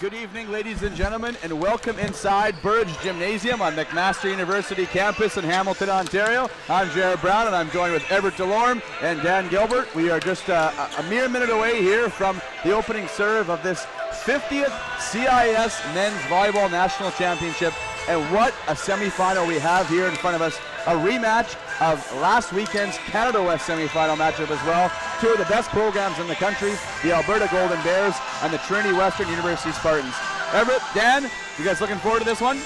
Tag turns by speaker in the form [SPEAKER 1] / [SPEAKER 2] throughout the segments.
[SPEAKER 1] Good evening, ladies and gentlemen, and welcome inside Burridge Gymnasium on McMaster University campus in Hamilton, Ontario. I'm Jared Brown, and I'm joined with Everett Delorme and Dan Gilbert. We are just uh, a mere minute away here from the opening serve of this 50th CIS Men's Volleyball National Championship. And what a semifinal we have here in front of us. A rematch of last weekend's Canada West semifinal matchup as well. Two of the best programs in the country, the Alberta Golden Bears and the Trinity Western University Spartans. Everett, Dan, you guys looking forward to this one?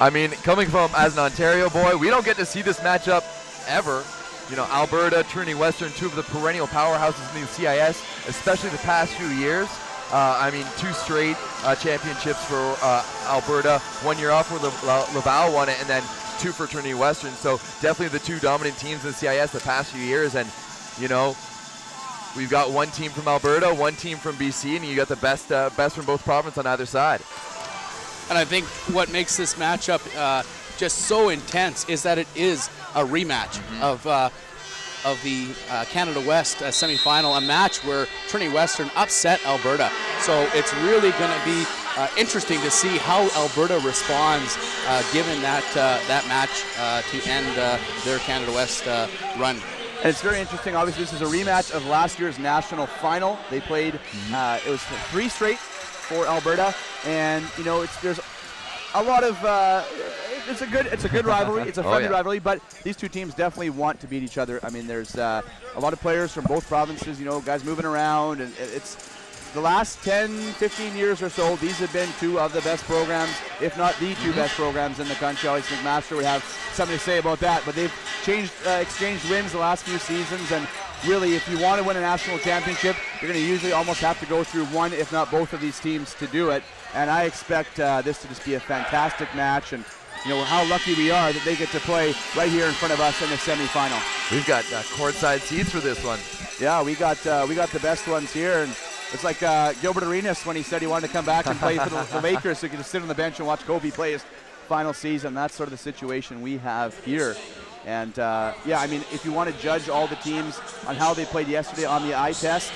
[SPEAKER 2] I mean, coming from as an Ontario boy, we don't get to see this matchup ever. You know, Alberta, Trinity Western, two of the perennial powerhouses in the CIS, especially the past few years. Uh, I mean, two straight uh, championships for uh, Alberta. One year off where Laval won it, and then two for Trinity Western. So definitely the two dominant teams in the CIS the past few years. And, you know, we've got one team from Alberta, one team from BC, and you got the best, uh, best from both provinces on either side.
[SPEAKER 3] And I think what makes this matchup uh, just so intense is that it is a rematch mm-hmm. of uh, of the uh, Canada West uh, semifinal, a match where Trinity Western upset Alberta. So it's really going to be uh, interesting to see how Alberta responds uh, given that uh, that match uh, to end their Canada West run.
[SPEAKER 1] And it's very interesting. Obviously, this is a rematch of last year's national final. They played. Mm-hmm. it was three straight for Alberta, and you know, it's there's a lot of uh, it's a good it's a good rivalry. It's a oh, friendly oh, yeah. rivalry, but these two teams definitely want to beat each other. I mean, there's uh, a lot of players from both provinces. You know, guys moving around, and it's the last 10, 15 years or so. These have been two of the best programs, if not the 2 mm-hmm. best programs in the country. Alex McMaster would have something to say about that, but they've changed uh, exchanged wins the last few seasons, and really, if you want to win a national championship, you're going to usually almost have to go through one, if not both of these teams to do it. And I expect uh, this to just be a fantastic match. And you know how lucky we are that they get to play right here in front of us in the semifinal.
[SPEAKER 2] We've got uh, courtside seats for this one.
[SPEAKER 1] Yeah, we got uh, we got the best ones here, and it's like uh, Gilbert Arenas when he said he wanted to come back and play for the, the Lakers, so he could just sit on the bench and watch Kobe play his final season. That's sort of the situation we have here. And uh, yeah, I mean, if you want to judge all the teams on how they played yesterday on the eye test,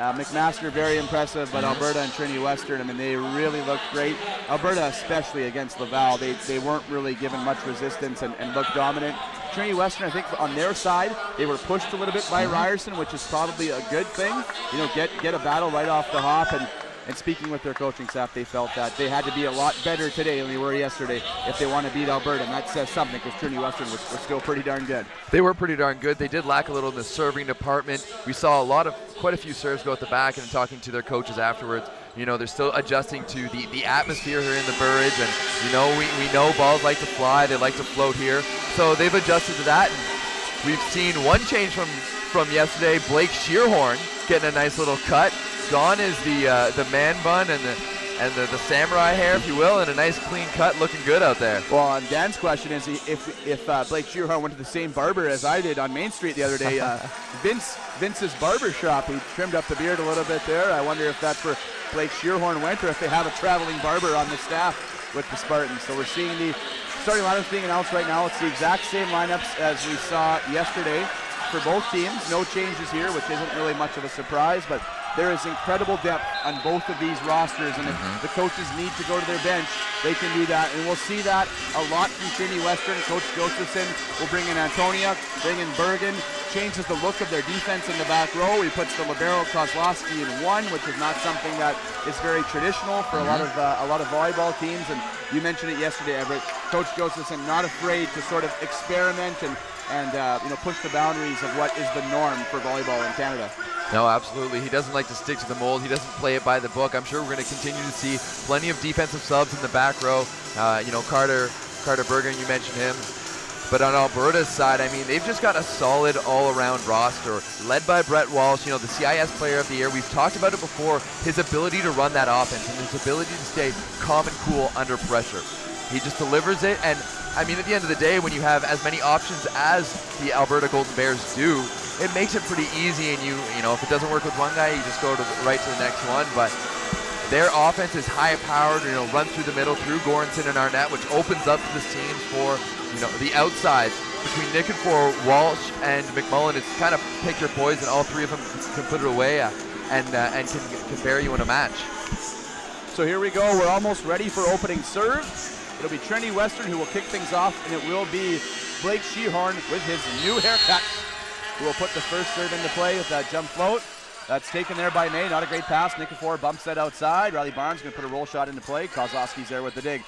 [SPEAKER 1] uh, McMaster very impressive, but Alberta and Trinity Western, I mean, they really looked great. Alberta, especially against Laval, they, they weren't really given much resistance and, and looked dominant. Trinity Western, I think on their side, they were pushed a little bit by mm-hmm. Ryerson, which is probably a good thing. You know, get get a battle right off the hop and and speaking with their coaching staff, they felt that they had to be a lot better today than they were yesterday if they want to beat Alberta. And that says something because Trinity Western was, was still pretty darn good.
[SPEAKER 2] They were pretty darn good. They did lack a little in the serving department. We saw a lot of, quite a few serves go at the back and talking to their coaches afterwards. You know, they're still adjusting to the, the atmosphere here in the Burridge. And, you know, we, we know balls like to fly, they like to float here. So they've adjusted to that. And we've seen one change from, from yesterday Blake Scheerhorn getting a nice little cut. Gone is the uh, the man bun and the and the, the samurai hair, if you will, and a nice clean cut, looking good out there.
[SPEAKER 1] Well, and Dan's question is if if uh, Blake Scheerhorn went to the same barber as I did on Main Street the other day, uh, Vince Vince's barber shop. He trimmed up the beard a little bit there. I wonder if that's where Blake Scheerhorn went, or if they have a traveling barber on the staff with the Spartans. So we're seeing the starting lineups being announced right now. It's the exact same lineups as we saw yesterday for both teams. No changes here, which isn't really much of a surprise, but there is incredible depth on both of these rosters, and if mm-hmm. the coaches need to go to their bench, they can do that. And we'll see that a lot from Trinity Western. Coach Josephson will bring in Antoniuk, bring in Bergen, changes the look of their defense in the back row. He puts the libero Kozlowski in one, which is not something that is very traditional for mm-hmm. a lot of uh, a lot of volleyball teams. And you mentioned it yesterday, Everett. Coach Josephson not afraid to sort of experiment and and uh, you know push the boundaries of what is the norm for volleyball in Canada.
[SPEAKER 2] No, absolutely. He doesn't like to stick to the mold. He doesn't play it by the book. I'm sure we're going to continue to see plenty of defensive subs in the back row. Uh, you know, Carter, Carter Bergen, you mentioned him. But on Alberta's side, I mean, they've just got a solid all-around roster, led by Brett Walsh, you know, the CIS Player of the Year. We've talked about it before, his ability to run that offense and his ability to stay calm and cool under pressure. He just delivers it, and I mean, at the end of the day, when you have as many options as the Alberta Golden Bears do, it makes it pretty easy. And you, you know, if it doesn't work with one guy, you just go to the, right to the next one. But their offense is high powered. You know, run through the middle through Goranson and Arnett, which opens up the seams for you know the outsides between Nick and for Walsh and McMullen. It's kind of pick your poison. All three of them can put it away uh, and uh, and can, can bury you in a match.
[SPEAKER 1] So here we go. We're almost ready for opening serve. It'll be Trinity Western who will kick things off, and it will be Blake Scheerhorn with his new haircut who will put the first serve into play with that jump float. That's taken there by May. Not a great pass. Nikifor bumps that outside. Riley Barnes going to put a roll shot into play. Kozlowski's there with the dig.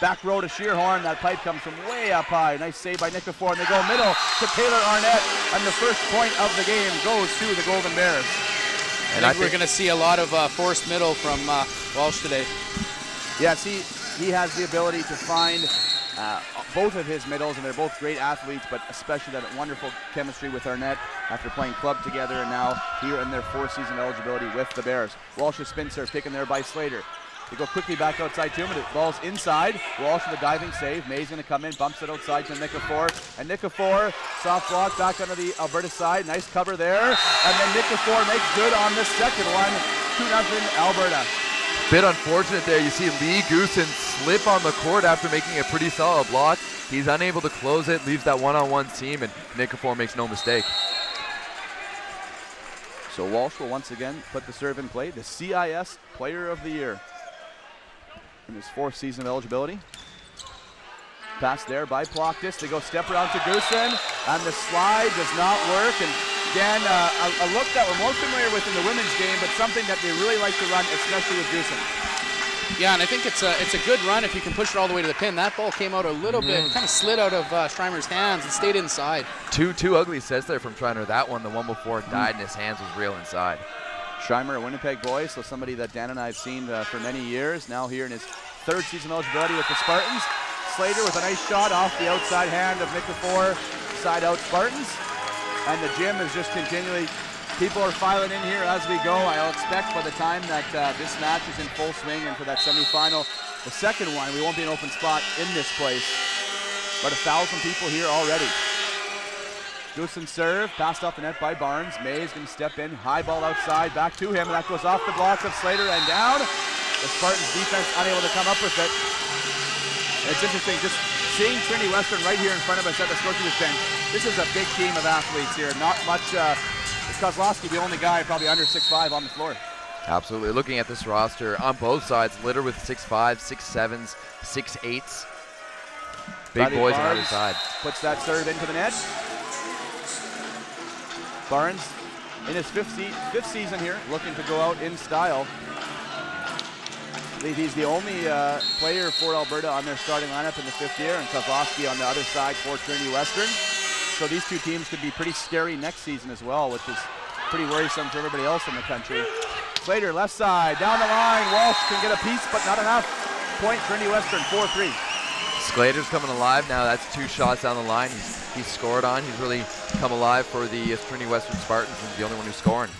[SPEAKER 1] Back row to Scheerhorn. That pipe comes from way up high. Nice save by Nikifor. And they go middle to Taylor Arnett. And the first point of the game goes to the Golden Bears.
[SPEAKER 3] And I think, we're going to see a lot of uh, forced middle from uh, Walsh today.
[SPEAKER 1] Yes, he, he has the ability to find uh, both of his middles, and they're both great athletes, but especially that wonderful chemistry with Arnett after playing club together and now here in their fourth season eligibility with the Bears. Walsh's spin serve taken there by Slater. They go quickly back outside to him, but it ball's inside. Walsh with a diving save. May's going to come in, bumps it outside to Nikifor. And Nikifor, soft block back onto the Alberta side. Nice cover there. And then Nikifor makes good on the second one. 2 0 Alberta.
[SPEAKER 2] Bit unfortunate there. You see Lee Goosen slip on the court after making a pretty solid block. He's unable to close it, leaves that one-on-one team, and Nikifor makes no mistake.
[SPEAKER 1] So Walsh will once again put the serve in play, the CIS Player of the Year in his fourth season of eligibility. Pass there by Ploktis. They go step around to Goosen, and the slide does not work. And again, uh, a, a, look that we're more familiar with in the women's game, but something that they really like to run, especially with Goosen.
[SPEAKER 3] Yeah, and I think it's a it's a good run if you can push it all the way to the pin. That ball came out a little mm-hmm. bit, kind of slid out of uh, Schreimer's hands and stayed inside.
[SPEAKER 2] Two two ugly sets there from Schreimer. That one, the one before, mm-hmm. died in his hands, was real inside.
[SPEAKER 1] Schreimer, a Winnipeg boy, so somebody that Dan and I have seen uh, for many years. Now here in his third season eligibility with the Spartans. Slater with a nice shot off the outside hand of Nick Nikifor, side out Spartans. And the gym is just continually, people are filing in here as we go. I'll expect by the time that uh, this match is in full swing and for that semifinal, the second one, we won't be an open spot in this place. But a thousand people here already. Goosen serve, passed off the net by Barnes. May is going to step in, high ball outside, back to him, that goes off the blocks of Slater and down. The Spartans defense unable to come up with it. it's interesting just seeing Trinity Western right here in front of us at the Scorpions bench. This is a big team of athletes here. Not much, uh, Kozlowski, the only guy probably under 6'5 on the floor.
[SPEAKER 2] Absolutely. Looking at this roster on both sides, littered with 6'5, 6'7s, 6'8s. Big Buddy boys Barnes on either side.
[SPEAKER 1] Puts that serve into the net. Barnes in his fifth, se fifth season here, looking to go out in style. He's the only uh, player for Alberta on their starting lineup in the fifth year, and Kozlowski on the other side for Trinity Western. So these two teams could be pretty scary next season as well, which is pretty worrisome for everybody else in the country. Slater, left side, down the line. Walsh can get a piece, but not enough. Point Trinity Western, 4-3.
[SPEAKER 2] Sclater's coming alive now. That's two shots down the line. He's he's scored on. He's really come alive for the Trinity Western Spartans He's the only one who's scoring.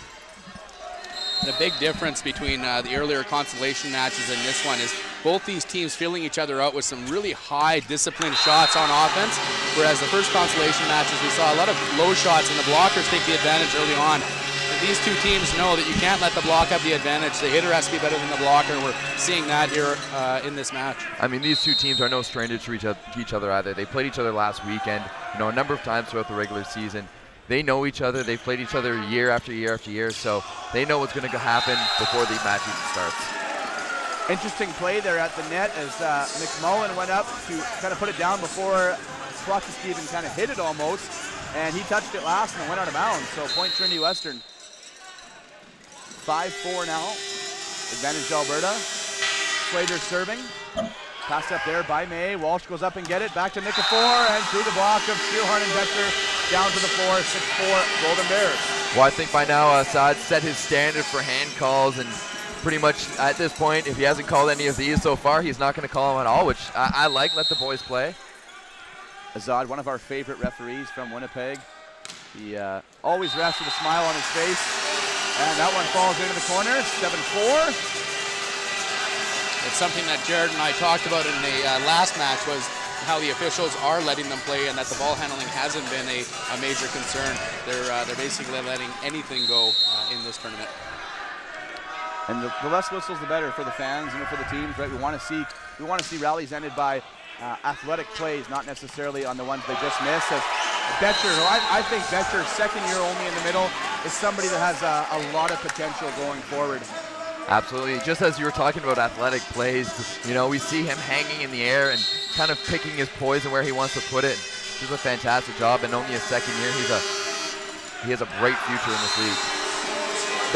[SPEAKER 3] The big difference between uh, the earlier consolation matches and this one is both these teams filling each other out with some really high disciplined shots on offense, whereas the first consolation matches we saw a lot of low shots and the blockers take the advantage early on these two teams know that you can't let the block have the advantage. The hitter has to be better than the blocker. And we're seeing that here uh, in this match.
[SPEAKER 2] I mean, these two teams are no strangers to each other either. They played each other last weekend, you know, a number of times throughout the regular season. They know each other. They've played each other year after year after year, so they know what's going to happen before the match even starts.
[SPEAKER 1] Interesting play there at the net as uh, McMullen went up to kind of put it down before Plotski even kind of hit it almost, and he touched it last and it went out of bounds. So point Trinity Western. 5-4 now. Advantage Alberta. Slater serving. Passed up there by May. Walsh goes up and get it. Back to Nikifor and through the block of Scheerhorn and Betcher down to the floor. 6-4 Golden Bears.
[SPEAKER 2] Well, I think by now Azad set his standard for hand calls and pretty much at this point, if he hasn't called any of these so far, he's not going to call them at all, which I, I like. Let the boys play.
[SPEAKER 1] Azad, one of our favorite referees from Winnipeg. He uh, always refs with a smile on his face. And that one falls into the corner, 7-4.
[SPEAKER 3] It's something that Jared and I talked about in the uh, last match was how the officials are letting them play and that the ball handling hasn't been a, a major concern. They're, uh, they're basically letting anything go uh, in this tournament.
[SPEAKER 1] And the, the, less whistles, the better for the fans and for the teams, right? We want to see we want to see rallies ended by uh, athletic plays, not necessarily on the ones they just missed. As Betcher, who I, I think Betcher, second year only in the middle, is somebody that has a, a lot of potential going forward.
[SPEAKER 2] Absolutely. Just as you were talking about athletic plays, you know, we see him hanging in the air and kind of picking his poise and where he wants to put it. Does a fantastic job, and only a second year, he's a he has a bright future in this league.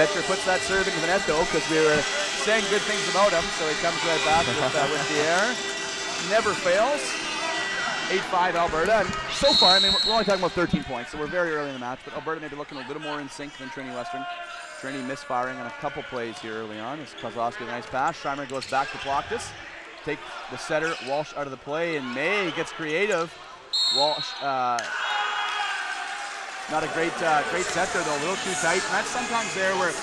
[SPEAKER 1] Betcher puts that serve into the net though, because we were saying good things about him, so he comes right back with, uh, with the air. Never fails. 8-5 Alberta. And so far, I mean, we're only talking about 13 points, so we're very early in the match, but Alberta may be looking a little more in sync than Trinity Western. Trinity misfiring on a couple plays here early on as Kozlowski a nice pass. Schreimer goes back to block this. Take the setter, Walsh out of the play, and May gets creative. Walsh, uh, not a great uh, great set there though, a little too tight. And that's sometimes there where,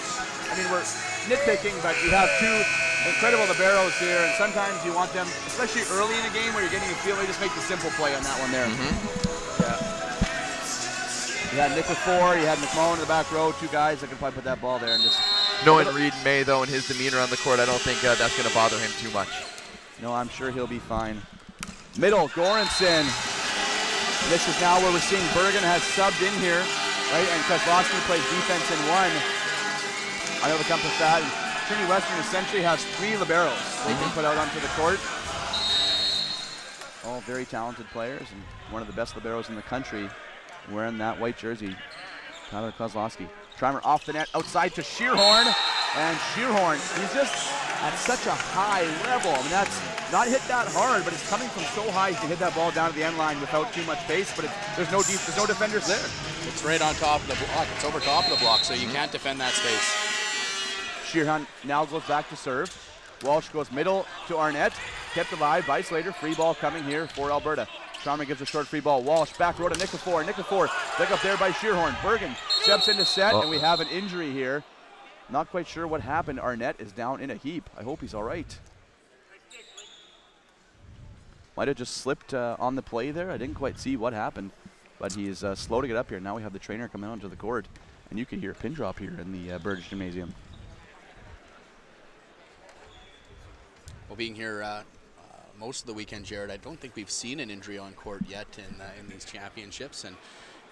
[SPEAKER 1] I mean, we're nitpicking, but you have two incredible liberos here, and sometimes you want them, especially early in a game where you're getting a feel, they just make the simple play on that one there. Yeah. You had Nikifor, you had McMullen in the back row, two guys that could probably put that ball there and just.
[SPEAKER 2] Knowing Reed May though and his demeanor on the court, I don't think uh, that's going to bother him too much.
[SPEAKER 1] No, I'm sure he'll be fine. Middle, Goranson. This is now where we're seeing Bergen has subbed in here, right? And because Boston plays defense in one. I know the compass that. Trinity Western essentially has three liberos they can put out onto the court. All very talented players and one of the best liberos in the country wearing that white jersey. Tyler Kozlowski. Schreimer off the net, outside to Scheerhorn. And Scheerhorn, he's just at such a high level. I mean, that's not hit that hard, but it's coming from so high you can hit that ball down to the end line without too much space. But there's no deep, there's no defenders there.
[SPEAKER 3] It's right on top of the block. It's over top of the block, so you mm -hmm. can't defend that space.
[SPEAKER 1] Scheerhorn now goes back to serve. Walsh goes middle to Arnett. Kept alive by Slater. Free ball coming here for Alberta. Sharma gives a short free ball. Walsh back row to Nikifor. Nikifor dug up there by Scheerhorn. Bergen steps into set, and we have an injury here. Not quite sure what happened. Arnett is down in a heap. I hope he's all right. Might have just slipped uh, on the play there. I didn't quite see what happened, but he's uh, slow to get up here. Now we have the trainer coming onto the court, and you can hear a pin drop here in the uh, Burridge Gymnasium.
[SPEAKER 3] Well, being here uh, most of the weekend, Jared. I don't think we've seen an injury on court yet in, uh, in these championships, and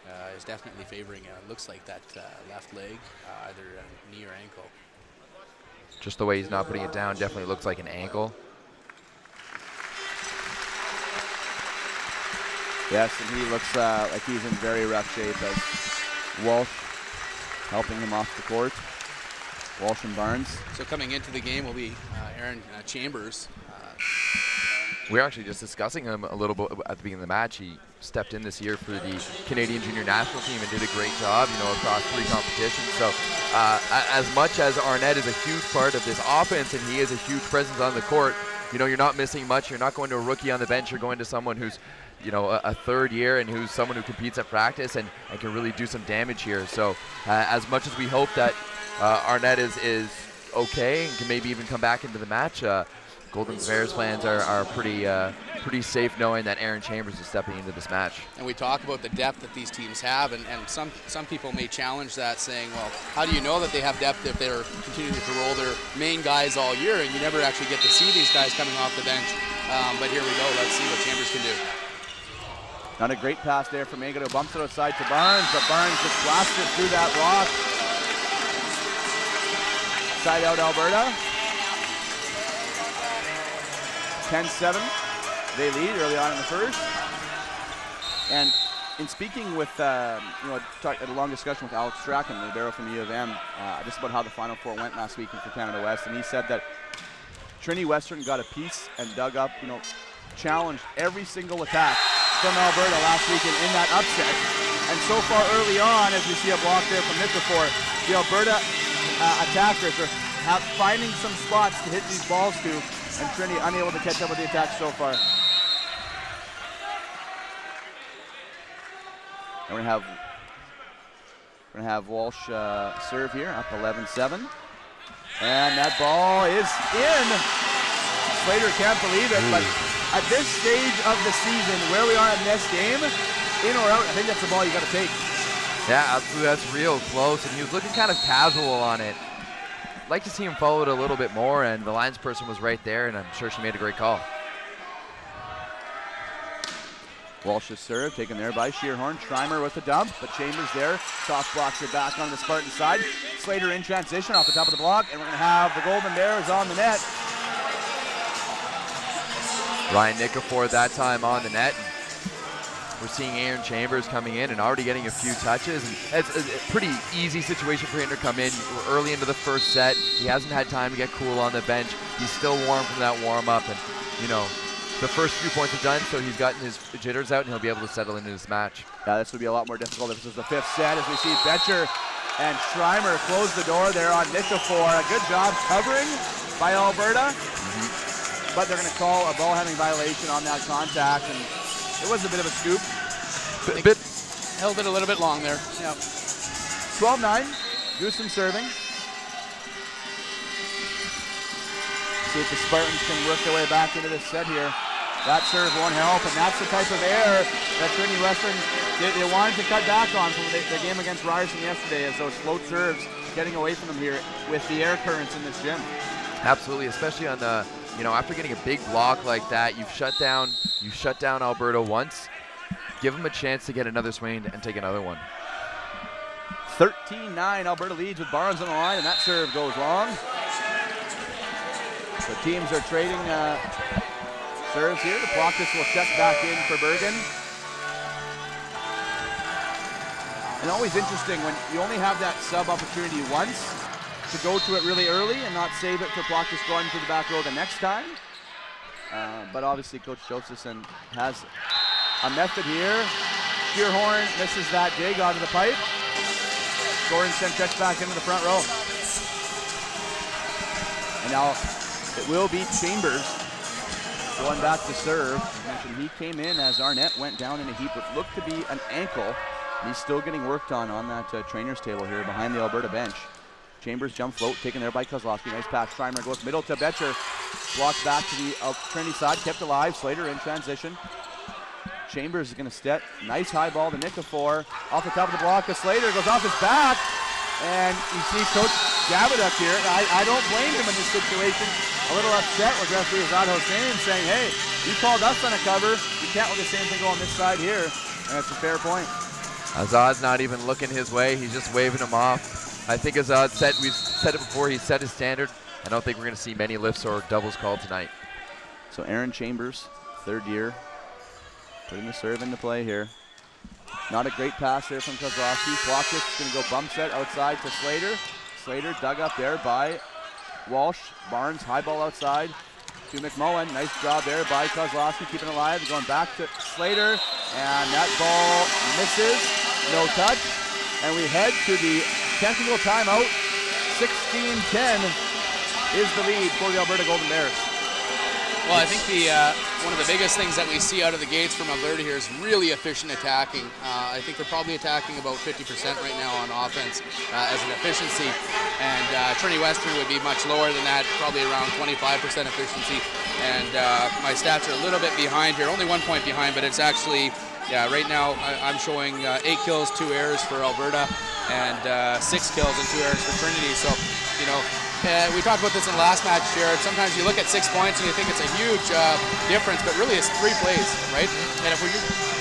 [SPEAKER 3] uh, is definitely favoring, uh, looks like that uh, left leg, uh, either knee or ankle.
[SPEAKER 2] Just the way he's not putting it down definitely looks like an ankle.
[SPEAKER 1] Yes, and he looks uh, like he's in very rough shape as Walsh helping him off the court. Walsh and Barnes.
[SPEAKER 3] So coming into the game will be Aaron Chambers,
[SPEAKER 2] we were actually just discussing him a little bit at the beginning of the match. He stepped in this year for the Canadian junior national team and did a great job, you know, across three competitions. So uh, as much as Arnett is a huge part of this offense and he is a huge presence on the court, you know, you're not missing much. You're not going to a rookie on the bench. You're going to someone who's, you know, a, a third year and who's someone who competes at practice and, and can really do some damage here. So uh, as much as we hope that uh, Arnett is, is okay and can maybe even come back into the match, uh, Golden Bears fans are, are pretty uh, pretty safe knowing that Aaron Chambers is stepping into this match.
[SPEAKER 3] And we talk about the depth that these teams have, and, and some some people may challenge that, saying, well, how do you know that they have depth if they're continuing to roll their main guys all year, and you never actually get to see these guys coming off the bench? Um, but here we go. Let's see what Chambers can do.
[SPEAKER 1] Not a great pass there from Mango. Bumps it outside to Barnes, but Barnes just blasted through that rock. Side out Alberta. 10-7. They lead early on in the first. And in speaking with, uh, you know, talk, had a long discussion with Alex Strachan, the libero from U of M, uh, just about how the Final Four went last week for Canada West, and he said that Trinity Western got a piece and dug up, you know, challenged every single attack from Alberta last week in, that upset. And so far early on, as we see a block there from Nikifor, the Alberta uh, attackers are finding some spots to hit these balls to, and Trinity unable to catch up with the attack so far. And we're gonna have we're gonna have Walsh uh, serve here up 11-7, and that ball is in. Slater can't believe it, but at this stage of the season, where we are in this game, in or out, I think that's the ball you got to take.
[SPEAKER 2] Yeah, that's real close, and he was looking kind of casual on it like to see him follow it a little bit more, and the lines person was right there, and I'm sure she made a great call.
[SPEAKER 1] Walsh's serve taken there by Scheerhorn. Schreimer with the dump, but Chambers there. Soft blocks it back on the Spartan side. Slater in transition off the top of the block, and we're going to have the Golden Bears on the net.
[SPEAKER 2] Ryan Nikifor that time on the net. We're seeing Aaron Chambers coming in and already getting a few touches. And it's a pretty easy situation for him to come in We're early into the first set. He hasn't had time to get cool on the bench. He's still warm from that warm up. And, you know, the first few points are done, so he's gotten his jitters out and he'll be able to settle into this match.
[SPEAKER 1] Yeah, this would be a lot more difficult if this was the fifth set as we see Betcher and Schreimer close the door there on Nikifor. A good job covering by Alberta. Mm-hmm. But they're going to call a ball handling violation on that contact. And it was a bit of a scoop.
[SPEAKER 3] A bit held it a little bit long there.
[SPEAKER 1] Yeah. 12-9. Goosen serving. See if the Spartans can work their way back into this set here. That serve won't help, and that's the type of error that Trinity Western they, they wanted to cut back on from the, the, game against Ryerson yesterday, as those float serves getting away from them here with the air currents in this gym.
[SPEAKER 2] Absolutely, especially on the you know after getting a big block like that, you've shut down you shut down Alberta once. Give him a chance to get another swing and take another one.
[SPEAKER 1] 13-9, Alberta leads with Barnes on the line, and that serve goes long. The teams are trading uh, serves here. The Plockus will check back in for Bergen. And always interesting when you only have that sub opportunity once to go to it really early and not save it for Plockus going to the back row the next time. Uh, but obviously, Coach Josephson has a method here. Scheerhorn misses that dig out of the pipe. Sorensen checks back into the front row. And now it will be Chambers going back to serve. he came in as Arnett went down in a heap, which looked to be an ankle. He's still getting worked on on that uh, trainer's table here behind the Alberta bench. Chambers jump float, taken there by Kozlowski. Nice pass. Schreimer goes middle to Betcher. Blocked back to the uh, Trinity side, kept alive. Slater in transition. Chambers is going to step. Nice high ball to Nikifor. Off the top of the block to Slater. Goes off his back. And you see Coach Davidiuk here. I, I don't blame him in this situation. A little upset with referee Azad Hossein saying, hey, you called us on a cover. You can't let the same thing go on this side here. And it's a fair point.
[SPEAKER 2] Azad's not even looking his way. He's just waving him off. I think Azad uh, said, we've said it before, he set his standard. I don't think we're going to see many lifts or doubles called tonight.
[SPEAKER 1] So Aaron Chambers, third year, putting the serve into play here. Not a great pass there from Kozlowski. Plockus going to go bump set outside to Slater. Slater dug up there by Walsh. Barnes, high ball outside to McMullen. Nice job there by Kozlowski, keeping it alive. Going back to Slater, and that ball misses. No touch. And we head to the technical timeout. 16-10 is the lead for the Alberta Golden Bears.
[SPEAKER 3] Well, I think the uh, one of the biggest things that we see out of the gates from Alberta here is really efficient attacking. Uh, I think they're probably attacking about 50% right now on offense uh, as an efficiency, and uh, Trinity Western would be much lower than that, probably around 25% efficiency. And uh, my stats are a little bit behind here, only one point behind, but it's actually yeah, right now I, am showing uh, eight kills, two errors for Alberta, and uh, six kills and two errors for Trinity. So, you know, uh, we talked about this in the last match, Jared. Sometimes you look at six points and you think it's a huge uh, difference, but really it's three plays, right? And if we're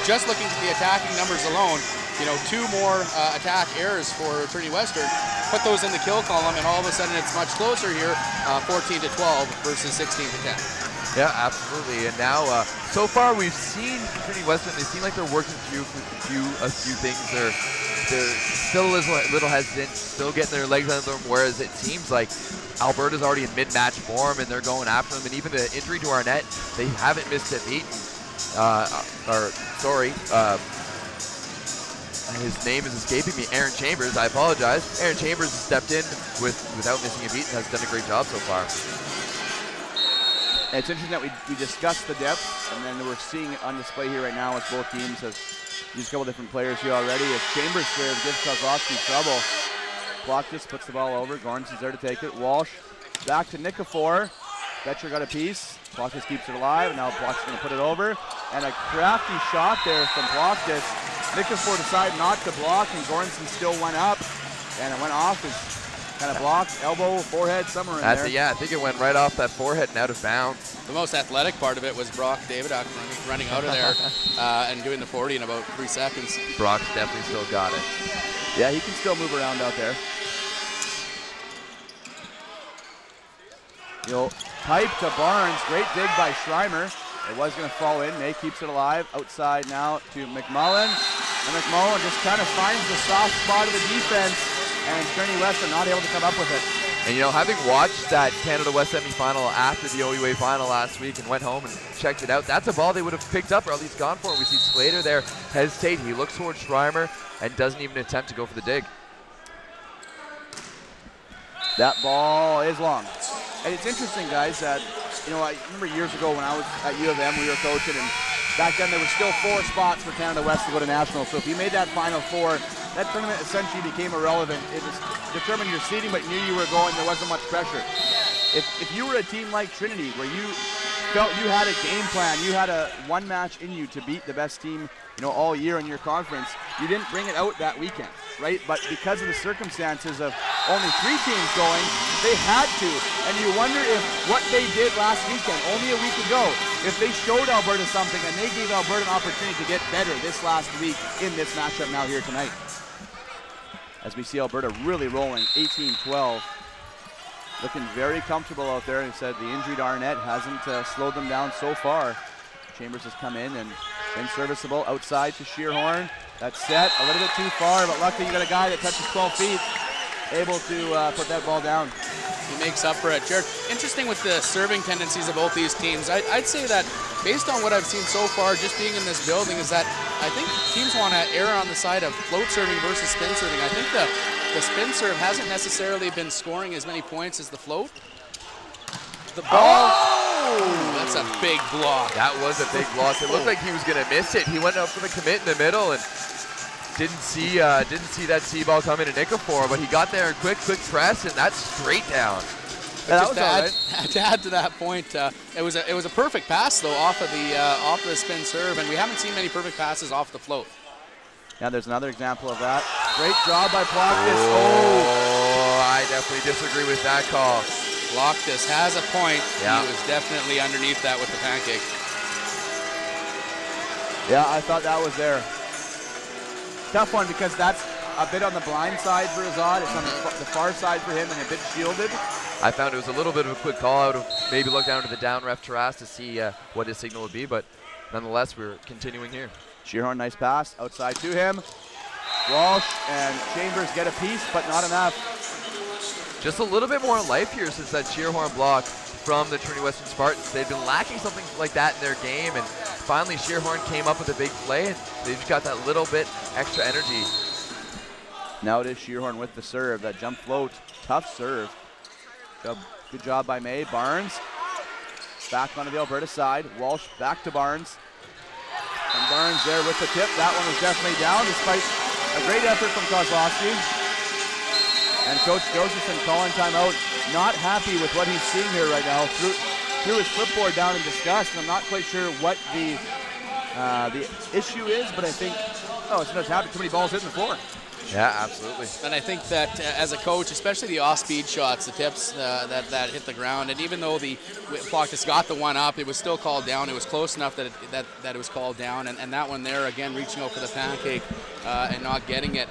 [SPEAKER 3] just looking at the attacking numbers alone, you know, two more uh, attack errors for Trinity Western, put those in the kill column, and all of a sudden it's much closer here, uh, 14 to 12 versus 16 to 10.
[SPEAKER 2] Yeah, absolutely. And now, uh, so far, we've seen Trinity Western. They seem like they're working through a few, a few things. They're they're still a little, little hesitant, still getting their legs under them. Whereas it seems like Alberta's already in mid-match form and they're going after them. And even the injury to Arnett, they haven't missed a beat. Uh, or sorry, uh, his name is escaping me. Aaron Chambers. I apologize. Aaron Chambers has stepped in with without missing a beat and has done a great job so far.
[SPEAKER 1] And it's interesting that we, we discussed the depth, and then we're seeing it on display here right now as both teams have used a couple different players here already. As Chambers serve gives Kozlowski trouble. Plockus puts the ball over. Goranson's there to take it. Walsh back to Nikifor. Betcher got a piece. Plockus keeps it alive. Now Plockus going to put it over. And a crafty shot there from Plockus. Nikifor decided not to block, and Gornson still went up. And it went off his Kind of blocked, elbow, forehead, somewhere in
[SPEAKER 2] That's
[SPEAKER 1] there.
[SPEAKER 2] A, yeah, I think it went right off that forehead and out of bounds.
[SPEAKER 3] The most athletic part of it was Brock Davidiuk running, running out of there uh, and doing the 40 in about three seconds.
[SPEAKER 2] Brock's definitely still got it.
[SPEAKER 1] Yeah, he can still move around out there. You know, pipe to Barnes. Great dig by Schreimer. It was going to fall in. May keeps it alive. Outside now to McMullen. And McMullen just kind of finds the soft spot of the defense. And Journey West are not able to come up with it.
[SPEAKER 2] And you know, having watched that Canada West semifinal after the OUA final last week and went home and checked it out, that's a ball they would have picked up or at least gone for. We see Slater there hesitate. He looks towards Schreimer and doesn't even attempt to go for the dig.
[SPEAKER 1] That ball is long. And it's interesting, guys, that, you know, I remember years ago when I was at U of M, we were coaching, and back then there was still four spots for Canada West to go to national. So if you made that Final Four, that tournament essentially became irrelevant. It was determined your seeding, but knew you were going. There wasn't much pressure. If, if you were a team like Trinity, where you felt you had a game plan, you had a one match in you to beat the best team, you know, all year in your conference, you didn't bring it out that weekend, right? But because of the circumstances of only three teams going, they had to. And you wonder if what they did last weekend, only a week ago, if they showed Alberta something and they gave Alberta an opportunity to get better this last week in this matchup now here tonight. As we see Alberta really rolling 18-12 looking very comfortable out there. He said the injury to Arnett hasn't uh, slowed them down so far. Chambers has come in and been serviceable outside to Scheerhorn. That's set a little bit too far, but luckily you got a guy that touches 12 feet, able to uh, put that ball down.
[SPEAKER 3] He makes up for it. Jared, interesting with the serving tendencies of both these teams. I, would say that based on what I've seen so far, just being in this building, is that I think teams want to err on the side of float serving versus spin serving. I think the the spin serve hasn't necessarily been scoring as many points as the float. The ball, oh! that's a big block.
[SPEAKER 2] That was a big block. It looked like he was going to miss it. He went up for the commit in the middle and didn't see uh, didn't see that C ball coming in Nikifor, but he got there in quick, quick press, and that's straight down.
[SPEAKER 3] Yeah, just to add, right. to add, to that point, uh, it was a it was a perfect pass though off of the uh, off of the spin serve, and we haven't seen many perfect passes off the float.
[SPEAKER 1] Yeah, there's another example of that. Great job by Plockus.
[SPEAKER 2] Oh, oh, I definitely disagree with that call.
[SPEAKER 3] Plockus has a point. Yeah. He was definitely underneath that with the pancake.
[SPEAKER 1] Yeah, I thought that was there. Tough one because that's a bit on the blind side for Azad. It's on the, the far side for him and a bit shielded.
[SPEAKER 2] I found it was a little bit of a quick call out of maybe look down to the down ref Taras to see uh, what his signal would be, but nonetheless, we're continuing here.
[SPEAKER 1] Scheerhorn, nice pass outside to him. Walsh and Chambers get a piece, but not enough.
[SPEAKER 2] Just a little bit more life here since that Scheerhorn block from the Trinity Western Spartans. They've been lacking something like that in their game, and finally Scheerhorn came up with a big play, and they've got that little bit extra energy.
[SPEAKER 1] Now it is Scheerhorn with the serve, that jump float, tough serve. Good job by May. Barnes back onto the Alberta side. Walsh back to Barnes. And Barnes there with the tip. That one was definitely down despite a great effort from Kozlowski. And Coach Josephson calling timeout. Not happy with what he's seeing here right now. Threw, threw his clipboard down in disgust. And I'm not quite sure what the uh, the issue is, but I think, oh, it's just having too many balls hitting the floor.
[SPEAKER 2] Yeah, absolutely.
[SPEAKER 3] And I think that uh, as a coach, especially the off-speed shots, the tips uh, that, that hit the ground, and even though the Plockus got the one up, it was still called down. It was close enough that it, that, that it was called down. And, and that one there, again, reaching out for the pancake uh, and not getting it.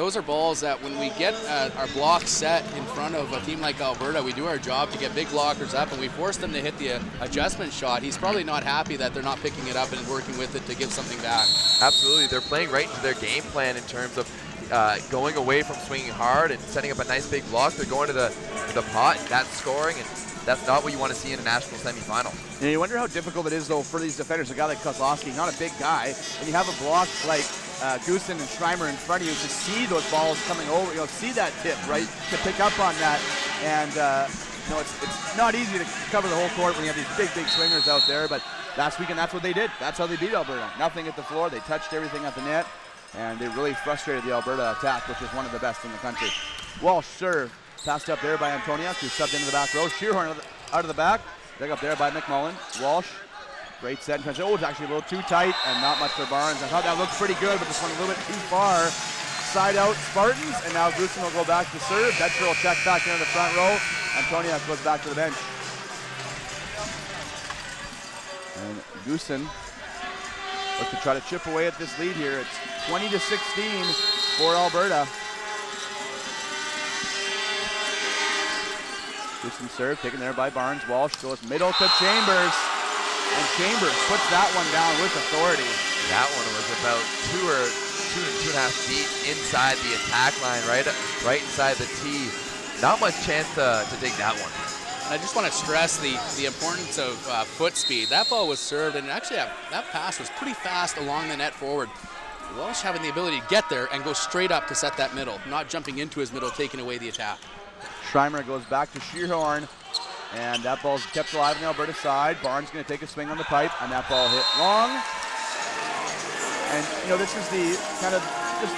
[SPEAKER 3] Those are balls that when we get uh, our block set in front of a team like Alberta, we do our job to get big blockers up, and we force them to hit the uh, adjustment shot. He's probably not happy that they're not picking it up and working with it to give something back.
[SPEAKER 2] Absolutely. They're playing right into their game plan in terms of uh, going away from swinging hard and setting up a nice big block. They're going to the, to the pot, that's scoring, and that's not what you want to see in a national semifinal.
[SPEAKER 1] And you wonder how difficult it is, though, for these defenders, a guy like Kozlowski, not a big guy, and you have a block like uh, Goosen and Schreimer in front of you to see those balls coming over, you know, see that tip, right, to pick up on that. And, uh, you know, it's, it's not easy to cover the whole court when you have these big, big swingers out there, but last weekend that's what they did. That's how they beat Alberta. Nothing at the floor. They touched everything at the net and they really frustrated the Alberta attack, which is one of the best in the country. Walsh serve, passed up there by Antoniuk, who subbed into the back row. Scheerhorn out of the back, dug up there by McMullen. Walsh, great set. And oh, it's actually a little too tight and not much for Barnes. I thought that looked pretty good, but just went a little bit too far. Side out Spartans, and now Goosen will go back to serve. Betcher will check back into the front row. Antoniuk goes back to the bench. And Goosen look to try to chip away at this lead here. It's 20 to 16 for Alberta. Houston serve, taken there by Barnes. Walsh goes middle to Chambers. And Chambers puts that one down with authority.
[SPEAKER 2] That one was about two or two and two and a half feet inside the attack line, right, right inside the tee. Not much chance to, to take that one.
[SPEAKER 3] I just want to stress the, the importance of uh, foot speed. That ball was served, and actually that, that pass was pretty fast along the net forward. Walsh having the ability to get there and go straight up to set that middle, not jumping into his middle, taking away the attack.
[SPEAKER 1] Schreimer goes back to Scheerhorn, and that ball's kept alive on the Alberta side. Barnes going to take a swing on the pipe, and that ball hit long. And, you know, this is the kind of, just,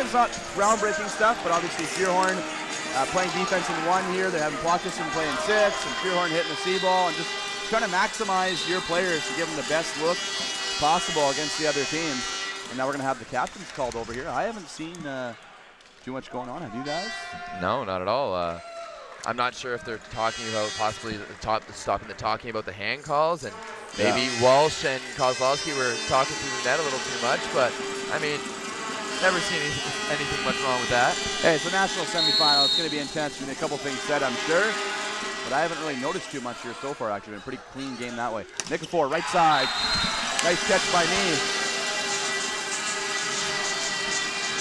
[SPEAKER 1] it's not groundbreaking stuff, but obviously Scheerhorn uh, playing defense in one here. They're having Plotchison playing six, and Scheerhorn hitting the C ball, and just trying to maximize your players to give them the best look possible against the other team. And now we're going to have the captains called over here. I haven't seen uh, too much going on. Have you guys?
[SPEAKER 2] No, not at all. Uh, I'm not sure if they're talking about possibly the top, stopping the talking about the hand calls, and maybe
[SPEAKER 1] Yeah.
[SPEAKER 2] Walsh and Kozlowski were talking through the net a little too much. But I mean, never seen anything, anything much wrong with that.
[SPEAKER 1] Hey, it's a national semifinal. It's going to be intense. There's a couple things said, I'm sure. But I haven't really noticed too much here so far, actually. Been a pretty clean game that way. Nikifor, right side. Nice catch by me.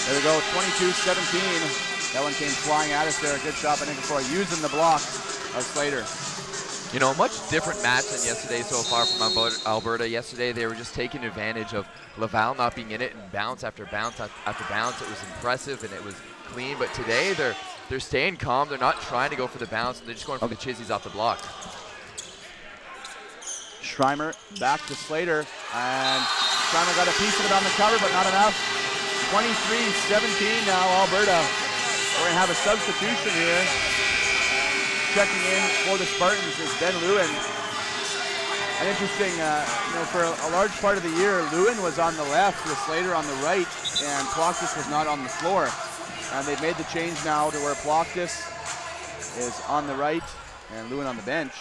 [SPEAKER 1] There we go, 22-17. That one came flying at us there. Good shot by Nikifor, using the block of Slater.
[SPEAKER 2] You know, a much different match than yesterday so far from Alberta- Alberta. Yesterday, they were just taking advantage of Laval not being in it and bounce after bounce after bounce. It was impressive and it was clean. But today, they're they're staying calm. They're not trying to go for the bounce. They're just going for the chizzies off the block.
[SPEAKER 1] Schreimer back to Slater, and Schreimer got a piece of it on the cover, but not enough. 23-17 now, Alberta. We're gonna have a substitution here. Checking in for the Spartans is Ben Lewin. An interesting, uh, you know, for a, large part of the year, Lewin was on the left with Slater on the right, and Ploctis was not on the floor. And they've made the change now to where Ploctis is on the right and Lewin on the bench.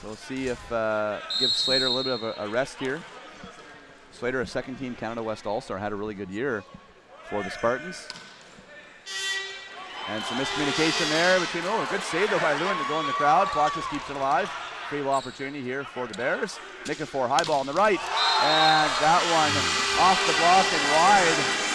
[SPEAKER 1] So we'll see if uh, give Slater a little bit of a, a rest here. Slater, a second team Canada West All-Star, had a really good year for the Spartans. And some miscommunication there between, oh, a good save though by Lewin to go in the crowd. Plotchis keeps it alive. Free ball opportunity here for the Bears. Making for high ball on the right. And that one off the block and wide.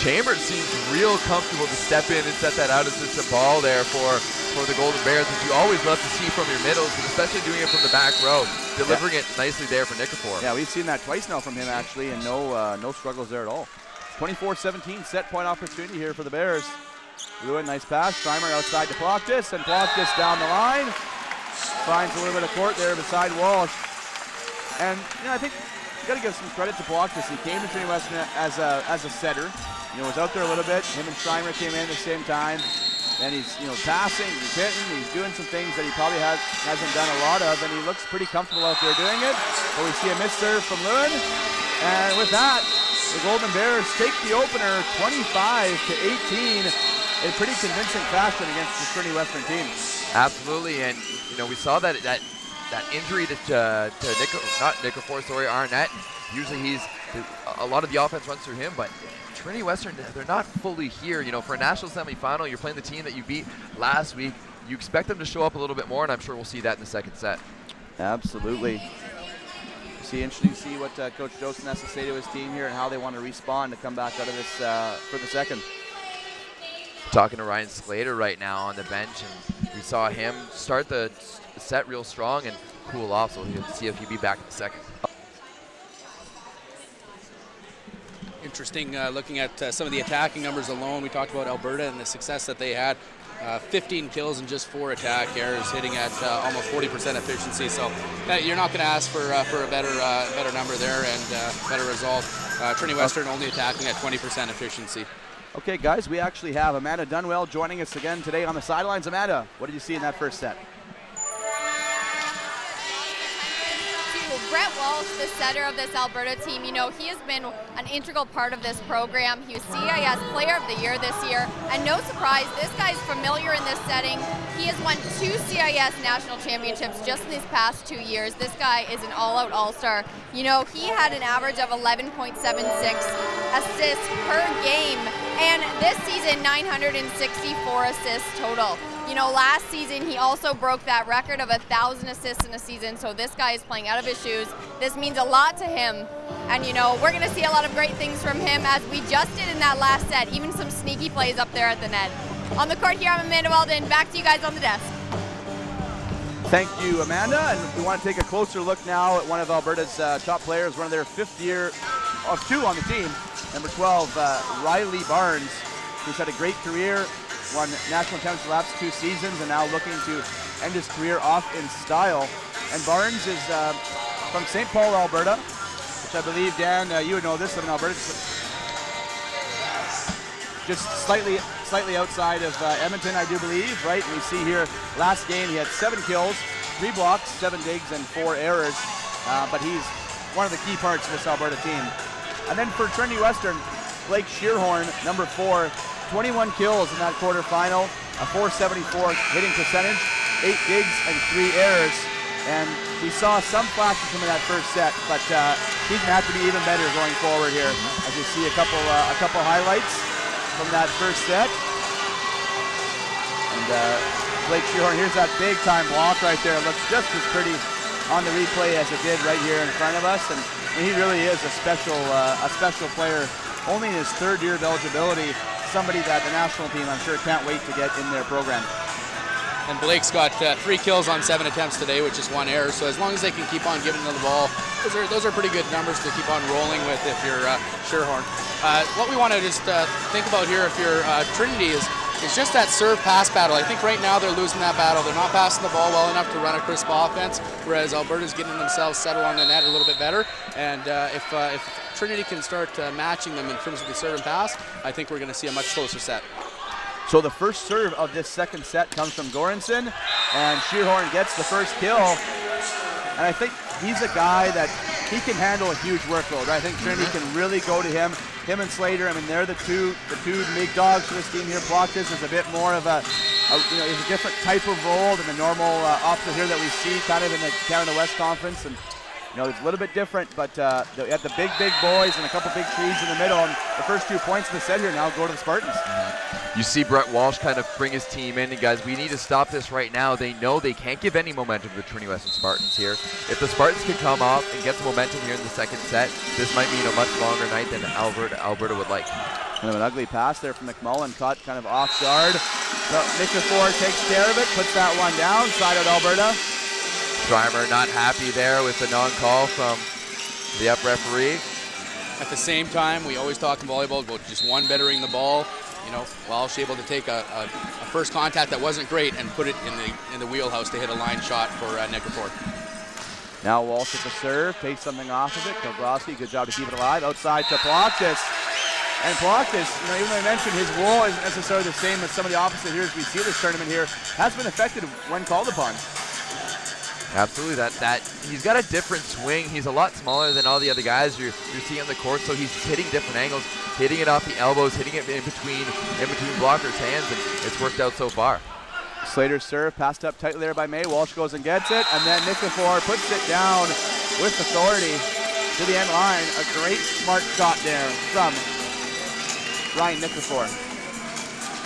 [SPEAKER 2] Chambers seems real comfortable to step in and set that out assistant ball there for, for the Golden Bears, which you always love to see from your middles, and especially doing it from the back row, delivering it nicely there for Nikifor.
[SPEAKER 1] Yeah, we've seen that twice now from him actually, and no uh, no struggles there at all. 24-17 set point opportunity here for the Bears. Lewin, nice pass. Schreimer outside to Ploctis, and Ploctis down the line. Finds a little bit of court there beside Walsh. And you know, I think you got to give some credit to Ploctis. He came to Trinity Western as a as a setter. You know, was out there a little bit. Him and Schreimer came in at the same time. And he's you know passing, he's hitting, he's doing some things that he probably has, hasn't done a lot of, and he looks pretty comfortable out there doing it. But we see a missed serve from Lewin, and with that, the Golden Bears take the opener 25 to 18 in pretty convincing fashion against the Trinity Western team.
[SPEAKER 2] Absolutely, and you know we saw that that that injury to uh, to Nico, not Nikifor, sorry, Arnett. Usually he's a lot of the offense runs through him, but Trinity Western they're not fully here. You know, for a national semifinal, you're playing the team that you beat last week. You expect them to show up a little bit more, and I'm sure we'll see that in the second set.
[SPEAKER 1] Absolutely. See, interesting to see what uh, Coach Joseph has to say to his team here and how they want to respond to come back out of this uh, for the second.
[SPEAKER 2] Talking to Ryan Slater right now on the bench, and we saw him start the set real strong and cool off. So we'll see if he'll be back in the second.
[SPEAKER 3] Interesting uh, looking at uh, some of the attacking numbers alone. We talked about Alberta and the success that they had. Uh, 15 kills and just four attack errors, hitting at uh, almost 40% efficiency. So uh, you're not going to ask for uh, for a better better number there and better result. Trinity Western only attacking at 20% efficiency.
[SPEAKER 1] Okay, guys, we actually have Amanda Dunwell joining us again today on the sidelines. Amanda, what did you see in that first set?
[SPEAKER 4] Brett Walsh, the center of this Alberta team. You know, he has been an integral part of this program. He was CIS Player of the Year this year, and no surprise, this guy's familiar in this setting. He has won two CIS national championships just in these past two years. This guy is an all-out all-star. You know, he had an average of 11.76 assists per game, And this season, 964 assists total. You know, last season he also broke that record of a thousand assists in a season. So this guy is playing out of his shoes. This means a lot to him. And you know, we're gonna see a lot of great things from him as we just did in that last set. Even some sneaky plays up there at the net. On the court here, I'm Amanda Weldon. Back to you guys on the desk.
[SPEAKER 1] Thank you, Amanda. And we want to take a closer look now at one of Alberta's uh, top players, one of their fifth year of two on the team, number 12, uh, Riley Barnes, who's had a great career, won national championship last two seasons, and now looking to end his career off in style. And Barnes is uh, from St. Paul, Alberta, which I believe, Dan, uh, you would know this, in Alberta, just slightly slightly outside of uh, Edmonton, I do believe, right? And We see here last game he had seven kills, three blocks, seven digs, and four errors. Uh, but he's one of the key parts of this Alberta team. And then for Trinity Western, Blake Scheerhorn, number four, 21 kills in that quarterfinal, a 474 hitting percentage, eight digs and three errors. And we saw some flashes from that first set, but uh, he's gonna have to be even better going forward here. As you see a couple uh, a couple highlights from that first set. And uh, Blake Scheerhorn, here's that big time block right there. It looks just as pretty on the replay as it did right here in front of us. And, and he really is a special, uh, a special player. Only in his third year of eligibility, somebody that the national team, I'm sure, can't wait to get in their program.
[SPEAKER 3] And Blake's got uh, three kills on seven attempts today, which is one error. So as long as they can keep on giving them the ball, those are, those are pretty good numbers to keep on rolling with if you're uh, Scheerhorn. Uh, what we want to just uh, think about here, if you're uh, Trinity, is is just that serve pass battle. I think right now they're losing that battle. They're not passing the ball well enough to run a crisp offense, whereas Alberta's getting themselves settled on the net a little bit better. And uh, if, uh, if Trinity can start uh, matching them in terms of the serve and pass, I think we're going to see a much closer set.
[SPEAKER 1] So the first serve of this second set comes from Goranson, and Scheerhorn gets the first kill. And I think he's a guy that he can handle a huge workload. I think Trinity can really go to him. Him and Slater, I mean, they're the two the two big dogs for this team here. Plotkus is a bit more of a, a you know, he's a different type of role than the normal uh, opposite here that we see kind of in the Canada West Conference. And you know, it's a little bit different, but uh, you have the big, big boys and a couple big trees in the middle. And the first two points in the set here now go to the Spartans.
[SPEAKER 2] Mm-hmm. You see Brett Walsh kind of bring his team in, and guys, we need to stop this right now. They know they can't give any momentum to the Trinity Western Spartans here. If the Spartans can come off and get some momentum here in the second set, this might mean a much longer night than Alberta, Alberta would like.
[SPEAKER 1] Kind of an ugly pass there from McMullen, caught kind of off guard. So Nikifor takes care of it, puts that one down, side out Alberta.
[SPEAKER 2] Schreimer not happy there with the non-call from the up referee.
[SPEAKER 3] At the same time, we always talk in volleyball about just one bettering the ball. You know, Walsh able to take a, a, a, first contact that wasn't great and put it in the in the wheelhouse to hit a line shot for uh, Nikifor.
[SPEAKER 1] Now Walsh at the serve, takes something off of it. Kozlowski, good job to keep it alive. Outside to Plotkus. And Plotkus, you know, even though I mentioned his role isn't necessarily the same as some of the opposite heroes we see this tournament here, has been affected when called upon.
[SPEAKER 2] Absolutely, that that he's got a different swing. He's a lot smaller than all the other guys you're, you're seeing on the court, so he's hitting different angles, hitting it off the elbows, hitting it in between in between blockers' hands, and it's worked out so far.
[SPEAKER 1] Slater's serve passed up tightly there by May. Walsh goes and gets it, and then Nikifor puts it down with authority to the end line. A great smart shot there from Ryan Nikifor.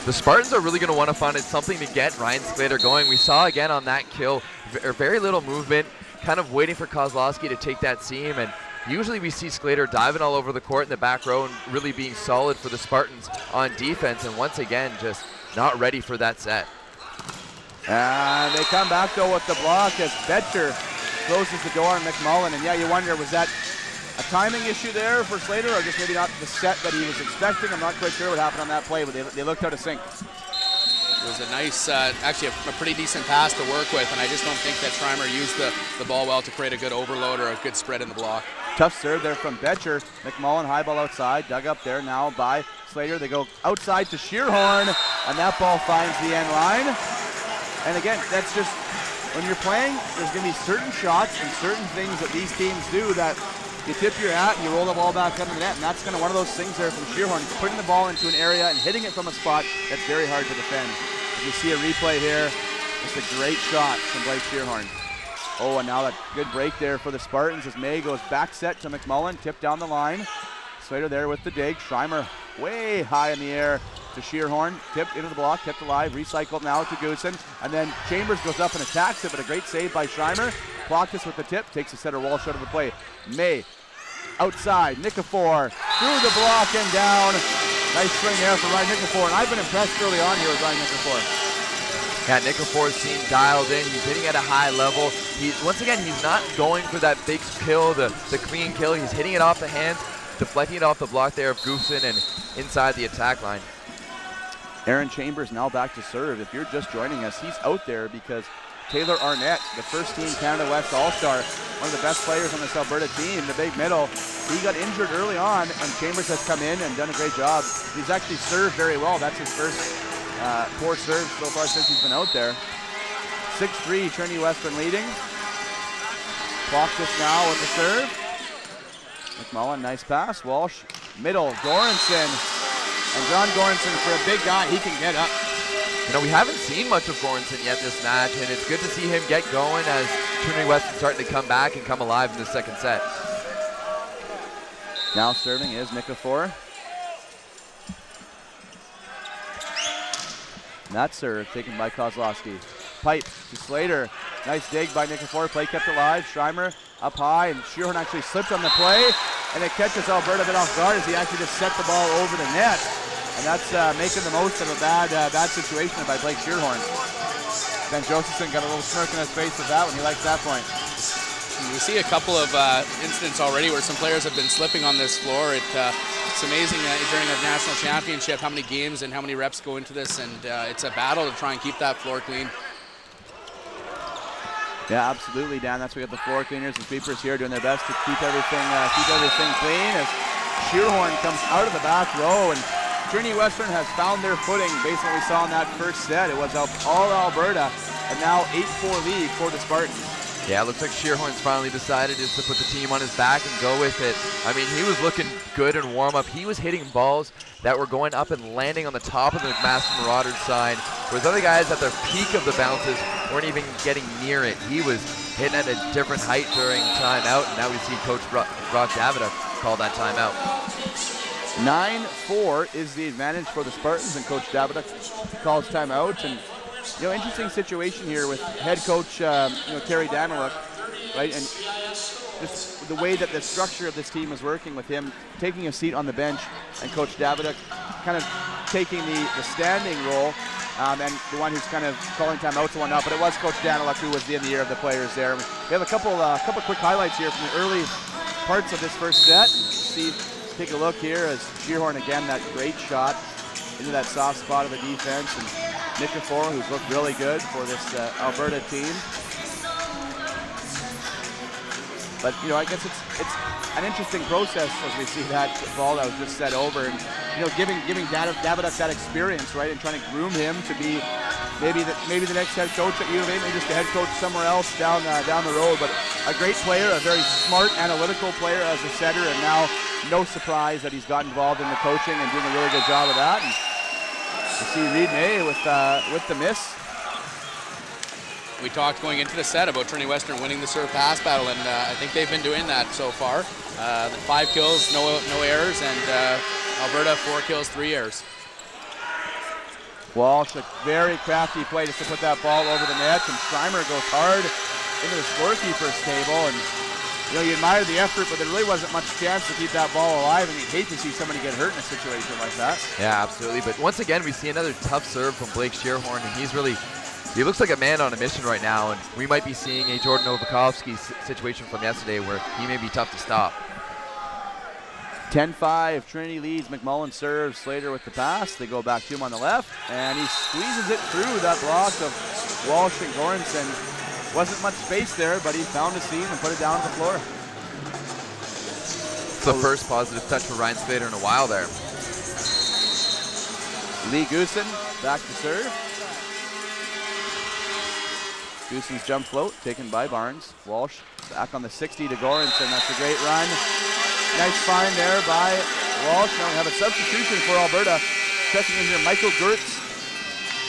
[SPEAKER 2] The Spartans are really going to want to find something to get Ryan Slater going. We saw again on that kill, er, very little movement, kind of waiting for Kozlowski to take that seam. And usually we see Slater diving all over the court in the back row and really being solid for the Spartans on defense. And once again, just not ready for that set.
[SPEAKER 1] And they come back though with the block as Betcher closes the door on McMullen. And yeah, you wonder, was that a timing issue there for Slater or just maybe not the set that he was expecting? I'm not quite sure what happened on that play, but they, they looked out of sync.
[SPEAKER 3] It was a nice, uh, actually a, a, pretty decent pass to work with, and I just don't think that Schreimer used the, the ball well to create a good overload or a good spread in the block.
[SPEAKER 1] Tough serve there from Betcher. McMullen high ball outside, dug up there now by Slater. They go outside to Scheerhorn, and that ball finds the end line. And again, that's just when you're playing, there's going to be certain shots and certain things that these teams do that you tip your hat and you roll the ball back under the net, and that's kind of one of those things there from Scheerhorn, putting the ball into an area and hitting it from a spot that's very hard to defend. As you see a replay here, it's a great shot from Blake Scheerhorn. Oh, and now that good break there for the Spartans as May goes back set to McMullen, tipped down the line. Slater there with the dig. Schreimer way high in the air to Scheerhorn. Tipped into the block, kept alive, recycled now to Goosen. And then Chambers goes up and attacks it, but a great save by Schreimer. Plotkus with the tip, takes the center wall shot of the play. May outside, Nikifor through the block and down. Nice swing there for Ryan Nikifor. And I've been impressed early on here with Ryan Nikifor.
[SPEAKER 2] Yeah, Nikifor seems dialed in. He's hitting at a high level. He's once again he's not going for that big kill, the, the clean kill. He's hitting it off the hands, deflecting it off the block there of Goosen and inside the attack line.
[SPEAKER 1] Aaron Chambers now back to serve. If you're just joining us, he's out there because Taylor Arnett, the first team Canada West All-Star, one of the best players on this Alberta team, the big middle, he got injured early on and Chambers has come in and done a great job. He's actually served very well. That's his first uh, four serves so far since he's been out there. 6-3 Trinity Western leading. Clock just now with the serve. McMullen, nice pass. Walsh, middle, Goranson. And John Goranson, for a big guy, he can get up.
[SPEAKER 2] You know, we haven't seen much of Goranson yet this match, and it's good to see him get going as Trinity West is starting to come back and come alive in the second set.
[SPEAKER 1] Now serving is Nikifor. That serve taken by Kozlowski. Pipe to Slater. Nice dig by Nikifor. Play kept alive. Schreimer up high, and Scheerhorn actually slipped on the play, and it catches Alberta a bit off guard as he actually just set the ball over the net. And that's uh, making the most of a bad uh, bad situation by Blake Scheerhorn. Ben Josephson got a little smirk in his face with that one. He likes that point.
[SPEAKER 3] We see a couple of uh, incidents already where some players have been slipping on this floor. It, uh, it's amazing during a national championship how many games and how many reps go into this, and uh, it's a battle to try and keep that floor clean.
[SPEAKER 1] Yeah, absolutely, Dan. That's why we got the floor cleaners and sweepers here doing their best to keep everything uh, keep everything clean. As Scheerhorn comes out of the back row, and Trinity Western has found their footing based on what we saw in that first set. It was all Alberta, and now 8-4 lead for the Spartans.
[SPEAKER 2] Yeah, it looks like Scheerhorn's finally decided just to put the team on his back and go with it. I mean, he was looking good in warm-up. He was hitting balls that were going up and landing on the top of the Master Marauders side, whereas other guys at the peak of the bounces weren't even getting near it. He was hitting at a different height during timeout, and now we see Coach Brock Davidiuk call that timeout.
[SPEAKER 1] 9-4 is the advantage for the Spartans, and Coach Davidiuk calls timeout. And you know, interesting situation here with head coach, um, you know, Terry Danyluk, right? And just the way that the structure of this team is working with him taking a seat on the bench and Coach Davidiuk kind of taking the, the standing role um, and the one who's kind of calling timeouts and whatnot. But it was Coach Danyluk who was the in the ear of the players there. We have a couple, uh, couple quick highlights here from the early parts of this first set. See, take a look here as Scheerhorn again, that great shot into that soft spot of the defense. And Nikifor, who's looked really good for this uh, Alberta team. But you know, I guess it's it's an interesting process as we see that ball that was just set over, and you know, giving giving Davidiuk that experience, right, and trying to groom him to be maybe the maybe the next head coach at U of A, maybe just a head coach somewhere else down uh, down the road. But a great player, a very smart, analytical player as a setter, and now no surprise that he's got involved in the coaching and doing a really good job of that. And see Reed May with uh, with the miss.
[SPEAKER 3] We talked going into the set about Trinity Western winning the serve pass battle, and uh, I think they've been doing that so far. Uh, five kills, no no errors, and uh, Alberta four kills, three errors.
[SPEAKER 1] Walsh, a very crafty play just to put that ball over the net, and Schreimer goes hard into the scorekeeper's table, and you know, you admire the effort, but there really wasn't much chance to keep that ball alive, and you'd hate to see somebody get hurt in a situation like that.
[SPEAKER 2] Yeah, absolutely. But once again, we see another tough serve from Blake Scheerhorn, and he's really he looks like a man on a mission right now, and we might be seeing a Jordan Novakovsky situation from yesterday where he may be tough to stop.
[SPEAKER 1] 10-5, Trinity leads, McMullen serves, Slater with the pass, they go back to him on the left, and he squeezes it through that block of Walsh and Goranson. Wasn't much space there, but he found a seam and put it down on the floor.
[SPEAKER 2] It's the first positive touch for Ryan Slater in a while there.
[SPEAKER 1] Lee Goosen back to serve. Goosen's jump float taken by Barnes. Walsh back on the 60 to Goranson. That's a great run. Nice find there by Walsh. Now we have a substitution for Alberta. Checking in here, Michael Gertz,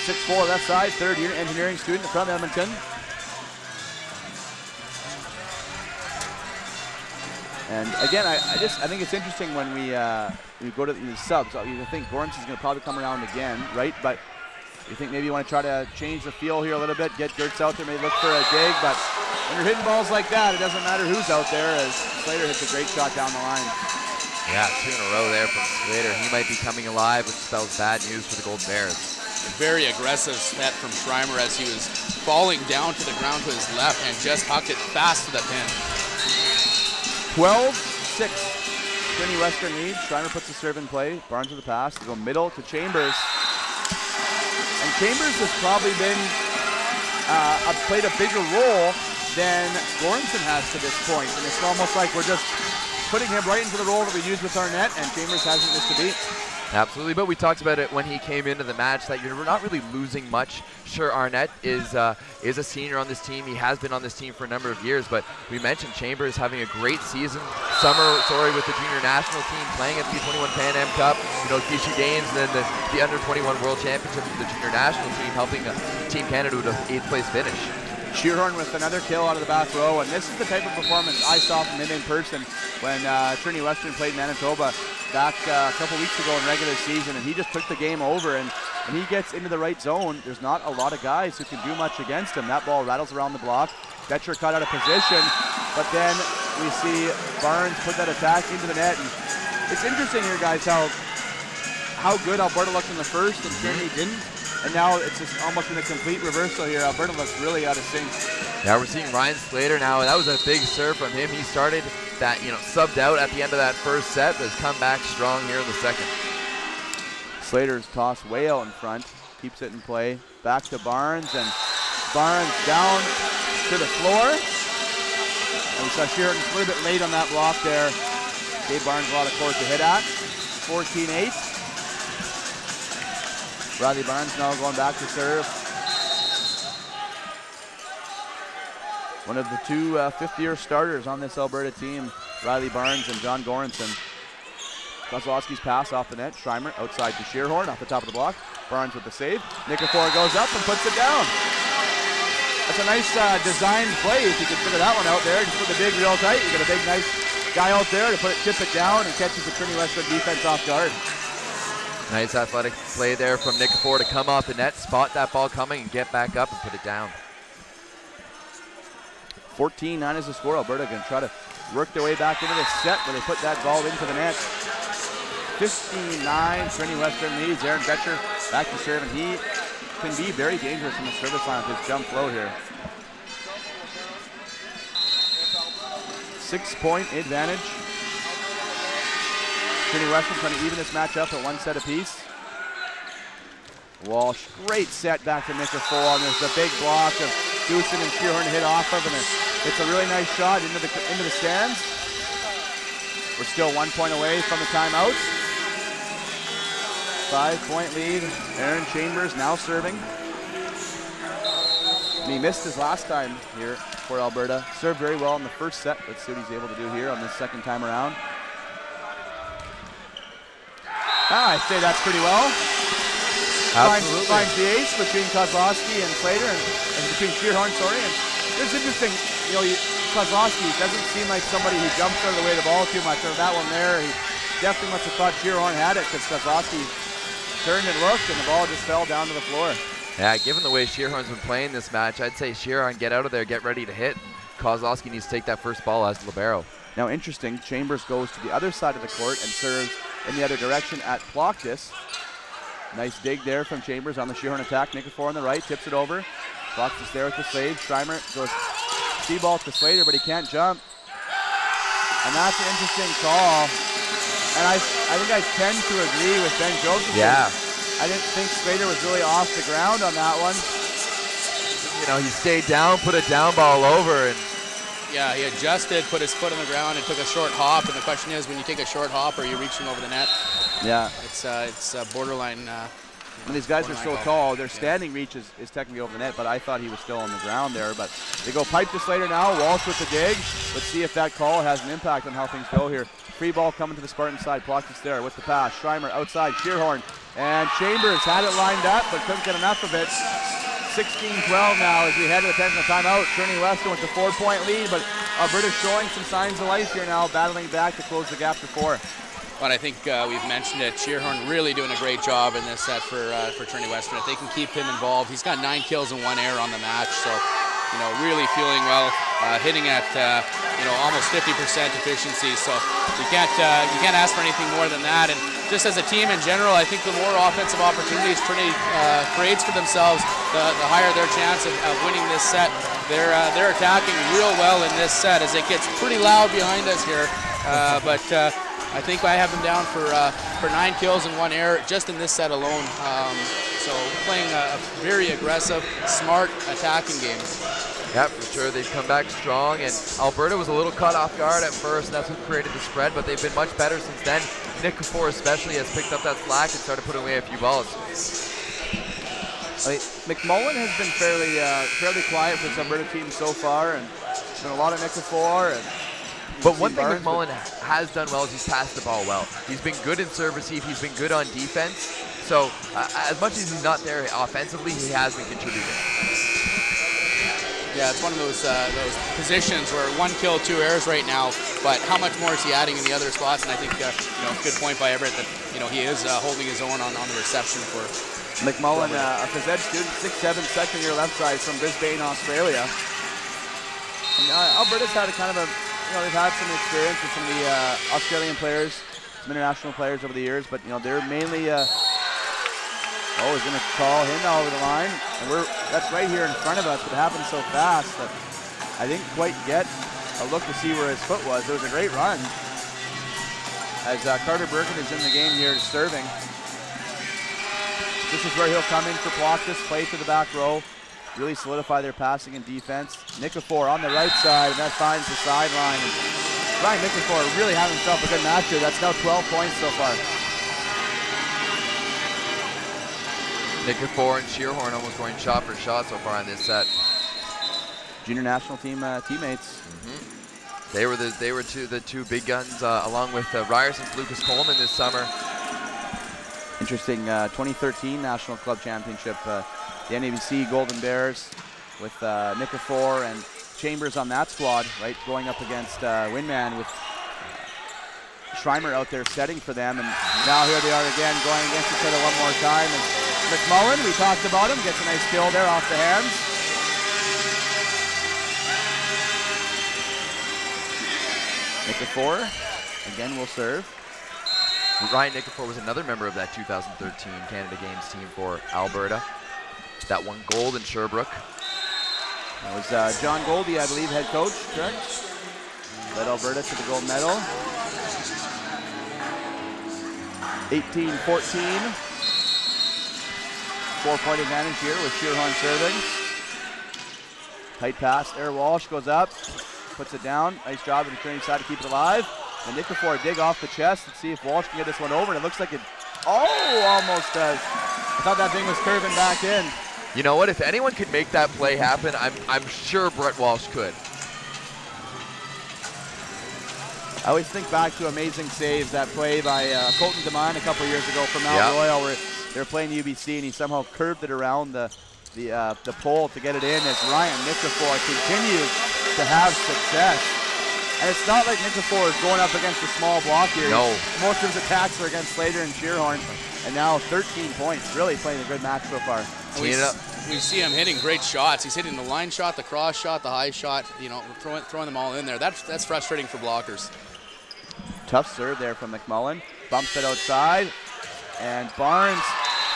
[SPEAKER 1] 6'4 left side, third year engineering student from Edmonton. And again, I, I just I think it's interesting when we uh, go to the subs. You think Goranson's going to probably come around again, right? But you think maybe you want to try to change the feel here a little bit, get Gertz out there, maybe look for a dig. But when you're hitting balls like that, it doesn't matter who's out there. As Slater hits a great shot down the line.
[SPEAKER 2] Yeah, two in a row there from Slater. He might be coming alive, which spells bad news for the Golden Bears.
[SPEAKER 3] Very aggressive set from Schreimer as he was falling down to the ground to his left and just hucked it fast to the pin.
[SPEAKER 1] 12-6. Trinity Western lead. Schreimer puts the serve in play. Barnes with the pass. They go middle to Chambers. Chambers has probably been uh, played a bigger role than Goranson has to this point. And it's almost like we're just putting him right into the role that we use with Arnett, and Chambers hasn't missed a beat.
[SPEAKER 2] Absolutely, but we talked about it when he came into the match that you're not really losing much. Sure, Arnett is uh, is a senior on this team. He has been on this team for a number of years, but we mentioned Chambers having a great season, summer, sorry, with the junior national team, playing at the U21 Pan Am Cup, you know, Kishu Games, and then the, the Under 21 World Championship with the junior national team, helping uh, Team Canada with an eighth place finish.
[SPEAKER 1] Scheerhorn with another kill out of the back row, and this is the type of performance I saw from him in person when uh, Trinity Western played Manitoba back uh, a couple weeks ago in regular season, and he just took the game over. And when he gets into the right zone, there's not a lot of guys who can do much against him. That ball rattles around the block. Betcher cut out of position, but then we see Barnes put that attack into the net. And it's interesting here, guys, how how good Alberta looked in the first and Trinity didn't. And now it's just almost in a complete reversal here. Alberta looks really out of sync.
[SPEAKER 2] Yeah, we're seeing Ryan Slater now. That was a big serve from him. He started that, you know, subbed out at the end of that first set, but has come back strong here in the second.
[SPEAKER 1] Slater's toss way out in front. Keeps it in play. Back to Barnes, and Barnes down to the floor. And we saw Sheeran a little bit late on that block there. Gave Barnes a lot of court to hit at. 14-8. Riley Barnes now going back to serve. One of the two uh, fifth-year starters on this Alberta team, Riley Barnes and John Goranson. Kozlowski's pass off the net. Schreimer outside to Scheerhorn off the top of the block. Barnes with the save. Nikifor goes up and puts it down. That's a nice uh, designed play if you can figure that one out there. Just put the big real tight. You got a big, nice guy out there to put it, tip it down and catches the Trinity Westwood defense off guard.
[SPEAKER 2] Nice athletic play there from Nikifor to come off the net, spot that ball coming, and get back up and put it down.
[SPEAKER 1] 14-9 is the score. Alberta going to try to work their way back into the set where they put that ball into the net. 15-9, Trinity Western leads. Aaron Betcher back to serve, and he can be very dangerous in the service line with his jump float here. Six-point advantage Trinity Western trying to even this match up at one set apiece. Walsh, great set back to Nikifor, and there's a big block of Goosen and to hit off of, and it's a really nice shot into the into the stands. We're still one point away from the timeout. Five-point lead. Aaron Chambers now serving. And he missed his last time here for Alberta. Served very well in the first set. Let's see what he's able to do here on this second time around. Ah, I say that's pretty well.
[SPEAKER 2] Absolutely.
[SPEAKER 1] Finds, finds the ace between Kozlowski and Slater, and, and between Scheerhorn, sorry. And it's interesting, you know, Kozlowski doesn't seem like somebody who jumps out of the way of the ball too much. Or that one there, he definitely must have thought Scheerhorn had it because Kozlowski turned and looked, and the ball just fell down to the floor.
[SPEAKER 2] Yeah, given the way Scheerhorn's been playing this match, I'd say Scheerhorn get out of there, get ready to hit. Kozlowski needs to take that first ball as libero.
[SPEAKER 1] Now, interesting, Chambers goes to the other side of the court and serves in the other direction at Plotkus. Nice dig there from Chambers on the Scheerhorn attack. Nikifor on the right, tips it over. Plotkus there with the save. Schreimer goes see ball to Slater, but he can't jump. And that's an interesting call. And I, I think I tend to agree with Ben Joseph.
[SPEAKER 2] Yeah.
[SPEAKER 1] I didn't think Slater was really off the ground on that one.
[SPEAKER 2] You know, he stayed down, put a down ball over, and
[SPEAKER 3] yeah, he adjusted, put his foot on the ground, and took a short hop. And the question is, when you take a short hop, are you reaching over the net?
[SPEAKER 1] Yeah.
[SPEAKER 3] It's uh, it's uh, borderline. Uh,
[SPEAKER 1] and these guys are so tall, their standing yeah. reach is, is technically over the net, but I thought he was still on the ground there. But they go pipe to Slater now, Walsh with the dig. Let's see if that call has an impact on how things go here. Free ball coming to the Spartan side, Plotkus there with the pass. Schreimer outside, Scheerhorn, and Chambers had it lined up, but couldn't get enough of it. 16-12 now as we head to the technical timeout. Trinity Western with the four-point lead, but Alberta showing some signs of life here now, battling back to close the gap to four.
[SPEAKER 3] But I think uh, we've mentioned it. Scheerhorn really doing a great job in this set for uh, for Trinity Western. If they can keep him involved, he's got nine kills and one error on the match. So, you know, really feeling well, uh, hitting at uh, you know almost 50% efficiency. So you can't uh, you can't ask for anything more than that. And just as a team in general, I think the more offensive opportunities Trinity uh, creates for themselves, the, the, higher their chance of, of winning this set. They're they're attacking real well in this set as it gets pretty loud behind us here, but. I think I have them down for uh, for nine kills and one error just in this set alone. Um, so playing a, very aggressive, smart attacking game.
[SPEAKER 2] Yeah, for sure. They've come back strong, and Alberta was a little caught off guard at first, and that's what created the spread, but they've been much better since then. Nikifor especially has picked up that slack and started putting away a few balls.
[SPEAKER 1] I mean, McMullen has been fairly uh, fairly quiet for this Alberta team so far, and it's been a lot of Nikifor and
[SPEAKER 2] but one thing Barnes, McMullen has done well is he's passed the ball well. He's been good in serve receive. He's been good on defense. So uh, as much as he's not there offensively, he has been contributing.
[SPEAKER 3] Yeah, it's one of those uh, those positions where one kill, two errors right now. But how much more is he adding in the other spots? And I think uh, you know, good point by Everett that you know he is uh, holding his own on, on the reception for
[SPEAKER 1] McMullen, uh, a phys ed student, six seven, second year left side from Brisbane, Australia. And, uh, Alberta's had a kind of a you know, they've had some experience with some of the uh, Australian players, some international players over the years, but, you know, they're mainly, uh, oh, he's going to call him over the line. And we're, that's right here in front of us, but it happened so fast that I didn't quite get a look to see where his foot was. It was a great run. As uh, Carter Bergen is in the game here serving. This is where he'll come in for Plotkus, play to the back row really solidify their passing and defense. Nikifor on the right side, and that finds the sideline. Ryan Nikifor really having himself a good match here. That's now 12 points so far.
[SPEAKER 2] Nikifor and Scheerhorn almost going shot for shot so far in this set.
[SPEAKER 1] Junior national team uh, teammates.
[SPEAKER 2] Mm -hmm. They were the they were two the two big guns uh, along with uh, Ryerson's Lucas Coleman this summer.
[SPEAKER 1] Interesting uh, 2013 National Club Championship uh, the NABC Golden Bears with uh, Nikifor and Chambers on that squad, right, going up against uh, Winman with Schreimer out there setting for them. And now here they are again going against each other one more time. And McMullen, we talked about him, gets a nice kill there off the hands. Nikifor again will serve.
[SPEAKER 2] Ryan Nikifor was another member of that 2013 Canada Games team for Alberta. That one gold in Sherbrooke.
[SPEAKER 1] That was uh, John Goldie, I believe, head coach, correct? Led Alberta to the gold medal. 18-14. Four-point advantage here with Scheerhorn serving. Tight pass, Air Walsh goes up, puts it down. Nice job on the training side to keep it alive. And Nikifor dig off the chest and see if Walsh can get this one over. And it looks like it, oh, almost does. I thought that thing was curving back in.
[SPEAKER 2] You know what? If anyone could make that play happen, I'm, I'm sure Brett Walsh could.
[SPEAKER 1] I always think back to amazing saves, that play by uh, Colton Demine a couple years ago from Mount yep. Royal where they were playing UBC and he somehow curved it around the the, uh, the pole to get it in as Ryan Nikifor continues to have success. And it's not like Nikifor is going up against a small block here.
[SPEAKER 2] No.
[SPEAKER 1] Most of his attacks are against Slater and Scheerhorn. And now 13 points, really playing a good match so far.
[SPEAKER 3] We, we, see him hitting great shots. He's hitting the line shot, the cross shot, the high shot, you know, throwing, throwing them all in there. That's, that's frustrating for blockers.
[SPEAKER 1] Tough serve there from McMullen. Bumps it outside. And Barnes,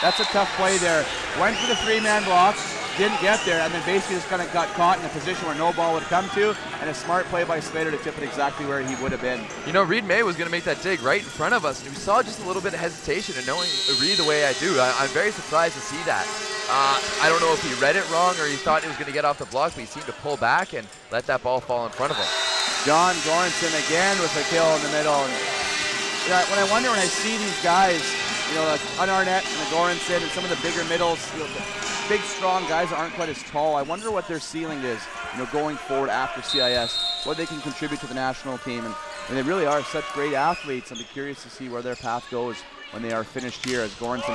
[SPEAKER 1] that's a tough play there. Went for the three-man block, didn't get there, and then basically just kind of got caught in a position where no ball would come to, and a smart play by Slater to tip it exactly where he would have been.
[SPEAKER 2] You know, Reed May was going to make that dig right in front of us, and we saw just a little bit of hesitation, and knowing Reed the way I do, I, am very surprised to see that. Uh, I don't know if he read it wrong or he thought he was going to get off the block, but he seemed to pull back and let that ball fall in front of him.
[SPEAKER 1] John Goranson again with a kill in the middle. And, when I wonder when I see these guys, you know, like Unarnett and the Goranson and some of the bigger middles, you know, big, strong guys aren't quite as tall. I wonder what their ceiling is, you know, going forward after CIS, what they can contribute to the national team. And, and they really are such great athletes. I'd be curious to see where their path goes when they are finished here as Goranson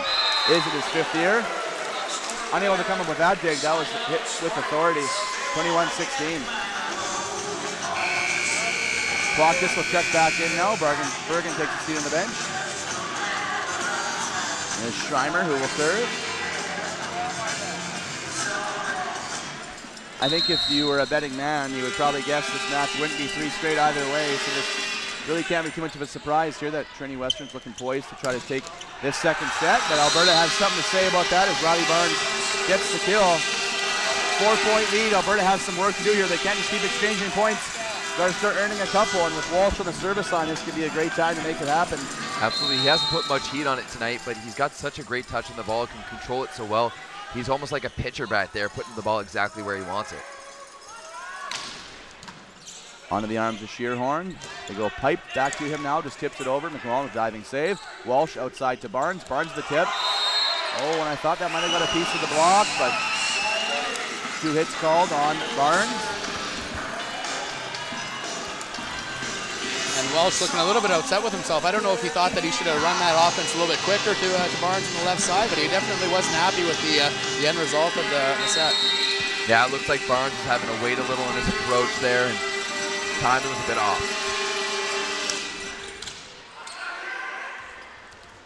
[SPEAKER 1] is in his fifth year. unable to come up with that dig. That was hit with authority. 21-16. Clock this will check back in now. Bergen, Bergen takes a seat on the bench. There's Schreimer who will serve. I think if you were a betting man, you would probably guess this match wouldn't be three straight either way. So this really can't be too much of a surprise here that Trinity Western's looking poised to try to take this second set. But Alberta has something to say about that as Riley Barnes gets the kill. Four-point lead. Alberta has some work to do here. They can't just keep exchanging points. Got to start earning a couple, and with Walsh on the service line, this could be a great time to make it happen.
[SPEAKER 2] Absolutely. He hasn't put much heat on it tonight, but he's got such a great touch on the ball, can control it so well. He's almost like a pitcher back there, putting the ball exactly where he wants it.
[SPEAKER 1] Onto the arms of Scheerhorn. They go pipe back to him now, just tips it over. McMullen diving save. Walsh outside to Barnes. Barnes the tip. Oh, and I thought that might have got a piece of the block, but two hits called on Barnes.
[SPEAKER 3] Walsh looking a little bit upset with himself. I don't know if he thought that he should have run that offense a little bit quicker to, uh, to Barnes on the left side, but he definitely wasn't happy with the, uh, the end result of the, the set.
[SPEAKER 2] Yeah, it looks like Barnes is having to wait a little in his approach there, and timing was a bit off.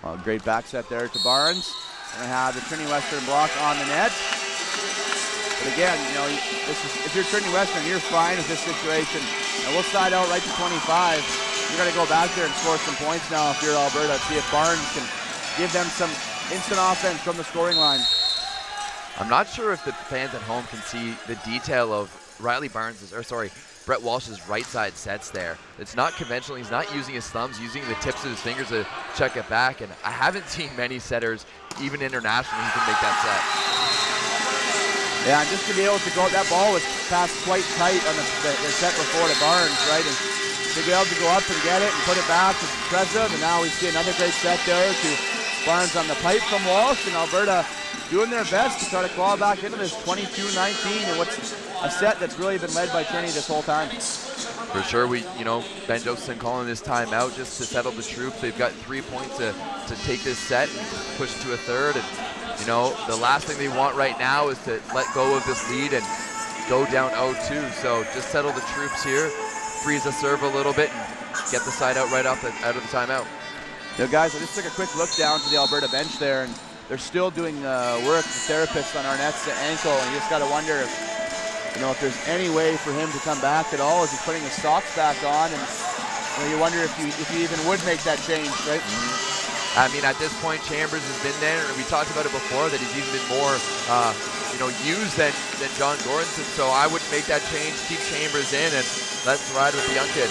[SPEAKER 1] Well, great back set there to Barnes. Gonna have the Trinity Western block on the net. But again, you know, this is, if you're Trinity Western, you're fine with this situation. And we'll side out right to 25. You gotta go back there and score some points now if you're at Alberta. See if Barnes can give them some instant offense from the scoring line.
[SPEAKER 2] I'm not sure if the fans at home can see the detail of Riley Barnes' or sorry, Brett Walsh's right side sets there. It's not conventional. He's not using his thumbs, using the tips of his fingers to check it back. And I haven't seen many setters, even internationally, who can make that set.
[SPEAKER 1] Yeah, and just to be able to go, that ball was passed quite tight on the, the, the set before to Barnes, right? And to be able to go up and get it and put it back to Trezza, and now we see another great set there to Barnes on the pipe from Walsh, and Alberta doing their best to try to claw back into this 22-19, and what's a set that's really been led by Trinity this whole time.
[SPEAKER 2] For sure, we, you know, Ben Josephson calling this time out just to settle the troops. They've got three points to, to take this set and push to a third. And, you know, the last thing they want right now is to let go of this lead and go down 0-2. So just settle the troops here, freeze the serve a little bit, and get the side out right off the, out of the timeout.
[SPEAKER 1] Now, guys, I just took a quick look down to the Alberta bench there, and they're still doing uh, work, the therapist on Arnett's ankle, and you just got to wonder if, you know, if there's any way for him to come back at all. Is he putting his socks back on? And you, know, you wonder if you, if you even would make that change, right?
[SPEAKER 2] I mean, at this point, Chambers has been there, and we talked about it before, that he's even been more, uh, you know, used than, than John Goranson. So I would make that change, keep Chambers in, and let's ride with the young kid.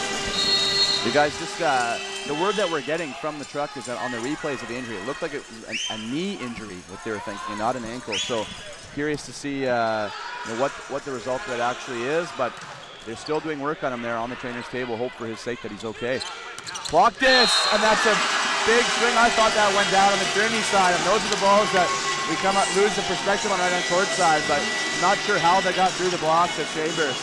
[SPEAKER 1] You guys, just uh, the word that we're getting from the truck is that on the replays of the injury, it looked like it was a, a knee injury, what they were thinking, not an ankle. So curious to see uh, you know, what, what the result of it actually is, but they're still doing work on him there on the trainer's table. Hope for his sake that he's okay. Block this, and that's a big swing. I thought that went down on the Trinity side, and those are the balls that we come up, lose the perspective on right on court side, but not sure how they got through the blocks at Chambers.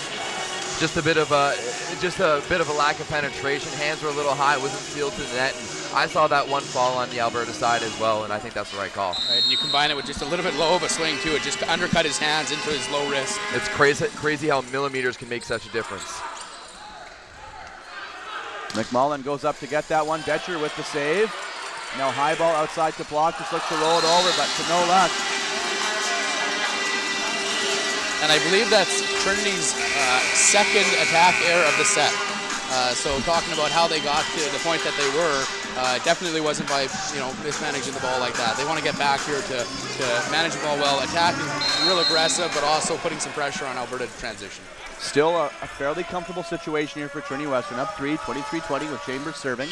[SPEAKER 2] Just a bit of a, just a bit of a lack of penetration. Hands were a little high, wasn't sealed to the net. And I saw that one fall on the Alberta side as well, and I think that's the right call.
[SPEAKER 3] Right, and you combine it with just a little bit low of a swing too. It just undercut his hands into his low wrist.
[SPEAKER 2] It's crazy, crazy how millimeters can make such a difference.
[SPEAKER 1] McMullen goes up to get that one. Betcher with the save. Now high ball outside to block. Just looks to roll it over, but to no luck.
[SPEAKER 3] And I believe that's Trinity's uh, second attack error of the set. Uh, so talking about how they got to the point that they were, uh, definitely wasn't by you know mismanaging the ball like that. They want to get back here to, to manage the ball well, attacking real aggressive, but also putting some pressure on Alberta to transition.
[SPEAKER 1] Still a, a fairly comfortable situation here for Trinity Western. Up 3, 23-20 with Chambers serving.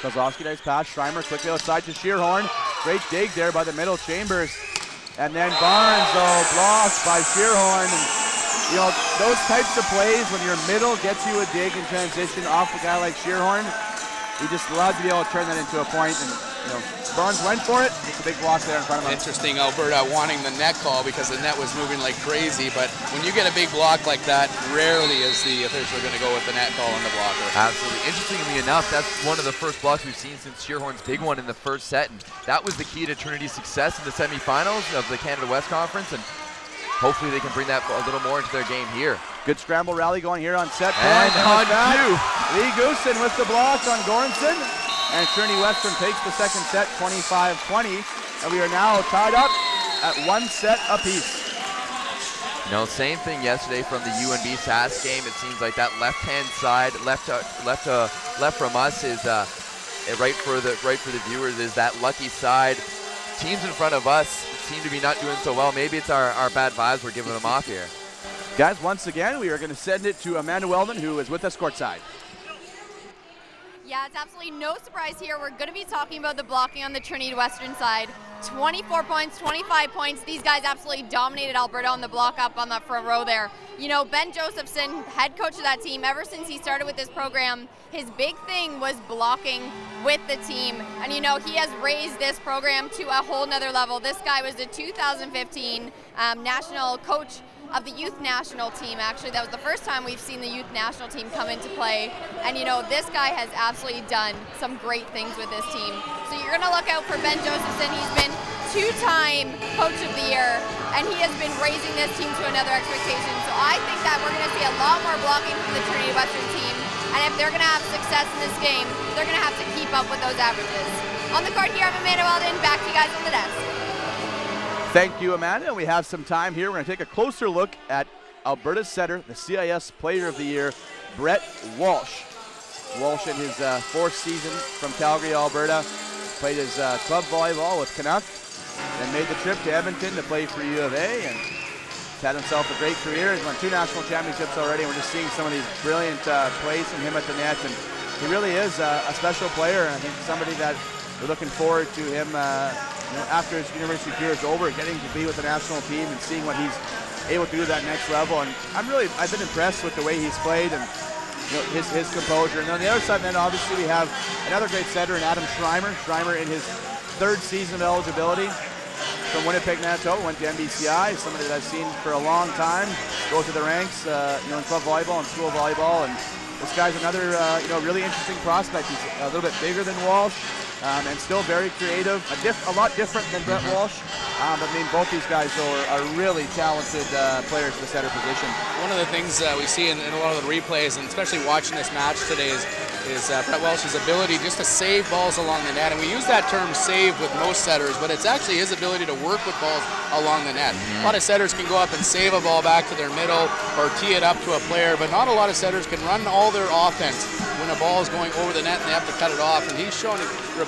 [SPEAKER 1] Kozlowski nice pass. Schreimer quickly outside to Scheerhorn. Great dig there by the middle. Chambers. And then Barnes, though, blocked by Scheerhorn. And, you know, those types of plays when your middle gets you a dig in transition off a guy like Scheerhorn, you just love to be able to turn that into a point and, you know, Barnes went for it. It's a big block there in front of him.
[SPEAKER 3] Interesting, Alberta wanting the net call because the net was moving like crazy. But when you get a big block like that, rarely is the official going to go with the net call on the blocker.
[SPEAKER 2] Absolutely. Interestingly enough, that's one of the first blocks we've seen since Scheerhorn's big one in the first set, and that was the key to Trinity's success in the semifinals of the Canada West Conference, and hopefully they can bring that a little more into their game here.
[SPEAKER 1] Good scramble rally going here on set
[SPEAKER 2] And
[SPEAKER 1] point.
[SPEAKER 2] on
[SPEAKER 1] that,
[SPEAKER 2] cue.
[SPEAKER 1] Lee Goosen with the block on Goranson. And Trinity Western takes the second set 25-20. And we are now tied up at one set apiece.
[SPEAKER 2] You know, same thing yesterday from the UNB SAS game. It seems like that left-hand side, left to, left to, left from us is uh, right for the right for the viewers is that lucky side. Teams in front of us seem to be not doing so well. Maybe it's our, our bad vibes we're giving them off here.
[SPEAKER 1] Guys, once again, we are going to send it to Amanda Weldon, who is with us courtside.
[SPEAKER 4] Yeah, it's absolutely no surprise here. We're going to be talking about the blocking on the Trinity Western side. 24 points, 25 points. These guys absolutely dominated Alberta on the block up on that front row there. You know, Ben Josephson, head coach of that team, ever since he started with this program, his big thing was blocking with the team. And you know, he has raised this program to a whole nother level. This guy was the 2015 um, national coach of the youth national team. Actually, that was the first time we've seen the youth national team come into play. And you know, this guy has absolutely done some great things with this team. So you're gonna look out for Ben Josephson. He's been two-time coach of the year, and he has been raising this team to another expectation. So I think that we're gonna see a lot more blocking from the Trinity Western team. And if they're gonna have success in this game, they're gonna have to keep up with those averages. On the court here, I'm Amanda Weldon. Back to you guys on the desk.
[SPEAKER 1] Thank you, Amanda. We have some time here. We're going to take a closer look at Alberta setter, the CIS Player of the Year, Brett Walsh. Walsh in his uh, fourth season from Calgary, Alberta, played his uh, club volleyball with Canuck, and made the trip to Edmonton to play for U of A, and had himself a great career. He's won two national championships already, and we're just seeing some of these brilliant uh, plays from him at the net, and he really is uh, a special player. I think somebody that we're looking forward to him uh, you know, after his university career is over, getting to be with the national team and seeing what he's able to do at that next level. And I'm really, I've been impressed with the way he's played and you know, his, his composure. And on the other side, then obviously we have another great setter in Adam Schreimer. Schreimer in his third season of eligibility from Winnipeg, Manitoba, went to MBCI, somebody that I've seen for a long time, go through the ranks, uh, you know, in club volleyball and school volleyball. And this guy's another, uh, you know, really interesting prospect. He's a little bit bigger than Walsh um, and still very creative, a, diff- a lot different than Brett Walsh. Um, but I mean, both these guys are, are really talented uh, players at the center position.
[SPEAKER 3] One of the things uh, we see in, in, a lot of the replays, and especially watching this match today, is is uh, Brett Walsh's ability just to save balls along the net. And we use that term save with most setters, but it's actually his ability to work with balls along the net. A lot of setters can go up and save a ball back to their middle or tee it up to a player, but not a lot of setters can run all their offense when a ball is going over the net and they have to cut it off. And he's shown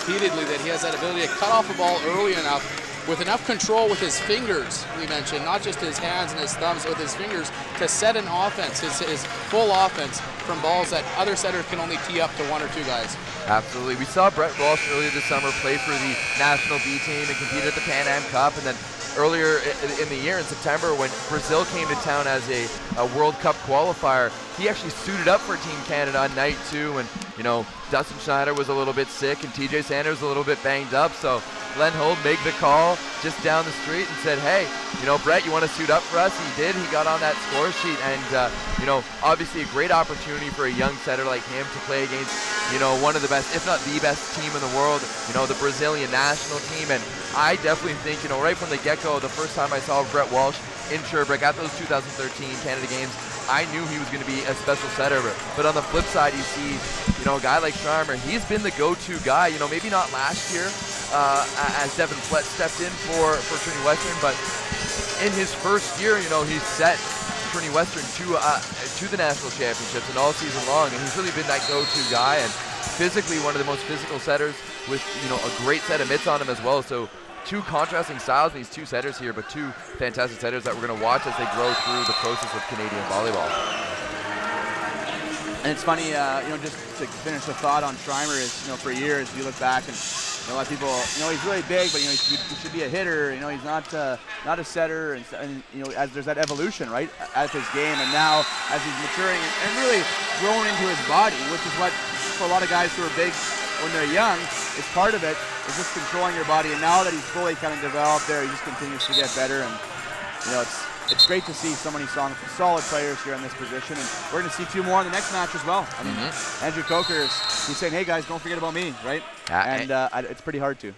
[SPEAKER 3] repeatedly that he has that ability to cut off a ball early enough with enough control with his fingers, we mentioned, not just his hands and his thumbs, with his fingers to set an offense, his, his full offense from balls that other setters can only tee up to one or two guys.
[SPEAKER 2] Absolutely. We saw Brett Walsh earlier this summer play for the national B team and compete at the Pan Am Cup, and then earlier in the year in September when Brazil came to town as a, a, World Cup qualifier, he actually suited up for Team Canada on night two. And, you know, Dustin Schneider was a little bit sick and TJ Sanders was a little bit banged up. So Glenn Hoag made the call just down the street and said, hey, you know, Brett, you want to suit up for us? He did. He got on that score sheet. And, uh, you know, obviously a great opportunity for a young setter like him to play against, you know, one of the best, if not the best team in the world, you know, the Brazilian national team. And I definitely think, you know, right from the get-go, the first time I saw Brett Walsh in Sherbrooke at those 2013 Canada Games, I knew he was going to be a special setter. But on the flip side, you see, you know, a guy like Schreimer, he's been the go-to guy. You know, maybe not last year uh, as Devin Flett stepped in for, for Trinity Western, but in his first year, you know, he's set Trinity Western to, uh, to the national championships and all season long, and he's really been that go-to guy and physically one of the most physical setters with, you know, a great set of mitts on him as well. So two contrasting styles in these two setters here, but two fantastic setters that we're going to watch as they grow through the process of Canadian volleyball.
[SPEAKER 1] And it's funny, uh, you know, just to finish the thought on Schreimer is, you know, for years you look back and you know, a lot of people, you know, he's really big, but you know, he should, he should be a hitter. You know, he's not uh, not a setter, and, and, you know, as there's that evolution, right, as his game, and now as he's maturing and, and really growing into his body, which is what for a lot of guys who are big when they're young, is part of it. Is just controlling your body, and now that he's fully kind of developed there, he just continues to get better. And you know, it's it's great to see so many solid players here in this position, and we're going to see two more in the next match as well. I mean, mm-hmm. Andrew Coker is he's saying, "Hey guys, don't forget about me," right? Yeah, and uh, it's pretty hard to.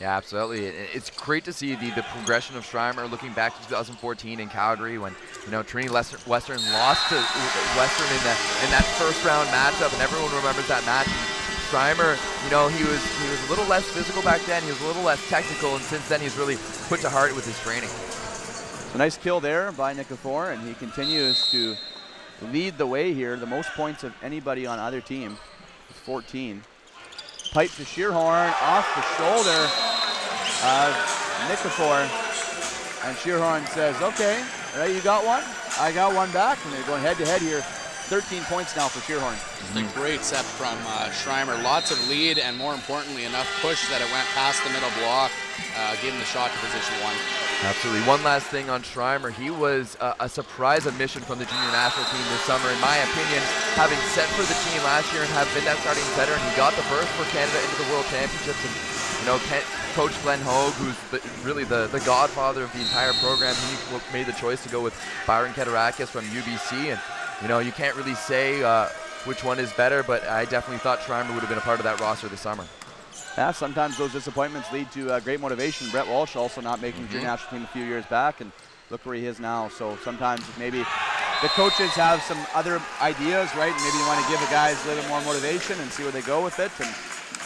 [SPEAKER 2] Yeah, absolutely. It's great to see the, the progression of Schreimer looking back to 2014 in Calgary when, you know, Trinity Western lost to Western in, the, in that first round matchup, and everyone remembers that match. Schreimer, you know, he was he was a little less physical back then. He was a little less technical, and since then he's really put to heart with his training.
[SPEAKER 1] A nice kill there by Nikifor, and he continues to lead the way here. The most points of anybody on either team, 14. Pipe to Scheerhorn off the shoulder of Nikifor. And Scheerhorn says, okay, right, you got one? I got one back. And they're going head to head here. 13 points now for Scheerhorn.
[SPEAKER 3] Just a great set from uh, Schreimer. Lots of lead and more importantly, enough push that it went past the middle block, uh, giving the shot to position one.
[SPEAKER 2] Absolutely. One last thing on Schreimer. He was uh, a surprise admission from the junior national team this summer, in my opinion, having set for the team last year and have been that starting setter. And he got the berth for Canada into the World Championships. And, you know, Coach Glenn Hoag, who's the, really the, the godfather of the entire program, he made the choice to go with Byron Keturakis from UBC. And, you know, you can't really say uh, which one is better, but I definitely thought Schreimer would have been a part of that roster this summer.
[SPEAKER 1] Yeah, sometimes those disappointments lead to uh, great motivation. Brett Walsh also not making mm -hmm. junior national team a few years back, and look where he is now. So sometimes maybe the coaches have some other ideas, right? And maybe you want to give the guys a little bit more motivation and see where they go with it. And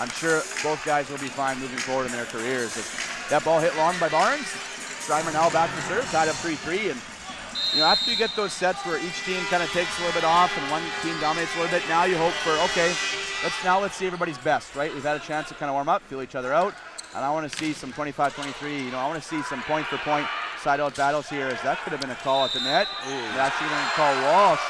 [SPEAKER 1] I'm sure both guys will be fine moving forward in their careers. If that ball hit long by Barnes. Schreimer now back to serve, tied up 3-3. And, you know, after you get those sets where each team kind of takes a little bit off and one team dominates a little bit, now you hope for, okay, let's now let's see everybody's best, right? We've had a chance to kind of warm up, feel each other out, and I want to see some 25-23. You know, I want to see some point for point side out battles here. As that could have been a call at the net. Ooh. actually going to call Walsh.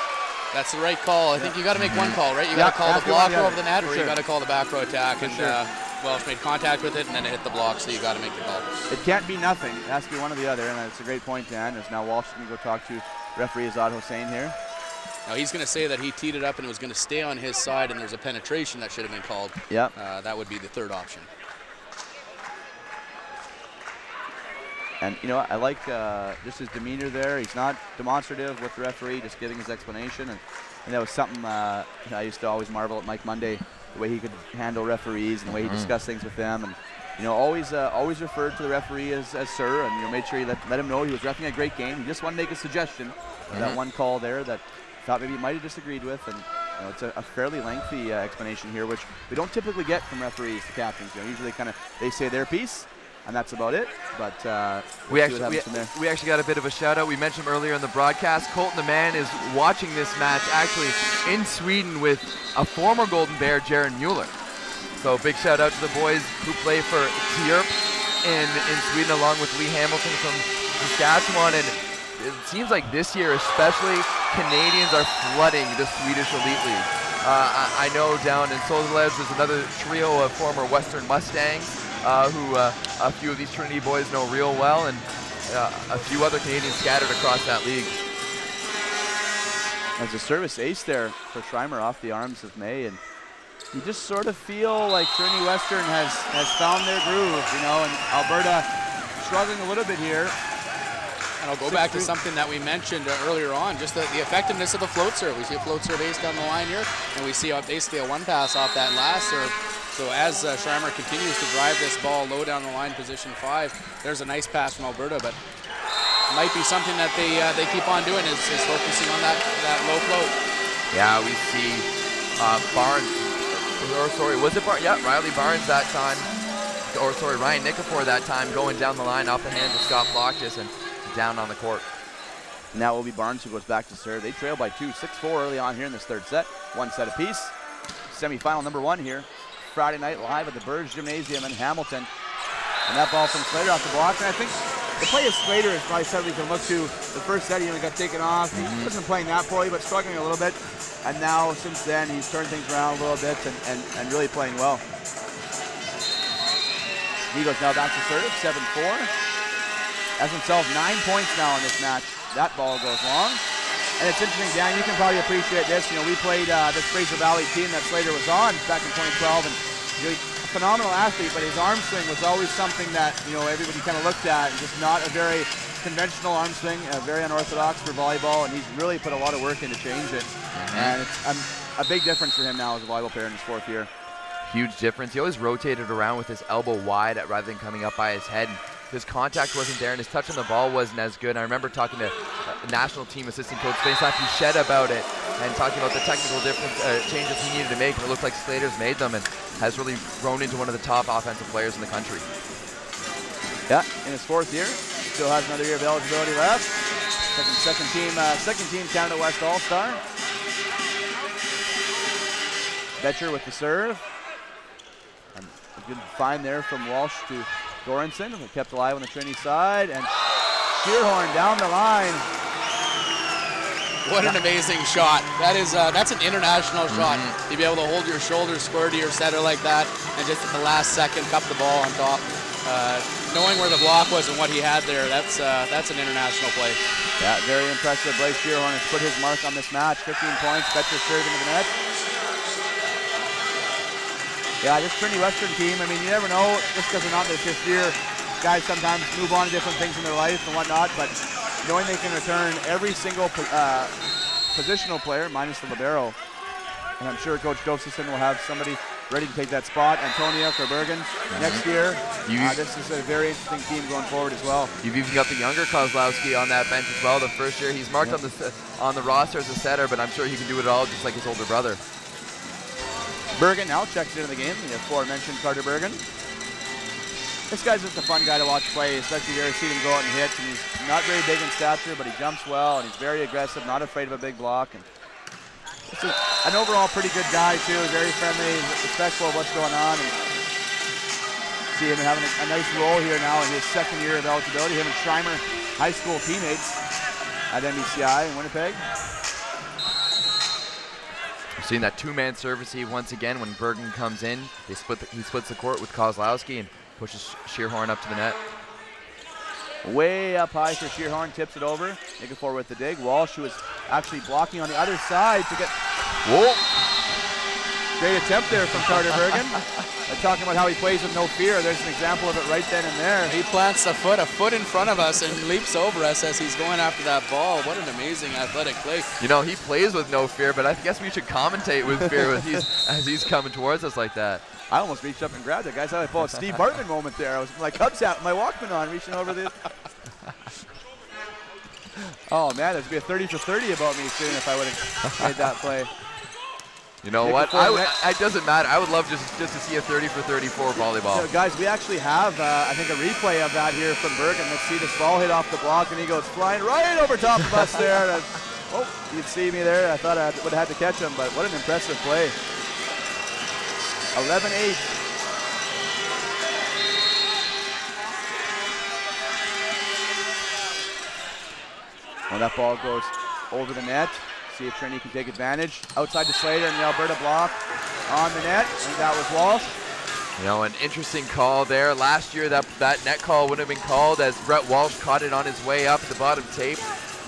[SPEAKER 3] That's the right call. I yeah. think you got to make one call, right? You got to call the block over the net, or sure. you got to call the back row attack. For and sure. uh, Walsh made contact with it, and then it hit the block, so you got to make the call.
[SPEAKER 1] It can't be nothing. It has to be one or the other, and it's a great point, Dan. As now Walsh to go talk to referee Azad Hossein here.
[SPEAKER 3] Now he's going to say that he teed it up and it was going to stay on his side and there's a penetration that should have been called.
[SPEAKER 1] Yeah.
[SPEAKER 3] Uh, that would be the third option.
[SPEAKER 1] And, you know, I like uh, just his demeanor there. He's not demonstrative with the referee, just giving his explanation. And, and that was something uh, I used to always marvel at Mike Monday, the way he could handle referees and the way he mm discussed things with them. And, you know, always uh, always referred to the referee as, as sir and, you know, made sure he let, let him know he was refereeing a great game. He just wanted to make a suggestion. Mm. That one call there that thought maybe he might have disagreed with. And you know, it's a, a, fairly lengthy uh, explanation here, which we don't typically get from referees to captains. You know, usually kind of they say their piece, and that's about it. But uh,
[SPEAKER 2] we actually we, we, actually got a bit of a shout out. We mentioned earlier in the broadcast, Colton the man is watching this match actually in Sweden with a former Golden Bear, Jaron Mueller. So big shout out to the boys who play for Tierp in in Sweden, along with Lee Hamilton from Saskatchewan, and it seems like this year especially, Canadians are flooding the Swedish Elite League. Uh, I, I, know down in Solzalez there's another trio of former Western Mustangs who uh, a few of these Trinity boys know real well and uh, a few other Canadians scattered across that league.
[SPEAKER 1] As a service ace there for Schreimer off the arms of May and you just sort of feel like Trinity Western has, has found their groove, you know, and Alberta struggling a little bit here.
[SPEAKER 3] And I'll go back to something that we mentioned uh, earlier on, just the, the, effectiveness of the float serve. We see a float serve ace down the line here, and we see basically a one pass off that last serve. So as uh, Schreimer continues to drive this ball low down the line, position five, there's a nice pass from Alberta, but might be something that they uh, they keep on doing is, is, focusing on that, that low float.
[SPEAKER 2] Yeah, we see uh, Barnes, or sorry, was it Barnes? Yeah, Riley Barnes that time, or sorry, Ryan Nikifor that time going down the line off the hands of Scott Plotkus, and down on the court.
[SPEAKER 1] Now it will be Barnes who goes back to serve. They trail by two, 6-4 early on here in this third set. One set apiece. Semifinal number one here. Friday night live at the Burridge Gymnasium in Hamilton. And that ball from Slater off the block. And I think the play of Slater is probably something we can look to. The first set he only got taken off. He mm-hmm. wasn't playing that poorly, but struggling a little bit. And now since then he's turned things around a little bit and, and, and really playing well. He goes now back to serve, 7-4 has himself nine points now in this match. That ball goes long. And it's interesting, Dan, you can probably appreciate this. You know, we played uh, this Fraser Valley team that Slater was on back in 2012, and you know, phenomenal athlete, but his arm swing was always something that you know everybody kind of looked at, and just not a very conventional arm swing, uh, very unorthodox for volleyball, and he's really put a lot of work in to change it. And it's um, a big difference for him now as a volleyball player in his fourth year.
[SPEAKER 2] Huge difference. He always rotated around with his elbow wide rather than coming up by his head. His contact wasn't there, and his touch on the ball wasn't as good. I remember talking to a national team assistant coach Vincent Shed about it and talking about the technical difference uh, changes he needed to make. And it looks like Slater's made them and has really grown into one of the top offensive players in the country.
[SPEAKER 1] Yeah, in his fourth year, still has another year of eligibility left. Second, second team, uh, second team Canada West All Star. Betcher with the serve. And a good find there from Walsh to Goranson. We kept alive on the Trinity side, and Scheerhorn down the line.
[SPEAKER 3] What an amazing shot. That is, uh, that's an international shot. To be able to hold your shoulder square to your setter like that and just at the last second cup the ball on top. Uh, knowing where the block was and what he had there, that's, uh, that's an international play.
[SPEAKER 1] Yeah, very impressive. Blake Scheerhorn has put his mark on this match. 15 points, Betcher serving into the net. Yeah, this Trinity Western team, I mean, you never know, just because they're not their fifth year, guys sometimes move on to different things in their life and whatnot, but knowing they can return every single uh, positional player, minus the libero, and I'm sure Coach Josephson will have somebody ready to take that spot. Antoniuk Kerbergen next year. Uh, this is a very interesting team going forward as well.
[SPEAKER 2] You've even got the younger Kozlowski on that bench as well. The first year he's marked on the on the roster as a setter, but I'm sure he can do it all just like his older brother.
[SPEAKER 1] Bergen now checks into the game. The aforementioned Carter Bergen. This guy's just a fun guy to watch play, especially here. See him go out and hit. And he's not very big in stature, but he jumps well and he's very aggressive, not afraid of a big block. And just an overall pretty good guy too. Very friendly, respectful of what's going on. And see him having a, a nice role here now in his second year of eligibility. Him and Schreimer, high school teammates at MBCI in Winnipeg.
[SPEAKER 2] Seeing that two-man service he once again when Bergen comes in. They split the, he splits the court with Kozlowski and pushes Scheerhorn up to the net.
[SPEAKER 1] Way up high for Scheerhorn, tips it over. Nikifor with the dig. Walsh, who was actually blocking on the other side to get
[SPEAKER 2] Whoa!
[SPEAKER 1] Great attempt there from Carter Bergen. They're talking about how he plays with no fear. There's an example of it right then and there.
[SPEAKER 3] He plants a foot, a foot in front of us and leaps over us as he's going after that ball. What an amazing athletic play.
[SPEAKER 2] You know, he plays with no fear, but I guess we should commentate with fear with he's, as he's coming towards us like that.
[SPEAKER 1] I almost reached up and grabbed it. Guys, I pulled a Steve Bartman moment there. I was with my Cubs hat, my Walkman on, reaching over the. oh man, there'd be a 30 for 30 about me soon if I would have made that play.
[SPEAKER 2] You know
[SPEAKER 1] Nick
[SPEAKER 2] what? I it doesn't matter. I would love just just to see a 30 for 34 volleyball.
[SPEAKER 1] So guys, we actually have, uh, I think, a replay of that here from Bergen. Let's see this ball hit off the block, and he goes flying right over top of us there. And, oh, you'd see me there. I thought I would have had to catch him, but what an impressive play. 11-8. Well, that ball goes over the net. See if Trinity can take advantage. Outside to Slater and the Alberta block on the net. Think that was Walsh.
[SPEAKER 2] You know, an interesting call there. Last year, that that net call would have been called as Brett Walsh caught it on his way up the bottom tape.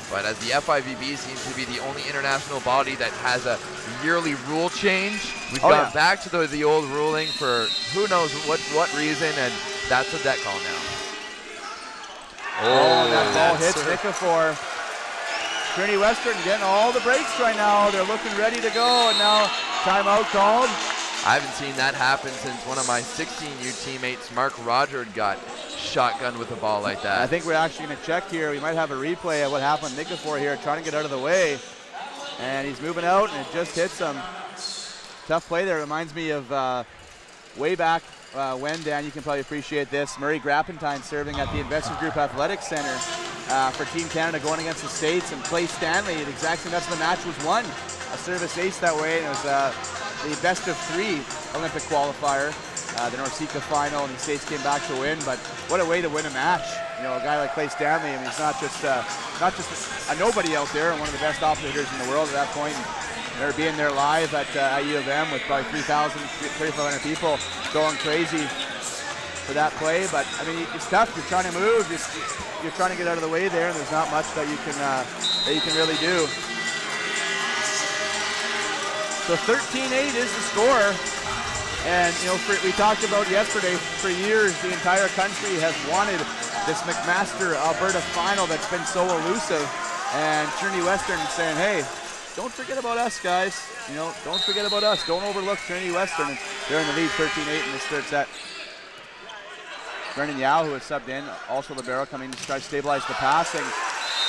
[SPEAKER 2] But as the FIVB seems to be the only international body that has a yearly rule change, we've
[SPEAKER 1] Oh,
[SPEAKER 2] gone
[SPEAKER 1] yeah.
[SPEAKER 2] back to the, the old ruling for who knows what, what reason, and that's a debt call now.
[SPEAKER 1] Oh, that ball
[SPEAKER 3] oh,
[SPEAKER 1] hits
[SPEAKER 3] sort of-
[SPEAKER 1] Nikifor. Trinity Western getting all the breaks right now. They're looking ready to go, and now timeout called.
[SPEAKER 2] I haven't seen that happen since one of my 16U teammates, Mark Roger, got shotgun with a ball like that.
[SPEAKER 1] I think we're actually going to check here. We might have a replay of what happened. Nikifor here trying to get out of the way, and he's moving out, and it just hits him. Tough play there. Reminds me of uh, way back uh, when, Dan, you can probably appreciate this. Murray Grapentine serving at the Investors Group Athletics Center uh, for Team Canada going against the States, and Clay Stanley, the exact same that's the match was won. A service ace that way, and it was uh, the best of three Olympic qualifier. Uh, the NORCECA final, and the States came back to win. But what a way to win a match! You know, a guy like Clay Stanley. I mean, he's not just uh, not just a nobody out there, and one of the best operators in the world at that point. And they're being there live at, uh, at U of M with probably 3,000, 3,500 people going crazy for that play. But I mean, it's tough. You're trying to move. You're, you're trying to get out of the way there, and there's not much that you can uh, that you can really do. So 13-8 is the score. And you know, for, we talked about yesterday. For years, the entire country has wanted this McMaster Alberta final that's been so elusive. And Trinity Western saying, "Hey, don't forget about us, guys. You know, don't forget about us. Don't overlook Trinity Western." They're in the lead, 13-8 in this third set. Brendan Yao, who has subbed in, also libero coming to try to stabilize the passing.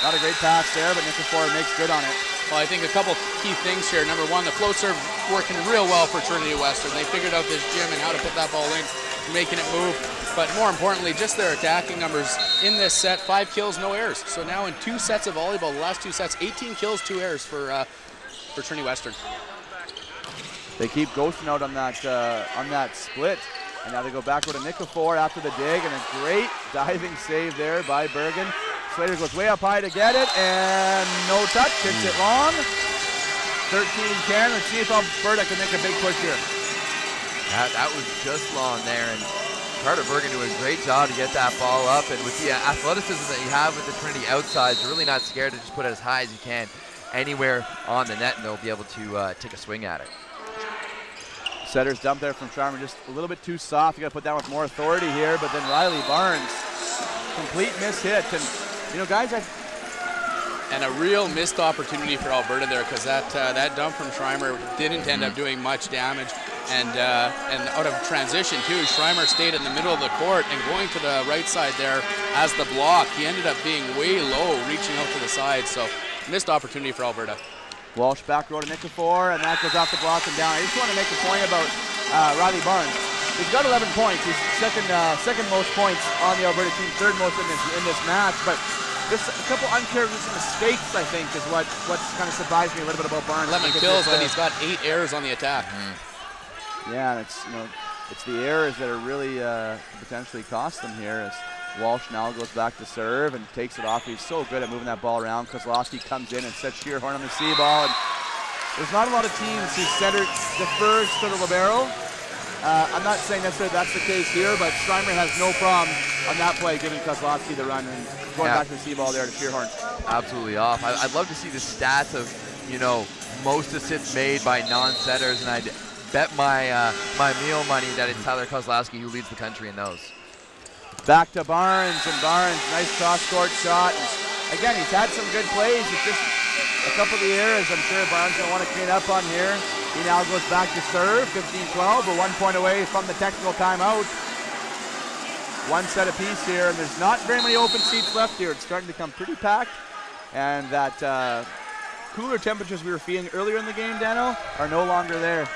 [SPEAKER 1] Not a great pass there, but Nikifor makes good on it.
[SPEAKER 3] Well, I think a couple key things here. Number one, the float serve working real well for Trinity Western. They figured out this gym and how to put that ball in, making it move. But more importantly, just their attacking numbers in this set, five kills, no errors. So now in two sets of volleyball, the last two sets, 18 kills, two errors for uh, for Trinity Western.
[SPEAKER 1] They keep ghosting out on that uh, on that split. And now they go backward to Nikifor after the dig, and a great diving save there by Bergen. Slater goes way up high to get it, and no touch, hits it long. 13-10, let's see if Alberta can make a big push here.
[SPEAKER 2] That, that was just long there, and Carter Bergen doing a great job to get that ball up, and with the athleticism that you have with the Trinity outsides, really not scared to just put it as high as you can anywhere on the net, and they'll be able to uh, take a swing at it.
[SPEAKER 1] Setter's dump there from Schreimer, just a little bit too soft. You got to put down with more authority here, but then Riley Barnes, complete miss hit, and you know, guys, I
[SPEAKER 3] and a real missed opportunity for Alberta there because that uh, that dump from Schreimer didn't end up doing much damage. And uh, and out of transition too, Schreimer stayed in the middle of the court and going to the right side there as the block. He ended up being way low, reaching out to the side. So missed opportunity for Alberta.
[SPEAKER 1] Walsh back row to Nikifor, and that goes off the block and down. I just want to make a point about uh, Riley Barnes. He's got 11 points. He's second uh, second most points on the Alberta team, third most in this in this match. But just a couple uncharacteristic mistakes, I think, is what what's kind of surprised me a little bit about Barnes.
[SPEAKER 3] 11 kills, but he's got eight errors on the attack.
[SPEAKER 1] Mm. Yeah, and it's you know it's the errors that are really uh, potentially cost them here. As Walsh now goes back to serve and takes it off. He's so good at moving that ball around. Kozlowski comes in and sets Scheerhorn on the C ball. And there's not a lot of teams who center defers to the libero. Uh, I'm not saying necessarily that's the case here, but Schreimer has no problem on that play giving Kozlowski the run and going
[SPEAKER 2] Yeah.
[SPEAKER 1] back to the C ball there to Scheerhorn.
[SPEAKER 2] absolutely off. I, I'd love to see the stats of, you know, most assists made by non-setters, and I'd bet my uh, my meal money that it's Tyler Kozlowski who leads the country in those.
[SPEAKER 1] Back to Barnes, and Barnes, nice cross-court shot. And again, he's had some good plays. It's just a couple of the errors I'm sure Barnes going to want to clean up on here. He now goes back to serve, 15-12. We're one point away from the technical timeout. One set apiece here, and there's not very many open seats left here. It's starting to become pretty packed, and that uh, cooler temperatures we were feeling earlier in the game, Dano, are no longer there.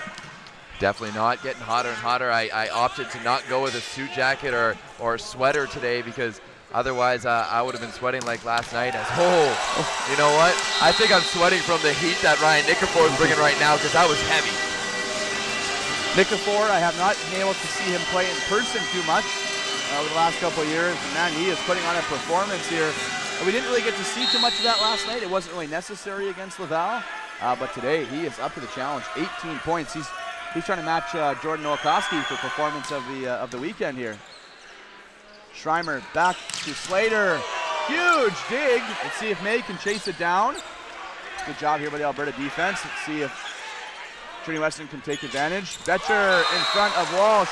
[SPEAKER 2] Definitely not getting hotter and hotter. I, I opted to not go with a suit jacket or, or sweater today because otherwise uh, I would have been sweating like last night. As oh, you know what? I think I'm sweating from the heat that Ryan Nikifor is bringing right now because that was heavy.
[SPEAKER 1] Nikifor, I have not been able to see him play in person too much uh, over the last couple years. And man, he is putting on a performance here. We didn't really get to see too much of that last night. It wasn't really necessary against Laval. Uh, but today, he is up to the challenge. 18 points. He's he's trying to match uh, Jordan Nowakowski for performance of the uh, of the weekend here. Schreimer back to Slater. Huge dig. Let's see if May can chase it down. Good job here by the Alberta defense. Let's see if Trinity Western can take advantage. Betcher in front of Walsh.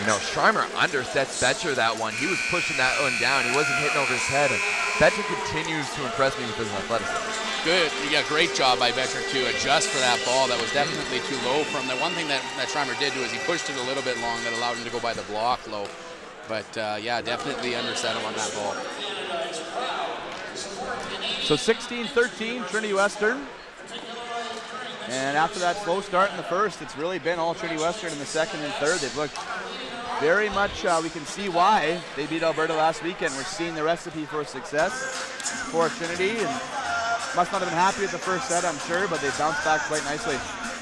[SPEAKER 2] You know, Schreimer undersets Betcher that one. He was pushing that one down. He wasn't hitting over his head. And Betcher continues to impress me with his athleticism.
[SPEAKER 3] Good, yeah, great job by Betcher to adjust for that ball. That was definitely too low from the one thing that, that Schreimer did do is he pushed it a little bit long that allowed him to go by the block low. But uh, yeah, definitely underset him on that ball.
[SPEAKER 1] So 16-13, Trinity Western. And after that slow start in the first, it's really been all Trinity Western in the second and third. They've looked very much, uh, we can see why they beat Alberta last weekend. We're seeing the recipe for success for Trinity. And must not have been happy with the first set, I'm sure, but they bounced back quite nicely.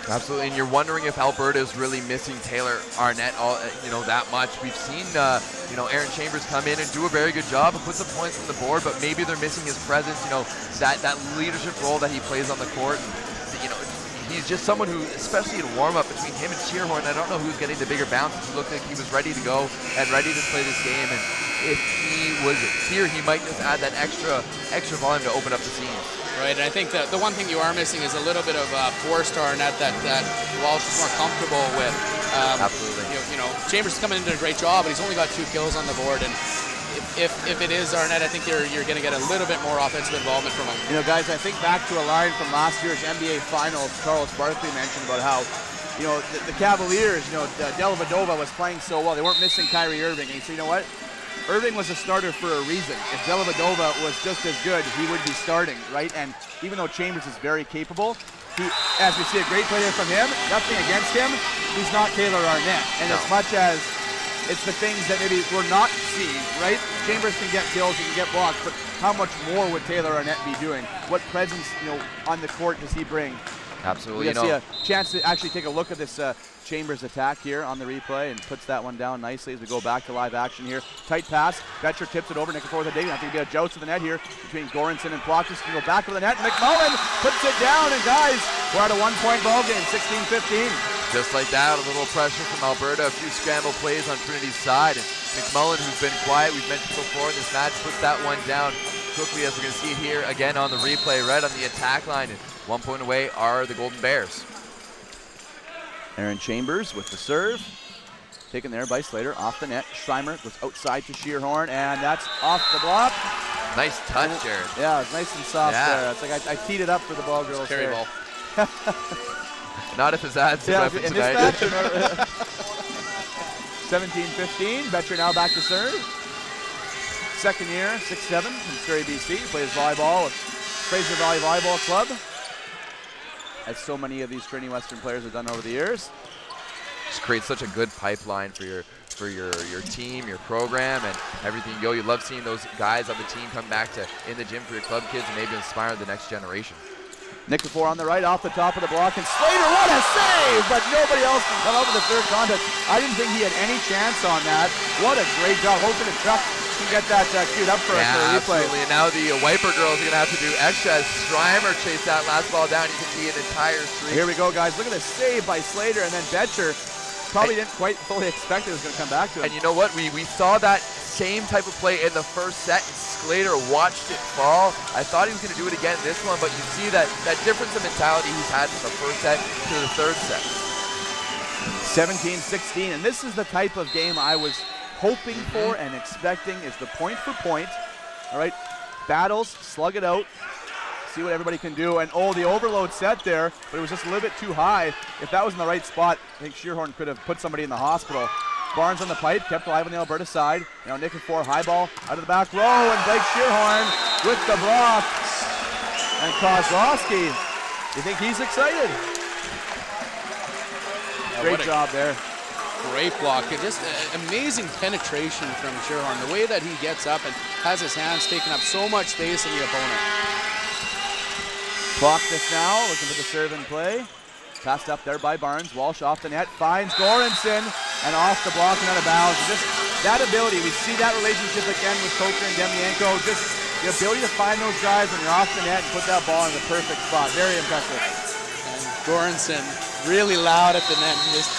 [SPEAKER 2] Absolutely, and you're wondering if Alberta is really missing Taylor Arnett, all uh, you know, that much. We've seen, uh, you know, Aaron Chambers come in and do a very good job and put some points on the board, but maybe they're missing his presence. You know, that that leadership role that he plays on the court. Know, he's just someone who, especially in warm-up between him and Scheerhorn, I don't know who's getting the bigger bounces. He looked like he was ready to go and ready to play this game. And if he was here, he might just add that extra extra volume to open up the seams.
[SPEAKER 3] Right, and I think that the one thing you are missing is a little bit of uh, four-star net that, that Walsh is more comfortable with. Um,
[SPEAKER 2] Absolutely.
[SPEAKER 3] You, you know, Chambers is coming into a great job, but he's only got two kills on the board. And if, if, if it is Arnett, I think you're, you're going to get a little bit more offensive involvement from him.
[SPEAKER 1] You know, guys, I think back to a line from last year's NBA Finals. Charles Barkley mentioned about how, you know, the, the Cavaliers, you know, uh, Dellavedova was playing so well. They weren't missing Kyrie Irving. And he said, you know what? Irving was a starter for a reason. If Dellavedova was just as good, he would be starting, right? And even though Chambers is very capable, he, as we see a great play there from him, nothing against him, he's not Taylor Arnett. And
[SPEAKER 2] No.
[SPEAKER 1] as much as it's the things that maybe we're not seeing, right? Chambers can get kills, he can get blocks, but how much more would Taylor Arnett be doing? What presence, you know, on the court does he bring?
[SPEAKER 2] Absolutely.
[SPEAKER 1] We
[SPEAKER 2] You know,
[SPEAKER 1] see a chance to actually take a look at this uh, Chambers attack here on the replay and puts that one down nicely as we go back to live action here. Tight pass. Betcher tips it over. Nick forward the dig. I think we get a joust to the net here between Goranson and Plotkus. Can go back to the net. McMullen puts it down. And guys, we're at a one-point ball game, 16-15.
[SPEAKER 2] Just like that, a little pressure from Alberta, a few scramble plays on Trinity's side. And McMullen, who's been quiet, we've mentioned before in this match, puts that one down quickly as we're going to see here again on the replay, right on the attack line. And one point away are the Golden Bears.
[SPEAKER 1] Aaron Chambers with the serve. Taken there by Slater off the net. Schreimer goes outside to Scheerhorn, and that's off the block.
[SPEAKER 2] Nice touch, Jared.
[SPEAKER 1] Yeah, it's nice and soft
[SPEAKER 2] Yeah.
[SPEAKER 1] there. It's like I, I teed it up for the ball girls
[SPEAKER 3] Carry
[SPEAKER 1] there.
[SPEAKER 3] ball.
[SPEAKER 2] Not if his ad's
[SPEAKER 1] Yeah,
[SPEAKER 2] weapon
[SPEAKER 1] in
[SPEAKER 2] tonight.
[SPEAKER 1] 17-15. Betcher now back to serve. Second year, 6-7 from Surrey, BC. Plays volleyball with Fraser Valley Volleyball Club. As so many of these Trinity Western players have done over the years.
[SPEAKER 2] Just creates such a good pipeline for your for your your team, your program, and everything you go. You love seeing those guys on the team come back to in the gym for your club kids and maybe inspire the next generation.
[SPEAKER 1] Nikifor on the right, off the top of the block, and Slater, what a save! But nobody else can come up with a third contest. I didn't think he had any chance on that. What a great job. Hoping that Chuck can get that uh, queued up for us for
[SPEAKER 2] Yeah,
[SPEAKER 1] a replay.
[SPEAKER 2] absolutely. And now the uh, Wiper girls are going to have to do extra as Schreimer chased that last ball down. You can see an entire streak.
[SPEAKER 1] Here we go, guys. Look at this save by Slater, and then Betcher probably didn't quite fully expect it was going to come back to him.
[SPEAKER 2] And you know what? We, we saw that same type of play in the first set. and Slater watched it fall. I thought he was going to do it again this one, but you see that, that difference in mentality he's had from the first set to the third set.
[SPEAKER 1] 17-16, and this is the type of game I was hoping
[SPEAKER 2] Mm-hmm.
[SPEAKER 1] for and expecting is the point for point. All right, battles, slug it out, see what everybody can do. And oh, the overload set there, but it was just a little bit too high. If that was in the right spot, I think Scheerhorn could have put somebody in the hospital. Barnes on the pipe, kept alive on the Alberta side. Now Nick and four, high ball out of the back row, and Blake Scheerhorn with the block. And Kozlowski, you think he's excited?
[SPEAKER 3] Yeah,
[SPEAKER 1] Great job there.
[SPEAKER 3] Great block. Just uh, amazing penetration from Scheerhorn. The way that he gets up and has his hands taking up so much space in the opponent.
[SPEAKER 1] Clock this now, looking for the serve and play. Passed up there by Barnes. Walsh off the net, finds Goranson, and off the block and out of bounds. Just that ability, we see that relationship again with Coker and Demienko. Just the ability to find those guys when you're off the net and put that ball in the perfect spot. Very impressive.
[SPEAKER 3] And Goranson really loud at the net, and just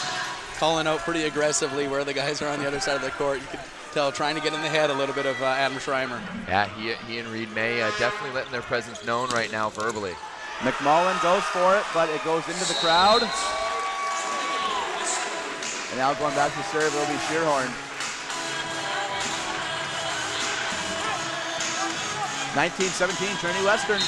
[SPEAKER 3] calling out pretty aggressively where the guys are on the other side of the court. You could tell trying to get in the head a little bit of uh, Adam Schreimer.
[SPEAKER 2] Yeah, he, he and Reed May uh, definitely letting their presence known right now verbally.
[SPEAKER 1] McMullen goes for it, but it goes into the crowd. And now going back to serve, it'll be Scheerhorn. 19-17, Trinity Western.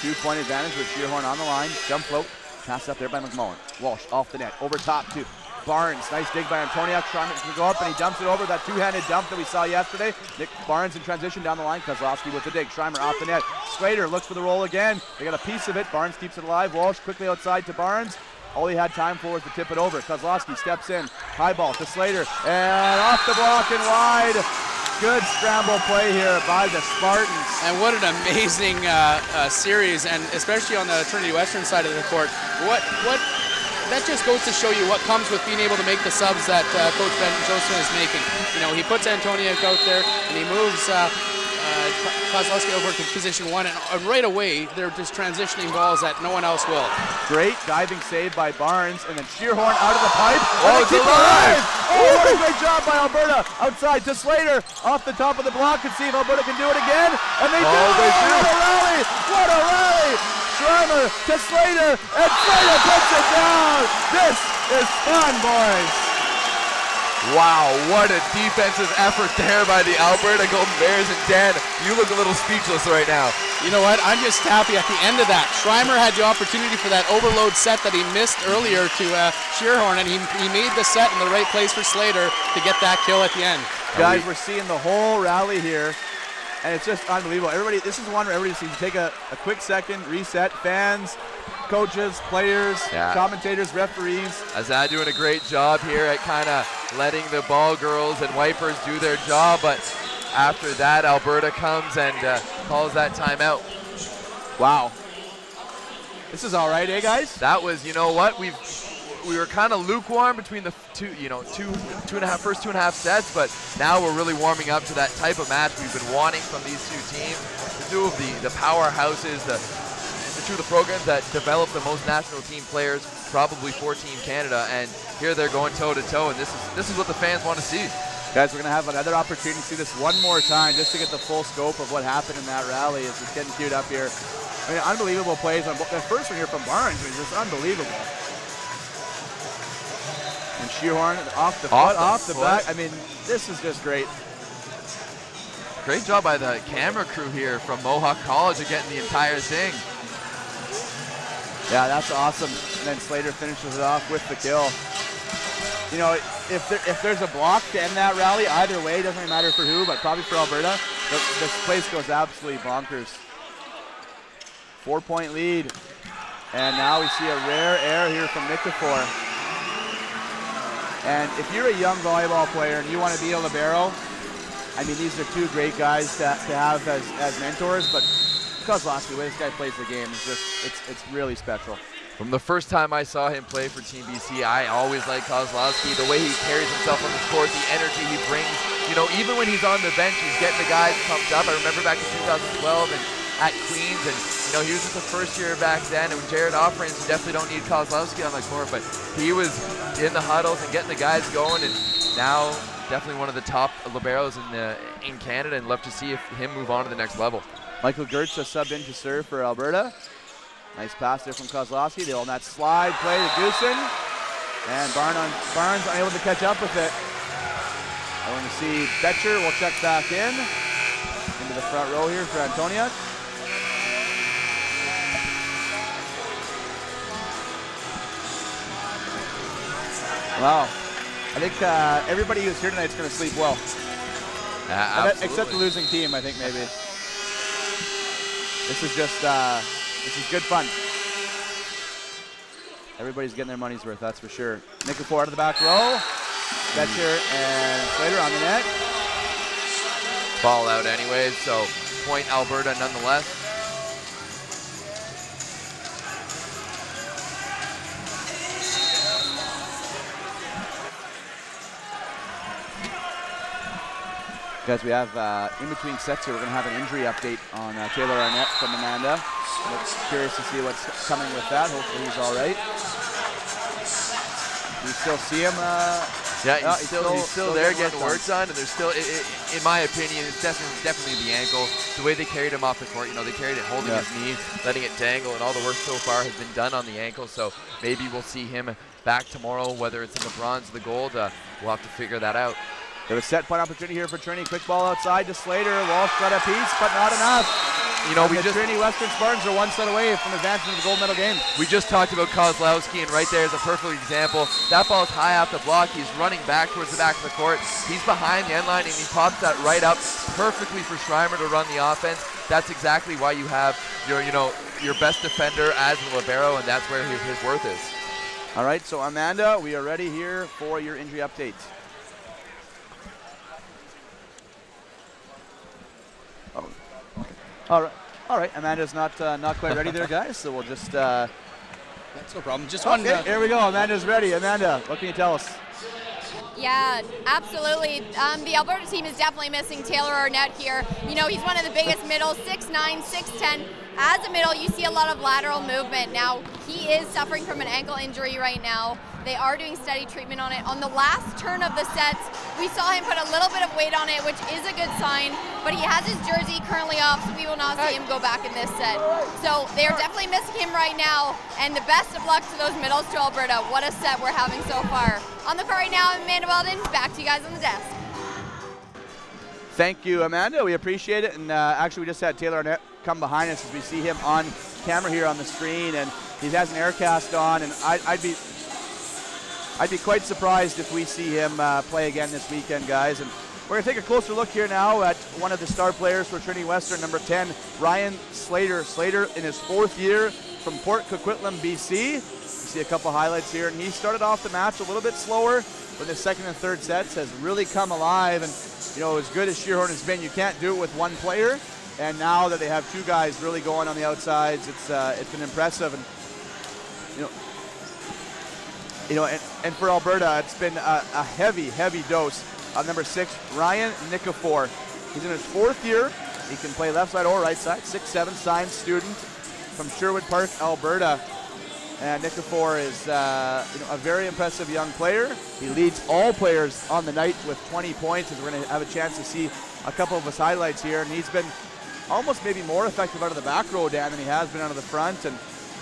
[SPEAKER 1] Two-point advantage with Scheerhorn on the line. Jump float. Pass up there by McMullen. Walsh off the net. Over top to Barnes. Nice dig by Antoniuk. Schreimer can go up and he dumps it over. That two-handed dump that we saw yesterday. Nick Barnes in transition down the line. Kozlowski with the dig. Schreimer off the net. Slater looks for the roll again. They got a piece of it. Barnes keeps it alive. Walsh quickly outside to Barnes. All he had time for was to tip it over. Kozlowski steps in. High ball to Slater. And off the block and wide. Good scramble play here by the Spartans.
[SPEAKER 3] And what an amazing uh, uh, series, and especially on the Trinity Western side of the court. What what that just goes to show you what comes with being able to make the subs that uh, Coach Ben Joseph is making. You know, he puts Antoniuk out there, and he moves uh, Kozlowski over to position one, and uh, right away they're just transitioning balls that no one else will.
[SPEAKER 1] Great diving save by Barnes, and then Scheerhorn out of the pipe.
[SPEAKER 2] Oh, it's alive!
[SPEAKER 1] Oh, what a great job by Alberta. Outside to Slater, off the top of the block, and see if Alberta can do it again. And they do
[SPEAKER 2] Oh,
[SPEAKER 1] it!
[SPEAKER 2] they do.
[SPEAKER 1] What a rally! What a rally! Schreimer to Slater, and Slater puts it down. This is fun, boys.
[SPEAKER 2] Wow, what a defensive effort there by the Alberta Golden Bears. And Dan, you look a little speechless right now.
[SPEAKER 3] You know what? I'm just happy at the end of that. Schreimer had the opportunity for that overload set that he missed earlier to uh, Scheerhorn, and he, he made the set in the right place for Slater to get that kill at the end.
[SPEAKER 1] Guys, we're seeing the whole rally here, and it's just unbelievable. Everybody, this is one where everybody seems to take a, a quick second, reset. Fans, coaches, players,
[SPEAKER 2] Yeah.
[SPEAKER 1] commentators, referees.
[SPEAKER 2] Azad doing a great job here at kind of letting the ball girls and wipers do their job, but after that, Alberta comes and uh, calls that timeout.
[SPEAKER 1] Wow. This is all right, eh, guys?
[SPEAKER 2] That was, you know what, we've we were kind of lukewarm between the two, you know, two, two and a half, first two and a half sets, but now we're really warming up to that type of match we've been wanting from these two teams. The two of the, the powerhouses, the, the two of the programs that develop the most national team players, probably for Team Canada, and here they're going toe to toe, and this is this is what the fans want to see.
[SPEAKER 1] Guys, we're going to have another opportunity to see this one more time just to get the full scope of what happened in that rally as it's getting queued up here. I mean, unbelievable plays on first one here from Barnes was just unbelievable. And Scheerhorn off the
[SPEAKER 2] Off
[SPEAKER 1] foot,
[SPEAKER 2] the
[SPEAKER 1] off the
[SPEAKER 2] foot.
[SPEAKER 1] back. I mean, this is just great.
[SPEAKER 2] Great job by the camera crew here from Mohawk College of getting the entire thing.
[SPEAKER 1] Yeah, that's awesome. And then Slater finishes it off with the kill. You know, if there, if there's a block to end that rally, either way, doesn't really matter for who, but probably for Alberta, the, this place goes absolutely bonkers. Four point lead. And now we see a rare error here from Nikifor. And if you're a young volleyball player and you want to be a libero, I mean, these are two great guys to, to have as, as mentors, but Kozlowski, the way this guy plays the game is just, it's, it's really special.
[SPEAKER 2] From the first time I saw him play for Team BC, I always liked Kozlowski. The way he carries himself on the court, the energy he brings. You know, even when he's on the bench, he's getting the guys pumped up. I remember back in 2012 and at Queens, and you know, he was just the first year back then. And with Jared Offrans, you definitely don't need Kozlowski on the court, but he was in the huddles and getting the guys going. And now, definitely one of the top liberos in the, in Canada, and love to see if him move on to the next level.
[SPEAKER 1] Michael Gertz just subbed in to serve for Alberta. Nice pass there from Kozlowski. They on that slide play to Goosen. And Barn on, Barnes unable to catch up with it. I want to see Betcher will check back in. Into the front row here for Antoniuk. Wow. I think uh, everybody who's here tonight is going to sleep well.
[SPEAKER 2] Uh,
[SPEAKER 1] Except the losing team, I think maybe. This is just, uh, this is good fun. Everybody's getting their money's worth, that's for sure. Nikifor out of the back row. Betcher and Slater on the net.
[SPEAKER 2] ball out anyways, so point Alberta nonetheless.
[SPEAKER 1] Guys, we have, uh, in between sets here, we're going to have an injury update on uh, Taylor Arnett from Amanda. I'm curious to see what's coming with that. Hopefully he's all right. Do you still see him? Uh,
[SPEAKER 2] Yeah, he's still,
[SPEAKER 1] still-
[SPEAKER 2] he's still
[SPEAKER 1] still
[SPEAKER 2] there
[SPEAKER 1] getting
[SPEAKER 2] getting
[SPEAKER 1] work
[SPEAKER 2] work done, and there's still, it, it, in my opinion, it's definitely definitely the ankle. The way they carried him off the court, you know, they carried it holding
[SPEAKER 1] Yeah.
[SPEAKER 2] his knee, letting it dangle, and all the work so far has been done on the ankle. So maybe we'll see him back tomorrow, whether it's in the bronze or the gold. Uh, we'll have to figure that out.
[SPEAKER 1] There was set point opportunity here for Trinity. Quick ball outside to Slater. Walsh got a piece, but not enough.
[SPEAKER 2] You know,
[SPEAKER 1] And
[SPEAKER 2] we just
[SPEAKER 1] Trinity Western Spartans are one set away from advancing to the gold medal game.
[SPEAKER 2] We just talked about Kozlowski, and right there is a perfect example. That ball is high off the block. He's running back towards the back of the court. He's behind the end line, and he pops that right up perfectly for Schreimer to run the offense. That's exactly why you have your, you know, your best defender as a libero, and that's where his, his worth is.
[SPEAKER 1] All right, so Amanda, we are ready here for your injury update. Oh, okay. All right, all right. Amanda's not uh, not quite ready there, guys. So we'll just. Uh,
[SPEAKER 3] That's no problem. Just one.
[SPEAKER 1] okay,
[SPEAKER 3] Uh,
[SPEAKER 1] here we go. Amanda's ready. Amanda, what can you tell us?
[SPEAKER 4] Yeah, absolutely. Um, the Alberta team is definitely missing Taylor Arnett here. You know, he's one of the biggest middles, 6'9", 6'10". As a middle, you see a lot of lateral movement. Now, he is suffering from an ankle injury right now. They are doing steady treatment on it. On the last turn of the sets, we saw him put a little bit of weight on it, which is a good sign, but he has his jersey currently off, so we will not see him go back in this set. So they are definitely missing him right now, and the best of luck to those middles to Alberta. What a set we're having so far. On the court right now, Amanda Weldon. Back to you guys on the desk.
[SPEAKER 1] Thank you, Amanda. We appreciate it. And uh, actually, we just had Taylor Arnett come behind us as we see him on camera here on the screen, and he has an air cast on. And I, would be, I'd be quite surprised if we see him uh, play again this weekend, guys. And we're gonna take a closer look here now at one of the star players for Trinity Western, number 10, Ryan Slater. Slater in his fourth year from Port Coquitlam, BC. You see a couple highlights here, and he started off the match a little bit slower, but the second and third sets has really come alive. And you know, as good as Scheerhorn has been, you can't do it with one player. And now that they have two guys really going on the outsides, it's uh, it's been impressive. And you know, you know, and, and for Alberta, it's been a, a heavy, heavy dose of number six, Ryan Nikifor. He's in his fourth year. He can play left side or right side. Six seven science student from Sherwood Park, Alberta. And Nikifor is uh, you know, a very impressive young player. He leads all players on the night with 20 points, as we're going to have a chance to see a couple of his highlights here. And he's been almost maybe more effective out of the back row, Dan, than he has been out of the front, and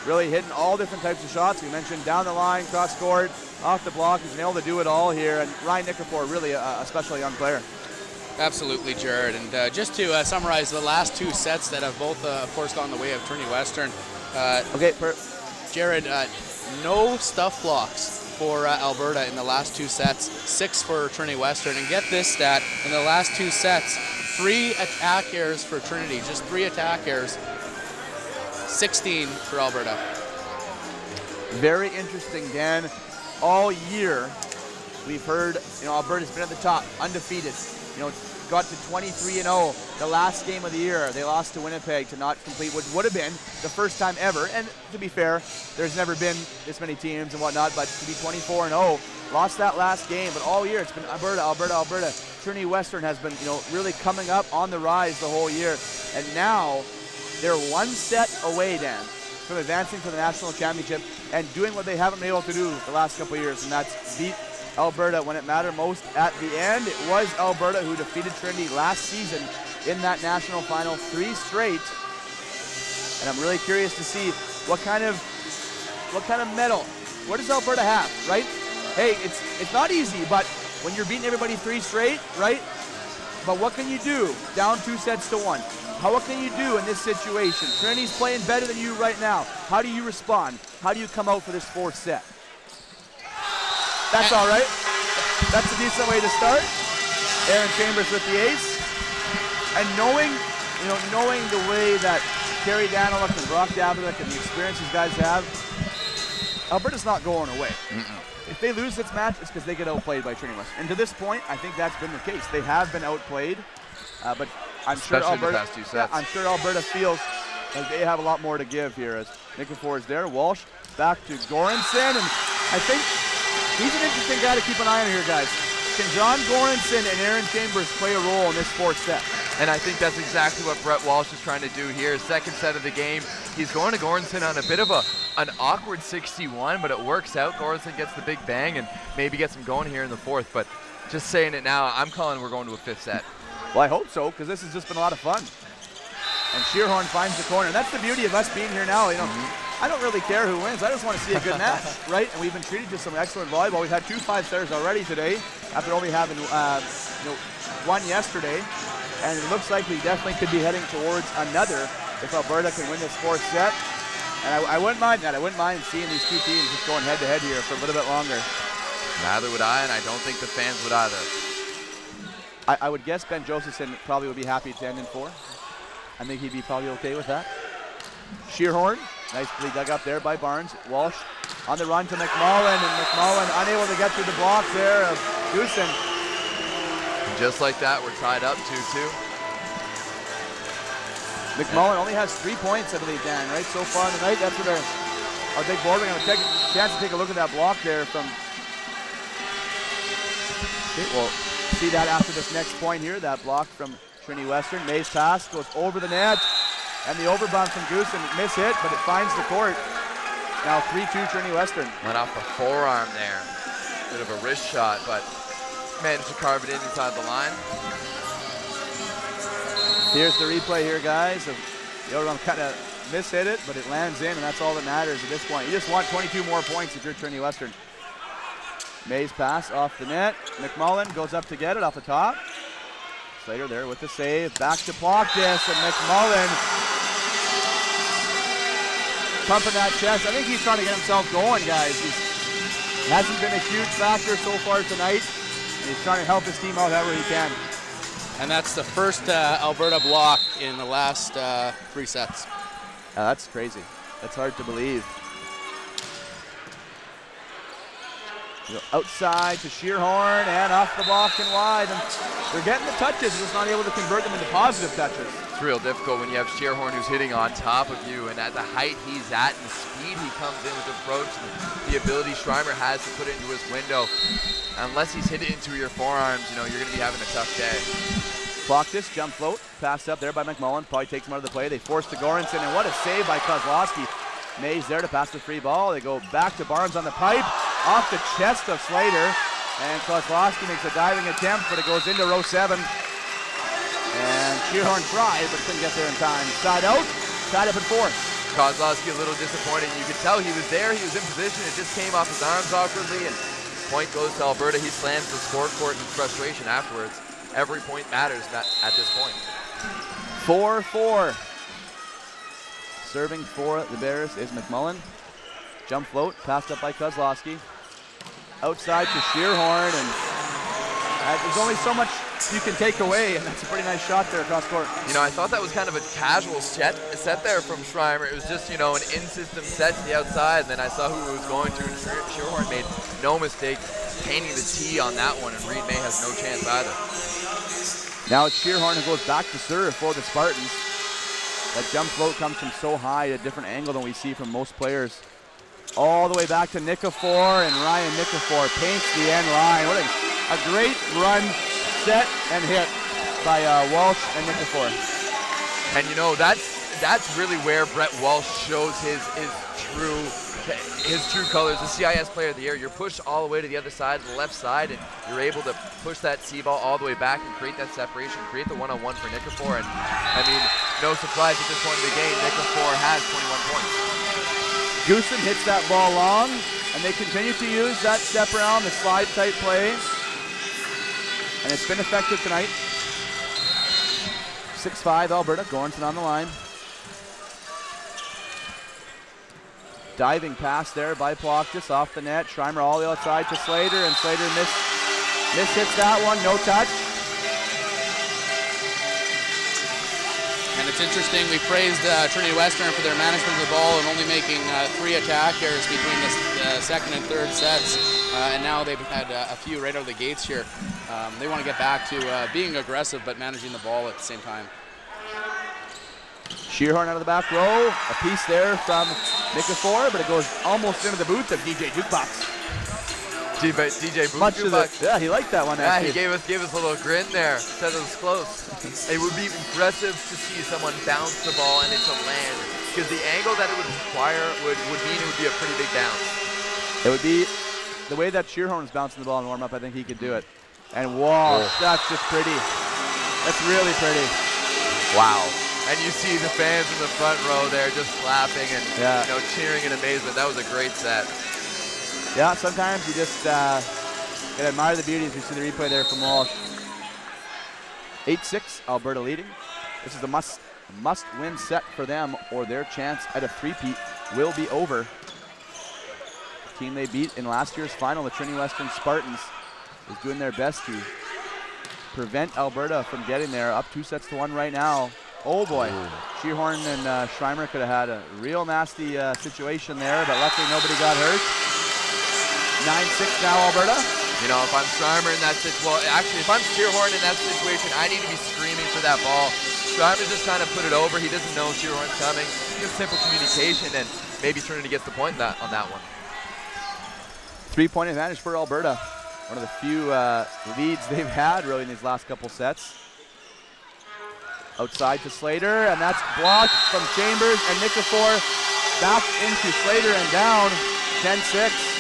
[SPEAKER 1] really hitting all different types of shots. We mentioned down the line, cross court, off the block. He's been able to do it all here. And Ryan Nikifor, really a, a special young player.
[SPEAKER 3] Absolutely, Jared. And uh, just to uh, summarize the last two sets that have both, uh, of course, gone the way of Trinity Western. Uh,
[SPEAKER 1] okay, per-
[SPEAKER 3] Jared, uh, no stuff blocks for uh, Alberta in the last two sets, six for Trinity Western. And get this stat, in the last two sets, three attack errors for Trinity, just three attack errors, 16 for Alberta.
[SPEAKER 1] Very interesting, Dan. All year, we've heard, you know, Alberta's been at the top, undefeated. You know, got to 23 and 0 the last game of the year. They lost to Winnipeg to not complete what would have been the first time ever. And to be fair, there's never been this many teams and whatnot, but to be 24 and 0, lost that last game. But all year it's been Alberta, Alberta, Alberta. Trinity Western has been, you know, really coming up on the rise the whole year. And now they're one set away, Dan, from advancing to the national championship and doing what they haven't been able to do the last couple years, and that's beat Alberta when it mattered most at the end. It was Alberta who defeated Trinity last season in that national final, three straight. And I'm really curious to see what kind of what kind of medal. What does Alberta have, right? Hey, it's it's not easy, but when you're beating everybody three straight, right? But what can you do? Down two sets to one. How what can you do in this situation? Trinity's playing better than you right now. How do you respond? How do you come out for this fourth set? That's all right. That's a decent way to start. Aaron Chambers with the ace. And knowing, you know, knowing the way that Kerry Danyluk and Brock Davidiuk and the experience these guys have, Alberta's not going away. Mm-mm. If they lose this match, it's because they get outplayed by Trinity West. And to this point, I think that's been the case. They have been outplayed, uh, but I'm
[SPEAKER 2] Especially
[SPEAKER 1] sure Alberta.
[SPEAKER 2] Yeah,
[SPEAKER 1] I'm sure Alberta feels they have a lot more to give here. As Nikifor is there, Walsh back to Goranson, and I think He's an interesting guy to keep an eye on here, guys. Can John Goranson and Aaron Chambers play a role in this fourth set?
[SPEAKER 2] And I think that's exactly what Brett Walsh is trying to do here. Second set of the game, he's going to Goranson on a bit of a an awkward 61, but it works out. Goranson gets the big bang and maybe gets him going here in the fourth. But just saying it now, I'm calling we're going to a fifth set.
[SPEAKER 1] Well, I hope so, because this has just been a lot of fun. And Scheerhorn finds the corner. And that's the beauty of us being here now. You know, mm-hmm. I don't really care who wins. I just want to see a good match, right? And we've been treated to some excellent volleyball. We've had two five stars already today, after only having uh, you know, one yesterday. And it looks like we definitely could be heading towards another if Alberta can win this fourth set. And I, I wouldn't mind that. I wouldn't mind seeing these two teams just going head to head here for a little bit longer.
[SPEAKER 2] Neither would I, and I don't think the fans would either.
[SPEAKER 1] I, I would guess Ben Josephson probably would be happy to end in four. I think he'd be probably okay with that. Scheerhorn Nicely dug up there by Barnes. Walsh on the run to McMullen, and McMullen unable to get through the block there of Goosen.
[SPEAKER 2] Just like that, we're tied up 2-2.
[SPEAKER 1] McMullen only has three points, I believe, Dan, right, so far tonight. That's what our, our big board. We're going to take a chance to take a look at that block there from. Okay, we'll see that after this next point here. That block from Trinity Western. May's pass goes over the net. And the overbump from Goosen, miss hit, but it finds the court. Now 3-2 Trinity Western.
[SPEAKER 2] Went off the forearm there. Bit of a wrist shot, but managed to carve it in inside the line.
[SPEAKER 1] Here's the replay here, guys. Of Yoram kind of mishit it, but it lands in, and that's all that matters at this point. You just want 22 more points if you're Trinity Western. Mays pass off the net. McMullen goes up to get it off the top. Slater there with the save. Back to Plotkus, and McMullen pumping that chest. I think he's trying to get himself going, guys. He hasn't been a huge factor so far tonight. And he's trying to help his team out however he can.
[SPEAKER 3] And that's the first uh, Alberta block in the last uh, three sets.
[SPEAKER 1] Yeah, that's crazy. That's hard to believe. Outside to Scheerhorn and off the block and wide. And they're getting the touches, just not able to convert them into positive touches.
[SPEAKER 2] It's real difficult when you have Scheerhorn who's hitting on top of you, and at the height he's at and the speed he comes in with approach and the ability Schreimer has to put it into his window. Unless he's hit it into your forearms, you know, you're going to be having a tough day.
[SPEAKER 1] Plotkus, jump float, passed up there by McMullen. Probably takes him out of the play. They force to Goranson, and what a save by Kozlowski. Mays there to pass the free ball. They go back to Barnes on the pipe, off the chest of Slater, and Kozlowski makes a diving attempt, but it goes into row seven. And Scheerhorn tried, but couldn't get there in time. Side out, tied up at four.
[SPEAKER 2] Kozlowski a little disappointed. You could tell he was there, he was in position, it just came off his arms awkwardly, and point goes to Alberta. He slams the scorecourt in frustration afterwards. Every point matters at this point.
[SPEAKER 1] 4-4. Serving for the Bears is McMullen. Jump float, passed up by Kozlowski. Outside to Scheerhorn, and uh, there's only so much you can take away, and that's a pretty nice shot there across court.
[SPEAKER 2] You know, I thought that was kind of a casual set, set there from Schreimer. It was just, you know, an in-system set to the outside, and then I saw who it was going to, and Scheerhorn made no mistake painting the tee on that one, and Reed May has no chance either.
[SPEAKER 1] Now it's Scheerhorn who goes back to serve for the Spartans. That jump float comes from so high at a different angle than we see from most players. All the way back to Nikifor, and Ryan Nikifor paints the end line. What a, a great run, set, and hit by uh, Walsh and Nikifor.
[SPEAKER 2] And you know, that's that's really where Brett Walsh shows his, his true his true colors, the CIS player of the year. You're pushed all the way to the other side, the left side, and you're able to push that C-ball all the way back and create that separation, create the one-on-one for Nikifor. And I mean, no surprise at this point in the game, Nikifor has 21 points.
[SPEAKER 1] Goosen hits that ball long, and they continue to use that step around, the slide type play. And it's been effective tonight. 6-5 Alberta, Goranson on the line. Diving pass there by Plotkus off the net. Schreimer all the outside to Slater, and Slater miss, miss hits that one, no touch.
[SPEAKER 3] And it's interesting, we praised uh, Trinity Western for their management of the ball and only making uh, three attack errors between the uh, second and third sets. Uh, and now they've had uh, a few right out of the gates here. Um, they want to get back to uh, being aggressive but managing the ball at the same time.
[SPEAKER 1] Scheerhorn out of the back row. A piece there from Nikifor, but it goes almost into the boots of DJ Jukebox.
[SPEAKER 2] DJ Boom
[SPEAKER 1] Much of the, yeah, he liked that one.
[SPEAKER 2] Yeah,
[SPEAKER 1] actually.
[SPEAKER 2] he gave us gave us a little grin there. Said it was close. it would be impressive to see someone bounce the ball and it's a land because the angle that it would require would, would mean it would be a pretty big bounce.
[SPEAKER 1] It would be the way that Scheerhorn's bouncing the ball in warm up. I think he could do it. And wow,
[SPEAKER 2] Oh.
[SPEAKER 1] that's just pretty. That's really pretty.
[SPEAKER 2] Wow. And you see the fans in the front row there just clapping and
[SPEAKER 1] Yeah.
[SPEAKER 2] you know cheering in amazement. That was a great set.
[SPEAKER 1] Yeah, sometimes you just uh, gotta admire the beauty as we see the replay there from Walsh. 8-6, Alberta leading. This is a must must win set for them or their chance at a three-peat will be over. The team they beat in last year's final, the Trinity Western Spartans, is doing their best to prevent Alberta from getting there. Up two sets to one right now. Oh boy, Scheerhorn and uh, Schreimer could have had a real nasty uh, situation there, but luckily nobody got hurt. 9-6 now, Alberta.
[SPEAKER 2] You know, if I'm Schreimer in that situation, well, actually, if I'm Scheerhorn in that situation, I need to be screaming for that ball. Schreimer's just trying to put it over. He doesn't know Scheerhorn's coming. Just simple communication, and maybe Trinity gets the point that, on that one.
[SPEAKER 1] Three-point advantage for Alberta. One of the few uh, leads they've had really in these last couple sets. Outside to Slater, and that's blocked from Chambers, and Nikifor back into Slater and down 10-6.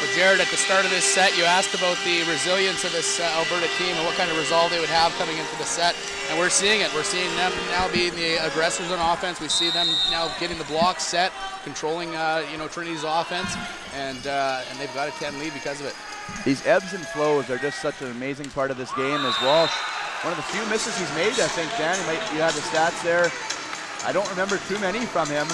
[SPEAKER 3] Well, Jared, at the start of this set, you asked about the resilience of this uh, Alberta team and what kind of resolve they would have coming into the set, and we're seeing it. We're seeing them now being the aggressors on offense. We see them now getting the block set, controlling, uh, you know, Trinity's offense, and uh, and they've got a 10 lead because of it.
[SPEAKER 1] These ebbs and flows are just such an amazing part of this game as Walsh. One of the few misses he's made, I think, Dan. You, might, you have the stats there. I don't remember too many from him.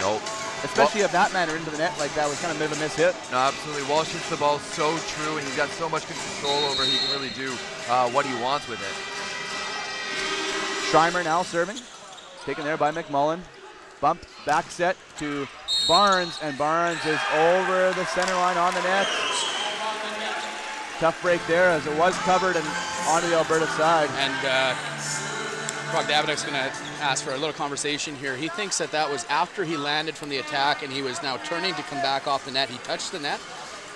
[SPEAKER 2] Nope.
[SPEAKER 1] Especially if that manner into the net like that was kind of a bit of a miss hit.
[SPEAKER 2] No, absolutely. Walsh hits the ball so true, and he's got so much control over it. He can really do uh, what he wants with it.
[SPEAKER 1] Schreimer now serving. Taken there by McMullen. Bump back set to Barnes, and Barnes is over the center line on the net. Tough break there as it was covered and onto the Alberta side.
[SPEAKER 3] And uh, Bogdanovic's going to ask for a little conversation here. He thinks that that was after he landed from the attack and he was now turning to come back off the net. He touched the net.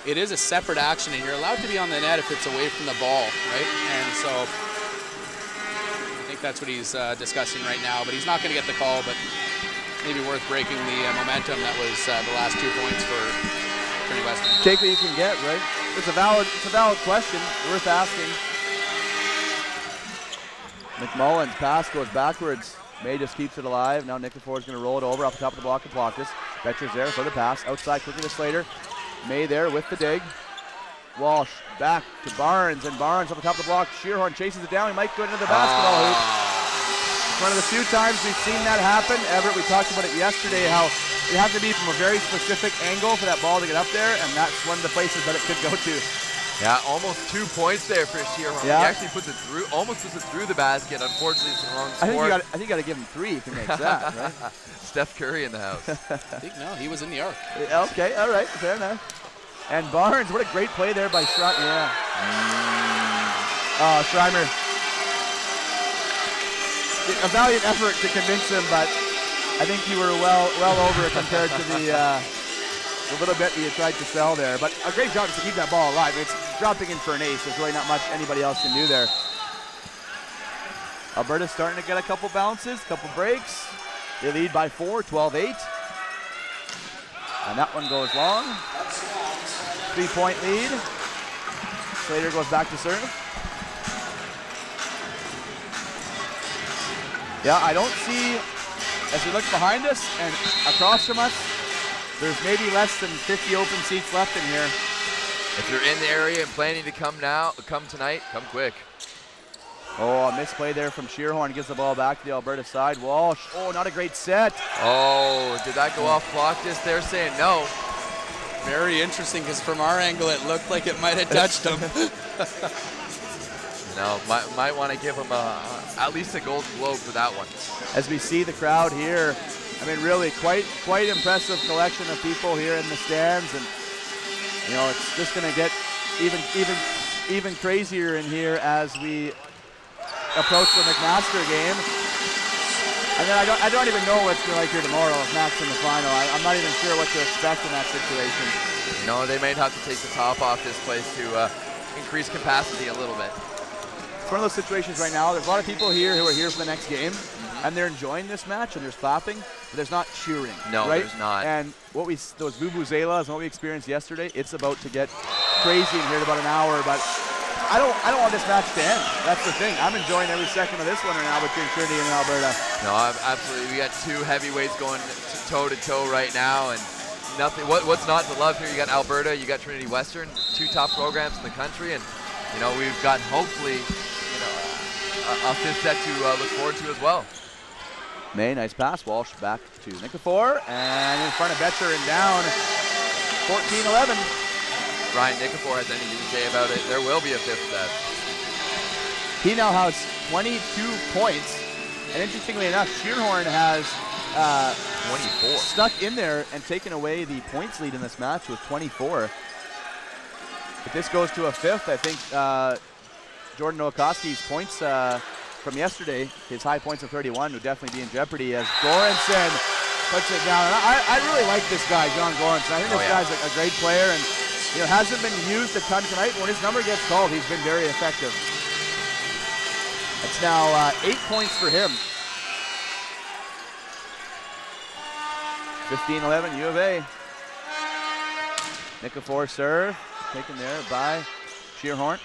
[SPEAKER 3] It is a separate action, and you're allowed to be on the net if it's away from the ball, right? And so I think that's what he's uh, discussing right now. But he's not going to get the call, but maybe worth breaking the uh, momentum that was uh, the last two points for Trinity Western.
[SPEAKER 1] Take what you can get, right? It's a valid, it's a valid question, worth asking. McMullen's pass goes backwards. May just keeps it alive. Now Nikifor is going to roll it over off the top of the block of Plotkus. Betcher's there for the pass. Outside quickly to Slater. May there with the dig. Walsh back to Barnes, and Barnes off the top of the block. Scheerhorn chases it down. He might go into the basketball hoop. Ah. It's one of the few times we've seen that happen. Everett, we talked about it yesterday, how you have to be from a very specific angle for that ball to get up there, and that's one of the places that it could go to.
[SPEAKER 2] Yeah, almost two points there for Scheerhorn.
[SPEAKER 1] Yeah.
[SPEAKER 2] He actually puts it through, almost puts it through the basket. Unfortunately, it's the wrong
[SPEAKER 1] I think you
[SPEAKER 2] sport.
[SPEAKER 1] got. I think you got to give him three if he makes that. Right?
[SPEAKER 2] Steph Curry in the house.
[SPEAKER 3] I think no, he was in the arc.
[SPEAKER 1] Okay, all right, fair enough. And Barnes, what a great play there by Schreimer. Yeah. Mm. Uh, oh, Schreimer. A valiant effort to convince him, but I think you were well well over it compared to the uh, the little bit that you tried to sell there. But a great job to keep that ball alive. It's dropping in for an ace. There's really not much anybody else can do there. Alberta's starting to get a couple bounces, a couple breaks. They lead by four, 12-8. And that one goes long. Three-point lead. Slater goes back to serve. Yeah, I don't see, as we look behind us and across from us, there's maybe less than 50 open seats left in here.
[SPEAKER 2] if you're in the area and planning to come now, come tonight, come quick.
[SPEAKER 1] Oh, a misplay there from Scheerhorn gives the ball back to the Alberta side. Walsh, oh, not a great set.
[SPEAKER 2] Oh, did that go off clock? Just they're saying no.
[SPEAKER 3] Very interesting because from our angle it looked like it might have touched him.
[SPEAKER 2] You know, might, might want to give him a, at least a gold globe for that one.
[SPEAKER 1] As we see the crowd here, I mean, really quite quite impressive collection of people here in the stands, and you know, it's just going to get even even even crazier in here as we approach the McMaster game. And then I don't, I don't even know what's going to be like here tomorrow if Max in the final. I, I'm not even sure what to expect in that situation.
[SPEAKER 2] You know, they might have to take the top off this place to uh, increase capacity a little bit.
[SPEAKER 1] It's one of those situations right now. There's a lot of people here who are here for the next game, and they're enjoying this match, and there's clapping, but there's not cheering.
[SPEAKER 2] No,
[SPEAKER 1] right?
[SPEAKER 2] there's not.
[SPEAKER 1] And what we those vuvuzelas and what we experienced yesterday, it's about to get crazy in here in about an hour. But I don't I don't want this match to end. That's the thing. I'm enjoying every second of this one right now between Trinity and Alberta.
[SPEAKER 2] No, absolutely. We got two heavyweights going toe to toe right now, and nothing. What, what's not to love here? You got Alberta, you got Trinity Western, two top programs in the country, and you know we've got hopefully a, a fifth set to uh, look forward to as well.
[SPEAKER 1] May, nice pass. Walsh back to Nikifor, and in front of Betcher and down 14-11.
[SPEAKER 2] Ryan Nikifor has anything to say about it? There will be a fifth set.
[SPEAKER 1] He now has 22 points, and interestingly enough, Scheerhorn has uh,
[SPEAKER 2] 24.
[SPEAKER 1] stuck in there and taken away the points lead in this match with 24. If this goes to a fifth, I think uh, Jordan Nowakowski's points uh, from yesterday, his high points of 31, would definitely be in jeopardy as Goranson puts it down. And I, I really like this guy, John Goranson. I think
[SPEAKER 2] Oh,
[SPEAKER 1] this
[SPEAKER 2] yeah.
[SPEAKER 1] guy's a, a great player and you know hasn't been used a ton tonight. When his number gets called, he's been very effective. It's now uh, eight points for him. 15-11 U of A. Nikifor serve, taken there by Scheerhorn.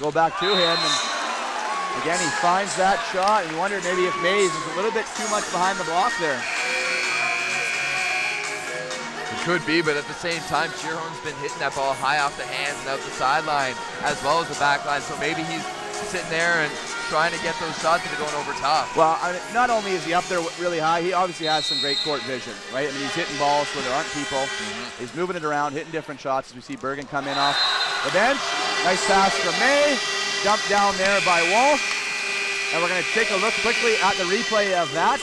[SPEAKER 1] Go back to him, and again he finds that shot, and you wonder maybe if Mays is a little bit too much behind the block there.
[SPEAKER 2] It could be, but at the same time, Scheerhorn's been hitting that ball high off the hands and out the sideline as well as the back line. So maybe he's sitting there and trying to get those shots are going over top.
[SPEAKER 1] Well, I mean, not only is he up there really high, he obviously has some great court vision, right? I mean, he's hitting balls where there aren't people.
[SPEAKER 2] Mm-hmm.
[SPEAKER 1] He's moving it around, hitting different shots as we see Bergen come in off the bench. Nice pass from May. Dumped down there by Walsh. And we're going to take a look quickly at the replay of that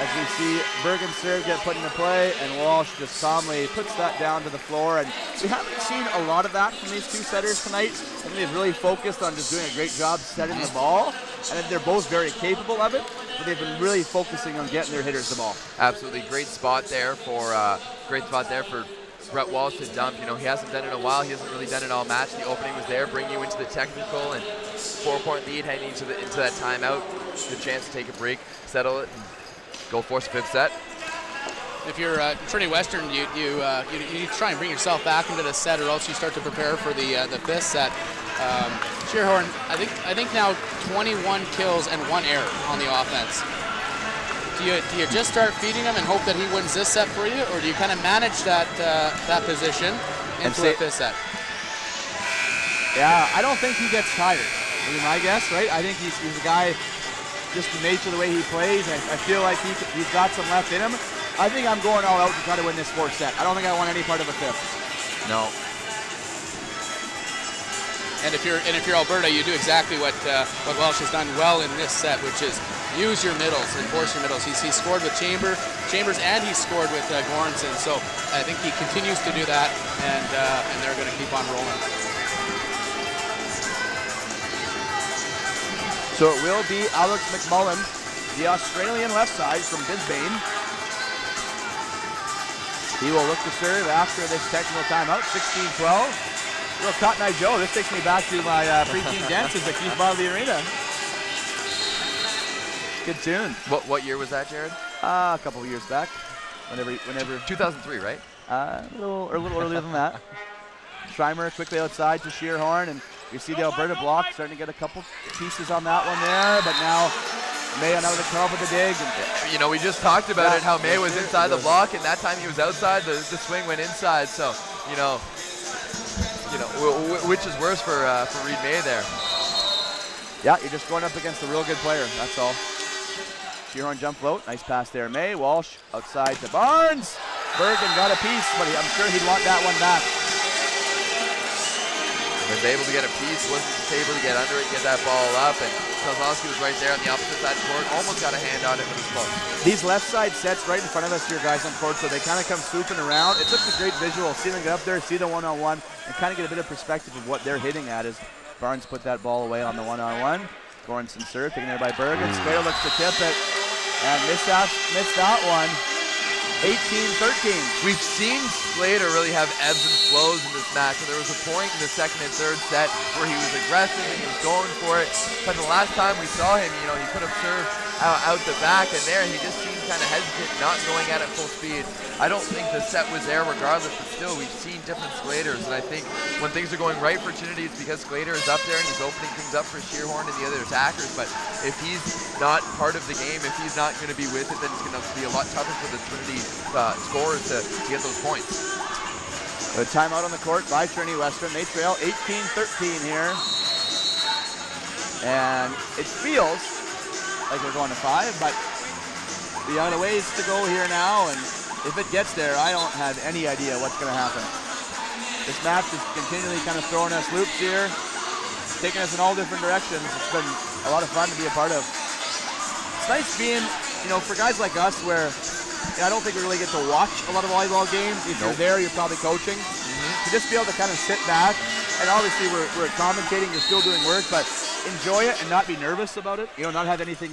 [SPEAKER 1] as we see Bergen serve get put into play and Walsh just calmly puts that down to the floor. And we haven't seen a lot of that from these two setters tonight. Think they've really focused on just doing a great job setting the ball. And they're both very capable of it, but they've been really focusing on getting their hitters the ball.
[SPEAKER 2] Absolutely great spot there for uh, great spot there for Brett Walsh to dump. You know, he hasn't done it in a while. He hasn't really done it all match. The opening was there, bring you into the technical and four-point lead heading into the into that timeout. Good chance to take a break, settle it, and go force the fifth set.
[SPEAKER 3] If you're uh, Trinity Western, you you, uh, you you try and bring yourself back into the set, or else you start to prepare for the uh, the fifth set. Um, Scheerhorn, I think I think now 21 kills and one error on the offense. Do you do you just start feeding him and hope that he wins this set for you, or do you kind of manage that uh, that position
[SPEAKER 1] And
[SPEAKER 3] into
[SPEAKER 1] say-
[SPEAKER 3] a fifth set?
[SPEAKER 1] Yeah, I don't think he gets tired. Would be my guess, right? I think he's, he's a guy, just the nature of the way he plays. I, I feel like he, he's got some left in him. I think I'm going all out to try to win this fourth set. I don't think I want any part of a fifth.
[SPEAKER 2] No,
[SPEAKER 3] And if you're and if you're Alberta, you do exactly what uh, what Walsh has done well in this set, which is use your middles and force your middles. He's, he's scored with Chamber, Chambers, and he's scored with uh, Goranson. So I think he continues to do that, and uh, and they're going to keep on rolling.
[SPEAKER 1] So it will be Alex McMullen, the Australian left side from Brisbane. He will look to serve after this technical timeout, 16-12. Real Cotton Eye Joe, this takes me back to my uh, preteen dances at Keith Bodley Arena. Good tune.
[SPEAKER 2] what what year was that, Jared?
[SPEAKER 1] Uh, a couple of years back, whenever, whenever,
[SPEAKER 2] 2003, right?
[SPEAKER 1] uh, a little, or a little earlier than that. Schreimer quickly outside to Scheerhorn, and you see the Alberta block starting to get a couple pieces on that one there, but now May on the club with the dig.
[SPEAKER 2] You know, we just talked about
[SPEAKER 1] Yeah.
[SPEAKER 2] it, how May was inside the block, and that time he was outside, the, the swing went inside. So, you know, you know, w- w- which is worse for uh, for Reed May there?
[SPEAKER 1] yeah, you're just going up against a real good player, that's all. Scheerhorn jump float, nice pass there. May, Walsh outside to Barnes. Bergen got a piece, but he, I'm sure he'd want that one back.
[SPEAKER 2] Was able to get a piece, wasn't able to get under it, get that ball up, and Kozlowski was right there on the opposite side of the court, almost got a hand on it, but it was close.
[SPEAKER 1] These left side sets right in front of us here, guys, on court, so they kind of come swooping around. It's such a great visual, seeing them get up there, see the one-on-one, and kind of get a bit of perspective of what they're hitting at as Barnes put that ball away on the one-on-one. Goranson serve, taken there by Bergen. Slater mm. looks to tip it, and missed that, missed that one. 18-13.
[SPEAKER 2] We've seen Slater really have ebbs and flows in this match. And there was a point in the second and third set where he was aggressive and he was going for it. But the last time we saw him, you know, he could have served out, out the back, and there he just kind of hesitant, not going at it full speed. I don't think the set was there regardless, but still, we've seen different Slaters. And I think when things are going right for Trinity, it's because Slater is up there and he's opening things up for Scheerhorn and the other attackers. But if he's not part of the game, if he's not going to be with it, then it's going to be a lot tougher for the Trinity uh, scorers to, to get those points.
[SPEAKER 1] A timeout on the court by Trinity Western. They trail 18-13 here. And it feels like we're going to five, but we got a ways to go here now, and if it gets there, I don't have any idea what's going to happen. This match is continually kind of throwing us loops here, taking us in all different directions. It's been a lot of fun to be a part of. It's nice being, you know, for guys like us where I don't think we really get to watch a lot of volleyball games. If you're there, you're probably coaching. Mm-hmm. To just be able to kind of sit back, and obviously we're, we're commentating, you're still doing work, but enjoy it and not be nervous about it. You know, not have anything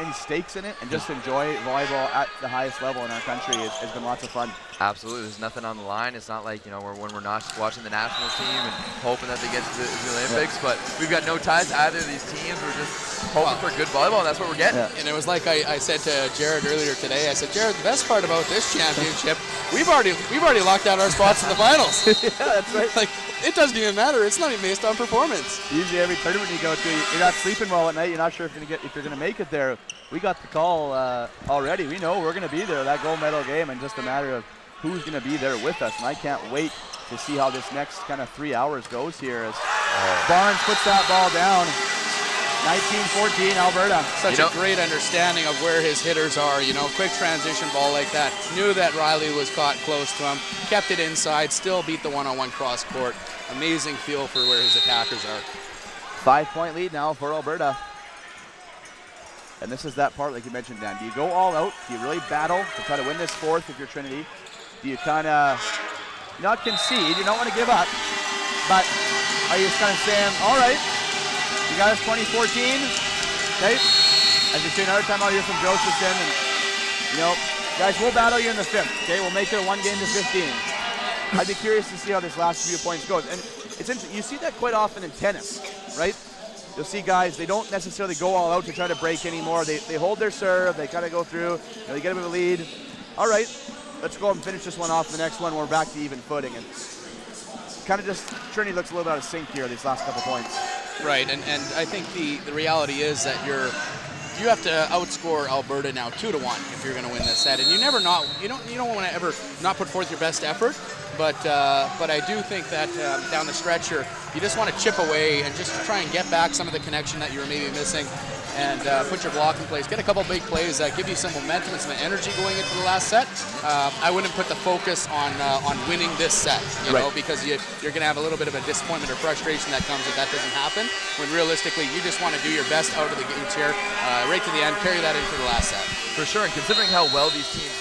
[SPEAKER 1] any stakes in it and just enjoy volleyball at the highest level in our country has, has been lots of fun.
[SPEAKER 2] Absolutely, there's nothing on the line. It's not like you know we're, when we're not watching the national team and hoping that they get to the, the Olympics, but we've got no ties to either of these teams. We're just hoping for good volleyball, and that's what we're getting.
[SPEAKER 1] Yeah.
[SPEAKER 3] And it was like I, I said to Jared earlier today. I said, Jared, the best part about this championship, we've already we've already locked down our spots in the finals.
[SPEAKER 1] yeah, that's right.
[SPEAKER 3] like it doesn't even matter. It's not even based on performance.
[SPEAKER 1] Usually every tournament you go to, you're not sleeping well at night. You're not sure if you're gonna get if you're gonna make it there. We got the call uh, already. We know we're gonna be there that gold medal game, and just a matter of who's gonna be there with us. And I can't wait to see how this next kind of three hours goes here as Barnes puts that ball down. 19-14 Alberta.
[SPEAKER 3] Such
[SPEAKER 2] You know-
[SPEAKER 3] a great understanding of where his hitters are. You know, quick transition ball like that. Knew that Riley was caught close to him. Kept it inside. Still beat the one-on-one cross court. Amazing feel for where his attackers are.
[SPEAKER 1] Five point lead now for Alberta. And this is that part, like you mentioned, Dan. Do you go all out? Do you really battle to try to win this fourth if you're Trinity? Do you kind of not concede? You don't want to give up. But are you just kind of saying, all right, you got us 2014, okay? As you see another time out here from Josephson, and you know, guys, we'll battle you in the fifth, okay? We'll make it a one game to 15. I'd be curious to see how this last few points goes. And it's interesting, you see that quite often in tennis, right? You'll see guys, they don't necessarily go all out to try to break anymore. They, they hold their serve, they kind of go through, they get a bit of a lead. All right, let's go and finish this one off. The next one, we're back to even footing. And kind of just, Trinity looks a little bit out of sync here these last couple points.
[SPEAKER 3] Right, and, and I think the, the reality is that you're you have to outscore Alberta now two to one if you're going to win this set, and you never not you don't you don't want to ever not put forth your best effort, but uh, but I do think that um, down the stretch here you just want to chip away and just try and get back some of the connection that you were maybe missing. And uh, put your block in place. Get a couple big plays that give you some momentum and some energy going into the last set. Uh, I wouldn't put the focus on uh, on winning this set, you
[SPEAKER 1] Right.
[SPEAKER 3] know, because you, you're going to have a little bit of a disappointment or frustration that comes if that doesn't happen. When realistically, you just want to do your best out of the gates here, uh, right to the end, carry that into the last set.
[SPEAKER 2] For sure, and considering how well these teams,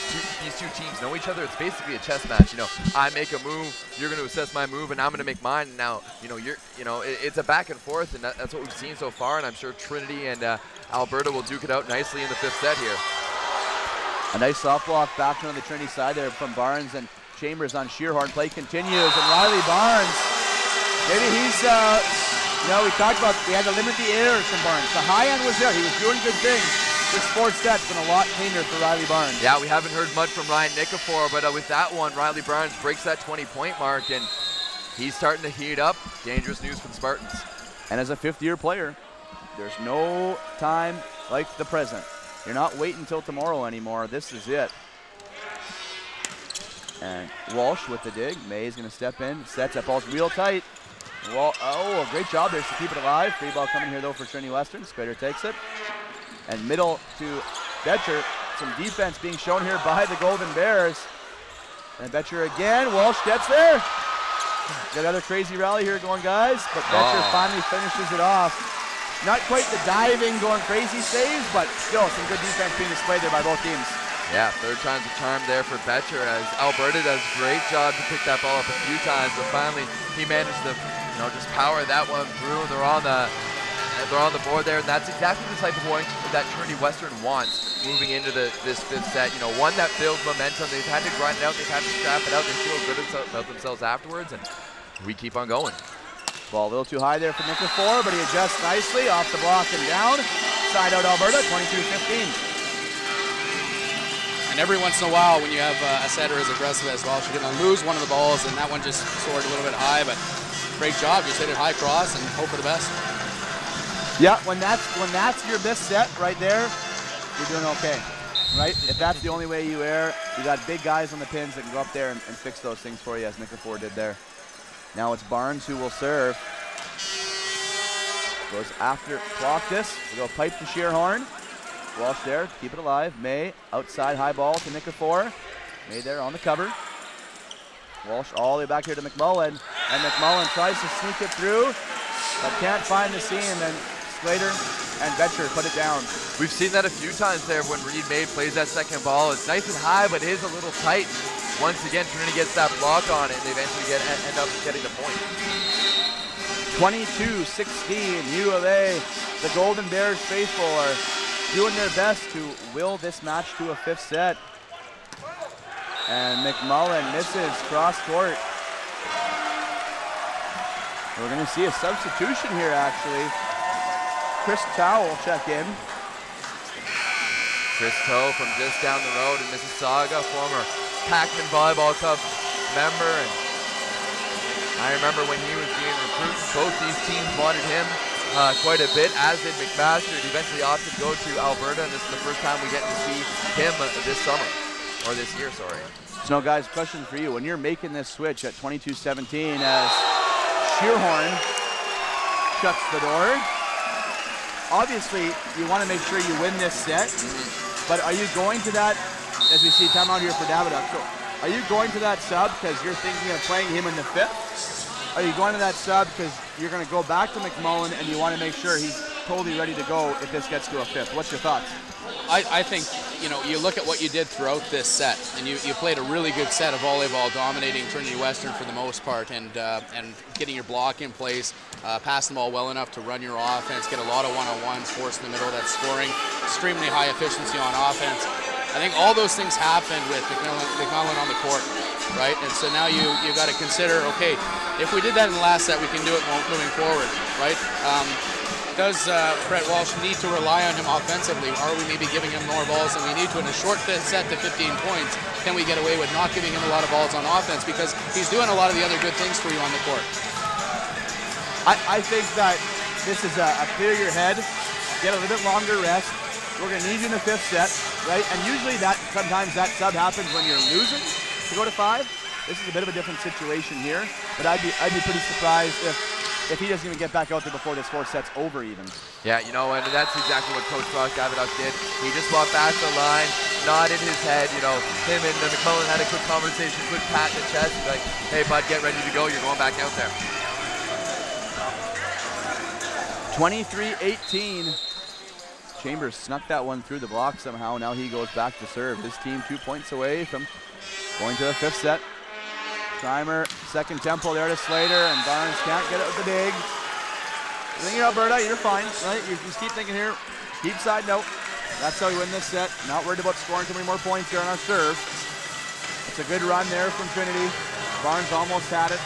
[SPEAKER 2] these two teams know each other, it's basically a chess match. You know, I make a move, you're going to assess my move, and I'm going to make mine. Now, you know, you're, you know, it, it's a back and forth, and that, that's what we've seen so far. And I'm sure Trinity and uh, Alberta will duke it out nicely in the fifth set here.
[SPEAKER 1] A nice soft block back on the Trinity side there from Barnes and Chambers on Scheerhorn. Play continues, and Riley Barnes, maybe he's, uh, you know, we talked about we had to limit the errors from Barnes. The high end was there. He was doing good things. This fourth set's been a lot cleaner for Riley Barnes.
[SPEAKER 2] Yeah, we haven't heard much from Ryan Nikifor, but uh, with that one, Riley Barnes breaks that 20-point mark, and he's starting to heat up. Dangerous news for the Spartans.
[SPEAKER 1] And as a fifth-year player, there's no time like the present. You're not waiting until tomorrow anymore. This is it. And Walsh with the dig. May's going to step in. Sets that ball's real tight. Wal- oh, great job there to keep it alive. Free ball coming here though for Trinity Western. Scrader takes it. And middle to Betcher. Some defense being shown here by the Golden Bears. And Betcher again. Walsh gets there. Got another crazy rally here going, guys. But Betcher
[SPEAKER 2] Oh.
[SPEAKER 1] finally finishes it off. Not quite the diving, going crazy saves, but still some good defense being displayed there by both teams.
[SPEAKER 2] Yeah, third time's a charm there for Betcher as Alberta does a great job to pick that ball up a few times, but finally he managed to, you know, just power that one through. They're on the they're on the board there, and that's exactly the type of point that Trinity Western wants moving into the this fifth set. You know, one that builds momentum. They've had to grind it out, they've had to scrap it out. They feel good about themselves afterwards, and we keep on going.
[SPEAKER 1] Ball a little too high there for Nikifor, but he adjusts nicely off the block and down. Side out Alberta, 22-15.
[SPEAKER 3] And every once in a while, when you have uh, a setter as aggressive as well, you're going to lose one of the balls, and that one just soared a little bit high. But great job, just hit it high cross and hope for the best.
[SPEAKER 1] Yeah, when that's when that's your best set right there, you're doing okay, right? If that's the only way you air, you got big guys on the pins that can go up there and, and fix those things for you, as Nikifor did there. Now it's Barnes who will serve. Goes after clock. We go pipe to Scheerhorn. Walsh there, keep it alive. May outside high ball to Nikifor. May there on the cover. Walsh all the way back here to McMullen. And McMullen tries to sneak it through, but can't find the seam. And Slater and Betcher put it down.
[SPEAKER 2] We've seen that a few times there when Reed May plays that second ball. It's nice and high, but it is a little tight. Once again, Trinity gets that block on it, and they eventually get end up getting the point.
[SPEAKER 1] 22-16, U of A. The Golden Bears faithful are doing their best to will this match to a fifth set. And McMullen misses cross court. We're going to see a substitution here, actually. Chris Towell will check in.
[SPEAKER 2] Chris Toe from just down the road in Mississauga, former Pakmen Volleyball Club member. And I remember when he was being recruited, both these teams wanted him uh, quite a bit, as did McMaster. He eventually opted to go to Alberta, and this is the first time we get to see him uh, this summer, or this year, sorry.
[SPEAKER 1] So, guys, question for you. When you're making this switch at 22-17 as Scheerhorn shuts the door, obviously you want to make sure you win this set, but are you going to that, as we see time out here for Davidiuk, so are you going to that sub because you're thinking of playing him in the fifth? Are you going to that sub because you're going to go back to McMullen and you want to make sure he's totally ready to go if this gets to a fifth? What's your thoughts?
[SPEAKER 3] I, I think you know you look at what you did throughout this set, and you, you played a really good set of volleyball, dominating Trinity Western for the most part, and uh, and getting your block in place, uh, passing the ball well enough to run your offense, get a lot of one-on-ones, force in the middle, that scoring, extremely high efficiency on offense. I think all those things happened with McMillan, McMullen on the court, right? And so now you you got to consider, okay, if we did that in the last set, we can do it moving forward, right? Um, does uh, Brett Walsh need to rely on him offensively? Are we maybe giving him more balls than we need to in a short set to 15 points? Can we get away with not giving him a lot of balls on offense because he's doing a lot of the other good things for you on the court?
[SPEAKER 1] I, I think that this is a, a clear your head, get a little bit longer rest. We're going to need you in the fifth set, right? And usually that sometimes that sub happens when you're losing to go to five. This is a bit of a different situation here, but I'd be I'd be pretty surprised if if he doesn't even get back out there before this fourth set's over even.
[SPEAKER 2] Yeah, you know, and that's exactly what Coach Ross Davidiuk did. He just walked back the line, nodded his head, you know, him and McMullen had a quick conversation, quick pat in the chest, He's like, hey bud, get ready to go, you're going back out there.
[SPEAKER 1] 23-18. Chambers snuck that one through the block somehow. Now he goes back to serve. His team two points away from going to the fifth set. Timer, second tempo there to Slater, and Barnes can't get it with the dig. I think you're Alberta, you're fine, right? You just keep thinking here, keep side note. That's how we win this set. Not worried about scoring too many more points here on our serve. It's a good run there from Trinity. Barnes almost had it.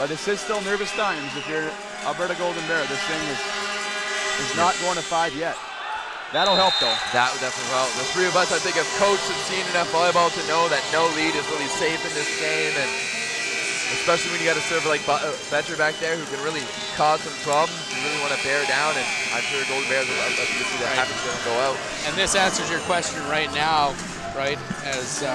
[SPEAKER 1] But this is still nervous times if you're Alberta Golden Bear. This thing is, is not going to five yet. That'll help though.
[SPEAKER 2] That would definitely help. The three of us, I think, have coached and seen enough volleyball to know that no lead is really safe in this game, and especially when you got a server like Betcher uh, back there who can really cause some problems. You really want to bear down, and I'm sure Golden Bears will let you see that right. happen to go out.
[SPEAKER 3] And this answers your question right now, right? As uh,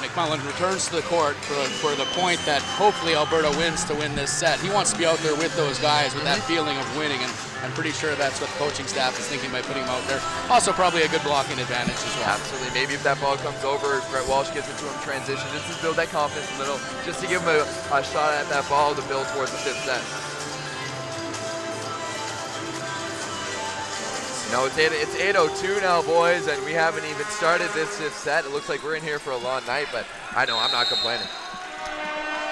[SPEAKER 3] McMullen returns to the court for, for the point that hopefully Alberta wins to win this set. He wants to be out there with those guys with that feeling of winning, and I'm pretty sure that's what the coaching staff is thinking by putting him out there. Also, probably a good blocking advantage as well.
[SPEAKER 2] Absolutely. Maybe if that ball comes over, Brett Walsh gets into him transition, just to build that confidence a little, just to give him a, a shot at that ball to build towards the fifth set. No, it's, 8, it's 8.02 now, boys, and we haven't even started this fifth set. It looks like we're in here for a long night, but I know I'm not complaining.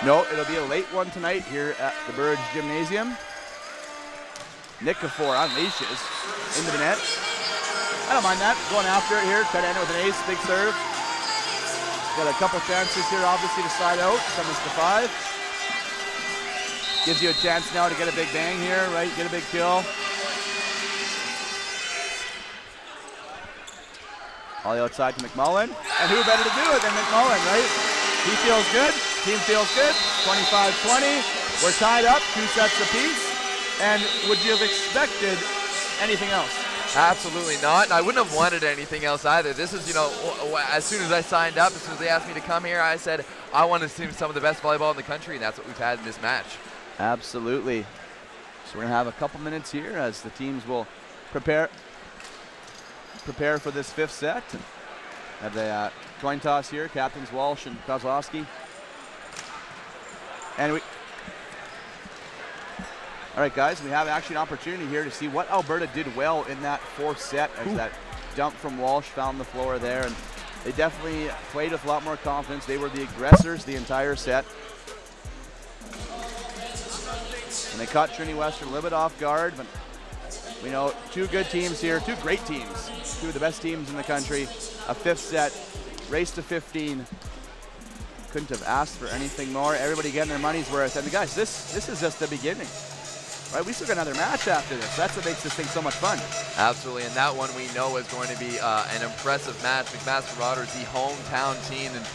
[SPEAKER 1] No, it'll be a late one tonight here at the Burridge Gymnasium. Nikifor unleashes into the net. I don't mind that. Going after it here. Try to end it with an ace, big serve. Got a couple chances here, obviously, to slide out. Summons to five. Gives you a chance now to get a big bang here, right? Get a big kill. All the outside to McMullen. And who better to do it than McMullen, right? He feels good. Team feels good. 25-20. We're tied up, two sets apiece. And would you have expected anything else?
[SPEAKER 2] Absolutely not. I wouldn't have wanted anything else either. This is, you know, as soon as I signed up, as soon as they asked me to come here, I said I want to see some of the best volleyball in the country, and that's what we've had in this match.
[SPEAKER 1] Absolutely. So we're going to have a couple minutes here as the teams will prepare prepare for this fifth set. Have the uh, coin toss here, captains Walsh and Kozlowski. And we, all right, guys, we have actually an opportunity here to see what Alberta did well in that fourth set as Ooh. that dump from Walsh found the floor there. And they definitely played with a lot more confidence. They were the aggressors the entire set. And they caught Trinity Western a little bit off guard, but we know two good teams here, two great teams, two of the best teams in the country. A fifth set, race to 15. Couldn't have asked for anything more. Everybody getting their money's worth. And guys, this this is just the beginning. Right, we still got another match after this. That's what makes this thing so much fun.
[SPEAKER 2] Absolutely, and that one we know is going to be uh, an impressive match. McMaster Marauders, the hometown team, and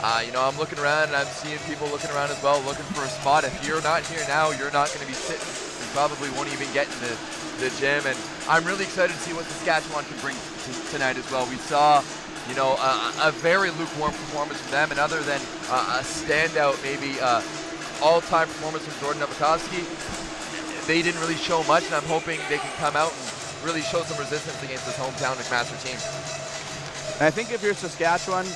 [SPEAKER 2] uh, you know I'm looking around and I'm seeing people looking around as well, looking for a spot. If you're not here now, you're not going to be sitting. You probably won't even get in the, gym, and I'm really excited to see what Saskatchewan can bring tonight as well. We saw you know, a, a, very lukewarm performance from them, and other than uh, a standout, maybe uh, all-time performance from Jordan Nowakowski, they didn't really show much, and I'm hoping they can come out and really show some resistance against this hometown McMaster team.
[SPEAKER 1] And I think if you're Saskatchewan,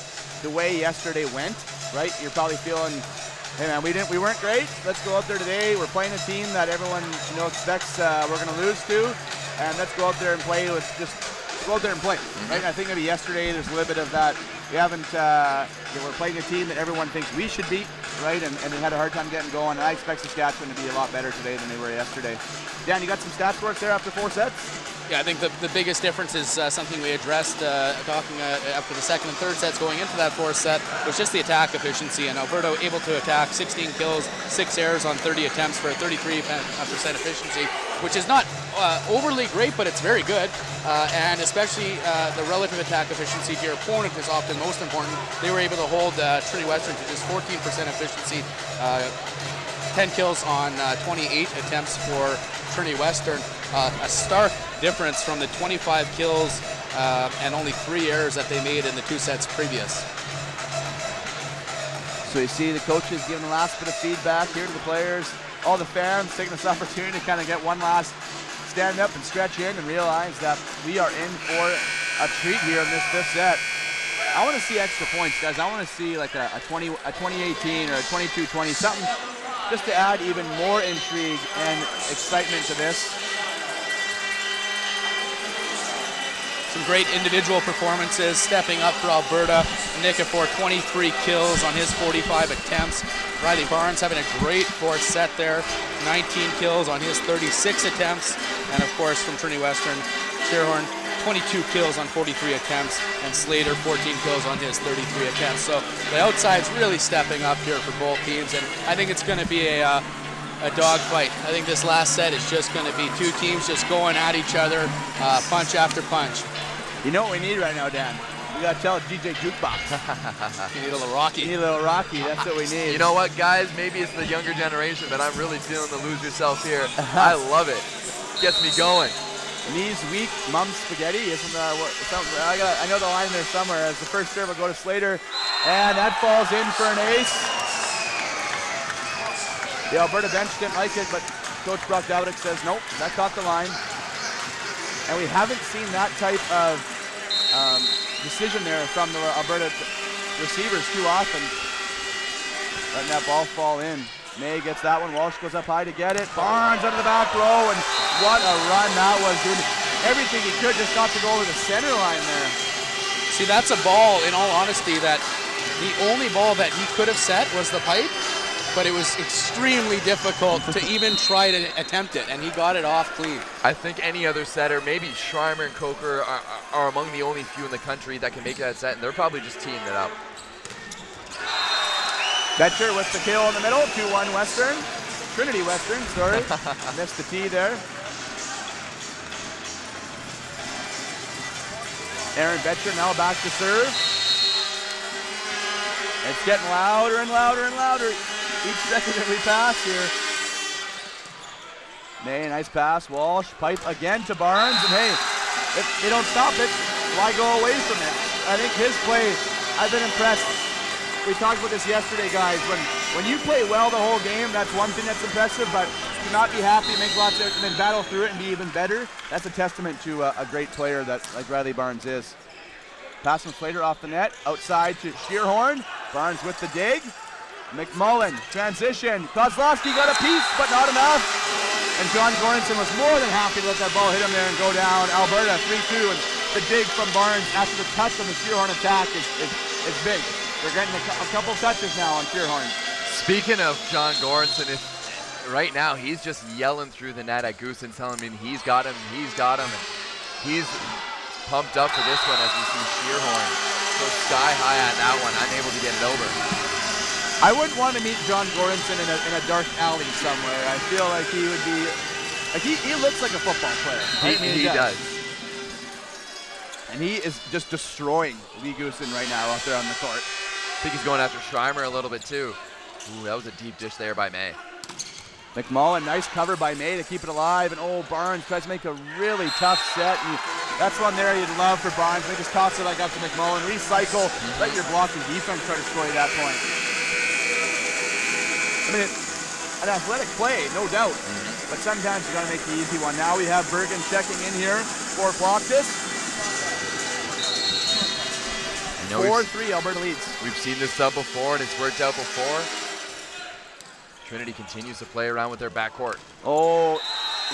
[SPEAKER 1] the way yesterday went, right, you're probably feeling, hey man, we didn't, we weren't great. Let's go out there today. We're playing a team that everyone you know expects uh, we're going to lose to, and let's go out there and play with just go out there and play, mm-hmm. right? I think maybe yesterday there's a little bit of that. We haven't, uh, you know, we're playing a team that everyone thinks we should beat, right? And, and they had a hard time getting going. And I expect Saskatchewan to be a lot better today than they were yesterday. Dan, you got some stats work there after four sets?
[SPEAKER 3] Yeah, I think the, the biggest difference is uh, something we addressed uh, talking uh, after the second and third sets going into that fourth set was just the attack efficiency. And Alberta able to attack 16 kills, six errors on 30 attempts for a 33% efficiency, which is not uh, overly great, but it's very good. Uh, and especially uh, the relative attack efficiency to your is often most important. They were able to hold Trinity Western to just 14% efficiency. 10 kills on 28 attempts for Trinity Western. a stark difference from the 25 kills uh, and only three errors that they made in the two sets previous.
[SPEAKER 1] So you see the coaches giving the last bit of feedback here to the players, all the fans taking this opportunity to kind of get one last stand up and stretch in and realize that we are in for a treat here in this fifth set. I want to see extra points, guys. I want to see like a, a 20, a 2018 or a 22-20, something just to add even more intrigue and excitement to this.
[SPEAKER 3] Some great individual performances stepping up for Alberta. Nikifor 23 kills on his 45 attempts. Riley Barnes having a great fourth set there. 19 kills on his 36 attempts. And of course from Trinity Western, Scheerhorn 22 kills on 43 attempts, and Slater 14 kills on his 33 attempts. So the outside's really stepping up here for both teams, and I think it's going to be a uh, a dogfight. I think this last set is just going to be two teams just going at each other, uh, punch after punch.
[SPEAKER 1] You know what we need right now, Dan? We gotta tell DJ Jukebox.
[SPEAKER 3] you need a little Rocky.
[SPEAKER 1] You need a little Rocky. That's what we need.
[SPEAKER 2] You know what, guys? Maybe it's the younger generation, but I'm really feeling the lose yourself here. I love it. Gets me going.
[SPEAKER 1] Knees weak, mum spaghetti. Isn't that what? I, got, I know the line there somewhere. As the first serve will go to Slater, and that falls in for an ace. The Alberta bench didn't like it, but Coach Brock Davidiuk says nope, that caught the line. And we haven't seen that type of um, decision there from the Alberta receivers too often. Letting that ball fall in. May gets that one. Walsh goes up high to get it. Barnes under the back row, and what a run that was. Doing everything he could, just got to go over the center line there.
[SPEAKER 3] See, that's a ball, in all honesty, that the only ball that he could have set was the pipe, but it was extremely difficult to even try to attempt it, and he got it off clean.
[SPEAKER 2] I think any other setter, maybe Schreimer and Coker are, are among the only few in the country that can make that set, and they're probably just teeing it up.
[SPEAKER 1] Betcher with the kill in the middle, 2-1 Western. Trinity Western, sorry. Missed the tee there. Aaron Betcher now back to serve. It's getting louder and louder and louder each second that we pass here. May, nice pass. Walsh, pipe again to Barnes. And hey, if they don't stop it, why go away from it? I think his play, I've been impressed. We talked about this yesterday, guys. When when you play well the whole game, that's one thing that's impressive. But to not be happy, make lots of, and then battle through it and be even better, that's a testament to a, a great player that like Riley Barnes is. Pass from Slater off the net, outside to Scheerhorn. Barnes with the dig. McMullen, transition. Kozlowski got a piece, but not enough. And John Goranson was more than happy to let that ball hit him there and go down. Alberta 3-2, and the dig from Barnes after the touch on the Scheerhorn attack is, is, is big. They're getting a, a couple touches now on Scheerhorn.
[SPEAKER 2] Speaking of John Goranson, if right now he's just yelling through the net at Goose and telling him he's got him, he's got him. He's pumped up for this one as we see Scheerhorn go sky high at that one, unable to get it over.
[SPEAKER 1] I wouldn't want to meet John Goranson in a, in a dark alley somewhere. I feel like he would be, like he, he looks like a football player.
[SPEAKER 2] He,
[SPEAKER 1] I mean,
[SPEAKER 2] he does.
[SPEAKER 1] And he is just destroying Lee Goosen right now out there on the court.
[SPEAKER 2] I think he's going after Schreimer a little bit too. Ooh, that was a deep dish there by May.
[SPEAKER 1] McMullen, nice cover by May to keep it alive. And old Barnes tries to make a really tough set. And that's one there you'd love for Barnes. They just toss it like up to McMullen. Recycle. Let your blocking defense try to score you that point. I mean, an athletic play, no doubt. But sometimes you got to make the easy one. Now we have Bergen checking in here for Plotkus.
[SPEAKER 2] I know we've-
[SPEAKER 1] 4-3, Alberta leads.
[SPEAKER 2] We've seen this sub before and it's worked out before. Trinity continues to play around with their backcourt.
[SPEAKER 1] Oh,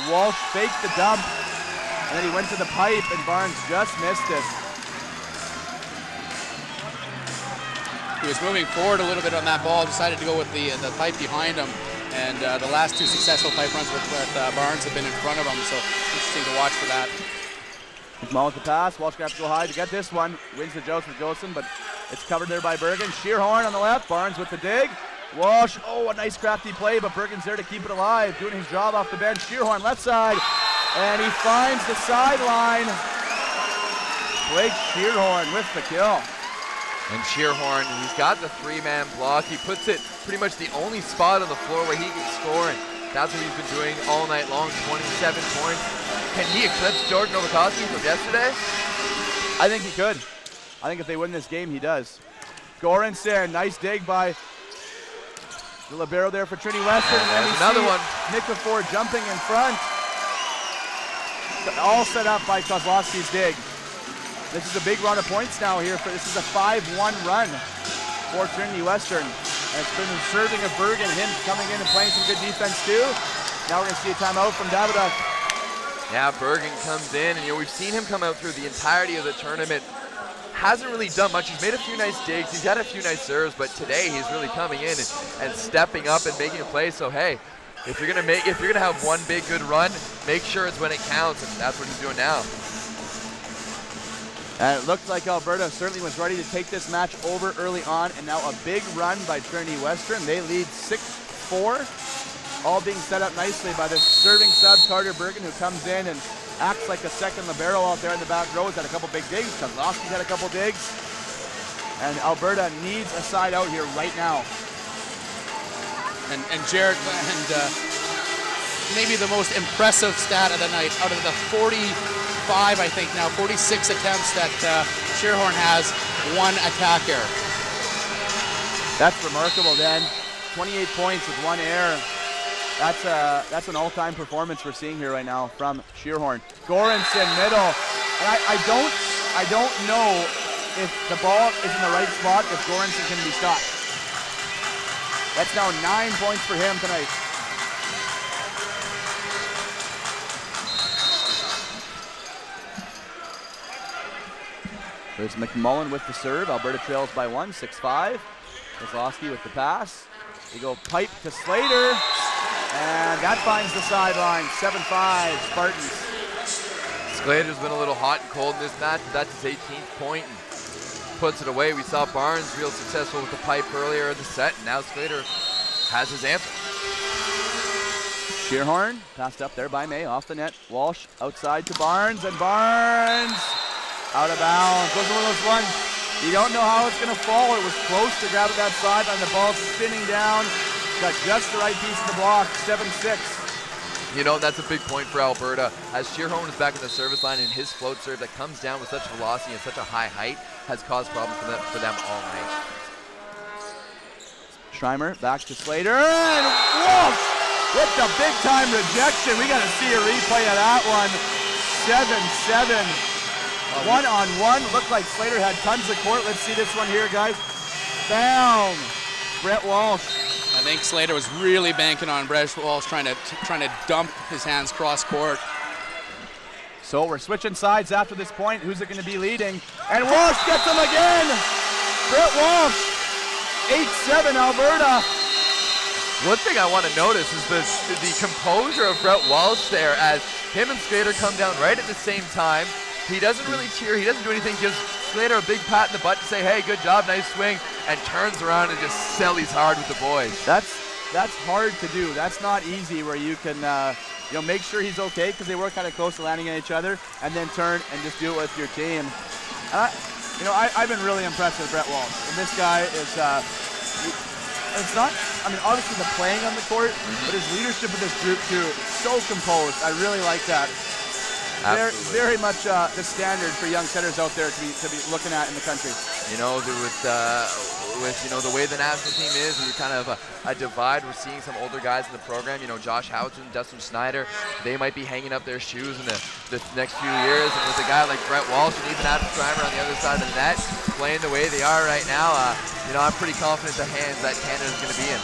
[SPEAKER 1] Walsh faked the dump, and then he went to the pipe, and Barnes just missed it.
[SPEAKER 3] He was moving forward a little bit on that ball, decided to go with the the pipe behind him. And uh, the last two successful pipe runs with, with uh, Barnes have been in front of him, so interesting to watch for that.
[SPEAKER 1] McMullen to pass. Walsh have to go high to get this one. Wins the Joseph Josephson, but it's covered there by Bergen. Scheerhorn on the left. Barnes with the dig. Walsh, oh, a nice crafty play, but Bergen's there to keep it alive, doing his job off the bench. Scheerhorn left side, and he finds the sideline. Blake Scheerhorn with the kill.
[SPEAKER 2] And Scheerhorn, he's got the three-man block. He puts it pretty much the only spot on the floor where he can score, and that's what he's been doing all night long, 27 points. Can he eclipse Jordan Obukoski from yesterday?
[SPEAKER 1] I think he could. I think if they win this game, he does. Goranson, nice dig by the libero there for Trinity Western. And then
[SPEAKER 2] another one.
[SPEAKER 1] Nikifor jumping in front. All set up by Kozlowski's dig. This is a big run of points now here. For This is a 5-1 run for Trinity Western. And it's been serving of Bergen, him coming in and playing some good defense too. Now we're going to see a timeout from Davidiuk.
[SPEAKER 2] Yeah, Bergen comes in, and you know we've seen him come out through the entirety of the tournament. Hasn't really done much. He's made a few nice digs. He's had a few nice serves, but today he's really coming in and, and stepping up and making a play. So hey, if you're gonna make, if you're gonna have one big good run, make sure it's when it counts, and that's what he's doing now.
[SPEAKER 1] And it looked like Alberta certainly was ready to take this match over early on, and now a big run by Trinity Western. They lead 6-4, all being set up nicely by the serving sub, Carter Bergen, who comes in and acts like a second libero out there in the back row. He's had a couple big digs. Kozlowski's had a couple digs. And Alberta needs a side out here right now.
[SPEAKER 3] And, and Jared, and uh, maybe the most impressive stat of the night, out of the 45, I think now, 46 attempts that uh, Scheerhorn has, one attack error.
[SPEAKER 1] That's remarkable, Dan. 28 points with one error. That's a that's an all-time performance we're seeing here right now from Scheerhorn. Goranson middle, and I, I don't I don't know if the ball is in the right spot if Goranson can be stopped. That's now nine points for him tonight. There's McMullen with the serve. Alberta trails by one, 6-5. Kozlowski with the pass. They go pipe to Sclater. And that finds the sideline. 7-5 Spartans.
[SPEAKER 2] Sclater's been a little hot and cold in this match, but that's his 18th point and puts it away. We saw Barnes real successful with the pipe earlier in the set, and now Sclater has his answer.
[SPEAKER 1] Scheerhorn passed up there by May off the net. Walsh outside to Barnes, and Barnes out of bounds. Those are one of those ones you don't know how it's going to fall. It was close to grab it that sideline. The ball spinning down. Got just the right piece of the block. 7-6.
[SPEAKER 2] You know, that's a big point for Alberta. As Scheerhorn is back in the service line and his float serve that comes down with such velocity and such a high height has caused problems for them, for them all night.
[SPEAKER 1] Schreimer back to Sclater, and Walsh with the big time rejection. We got to see a replay of that one. 7-7. One on one. Looked like Sclater had tons of court. Let's see this one here, guys. Bam! Brett Walsh.
[SPEAKER 3] I think Sclater was really banking on Brett Walsh, trying to trying to dump his hands cross court.
[SPEAKER 1] So we're switching sides after this point. Who's it going to be leading? And Walsh gets him again. Brett Walsh, 8-7 Alberta.
[SPEAKER 2] One thing I want to notice is the, the composure of Brett Walsh there as him and Sclater come down right at the same time. He doesn't really cheer. He doesn't do anything. Gives Sclater a big pat in the butt to say, hey, good job, nice swing, and turns around and just sellies hard with the boys.
[SPEAKER 1] That's that's hard to do. That's not easy where you can uh, you know make sure he's okay because they were kind of close to landing on each other, and then turn and just do it with your team. And I, you know, I, I've been really impressed with Brett Walsh, and this guy is. Uh, it's not, I mean, obviously the playing on the court, but his leadership of this group too, so composed. I really like that. Very, very much uh, the standard for young setters out there to be, to be looking at in the country.
[SPEAKER 2] You know, with uh, with you know the way the national team is, we're kind of a, a divide. We're seeing some older guys in the program. You know, Josh Howatson, Dustin Schneider, they might be hanging up their shoes in the, the next few years. And with a guy like Brett Walsh and even Adam Schreimer on the other side of the net, playing the way they are right now, uh, you know, I'm pretty confident the hands that Canada's going to be in.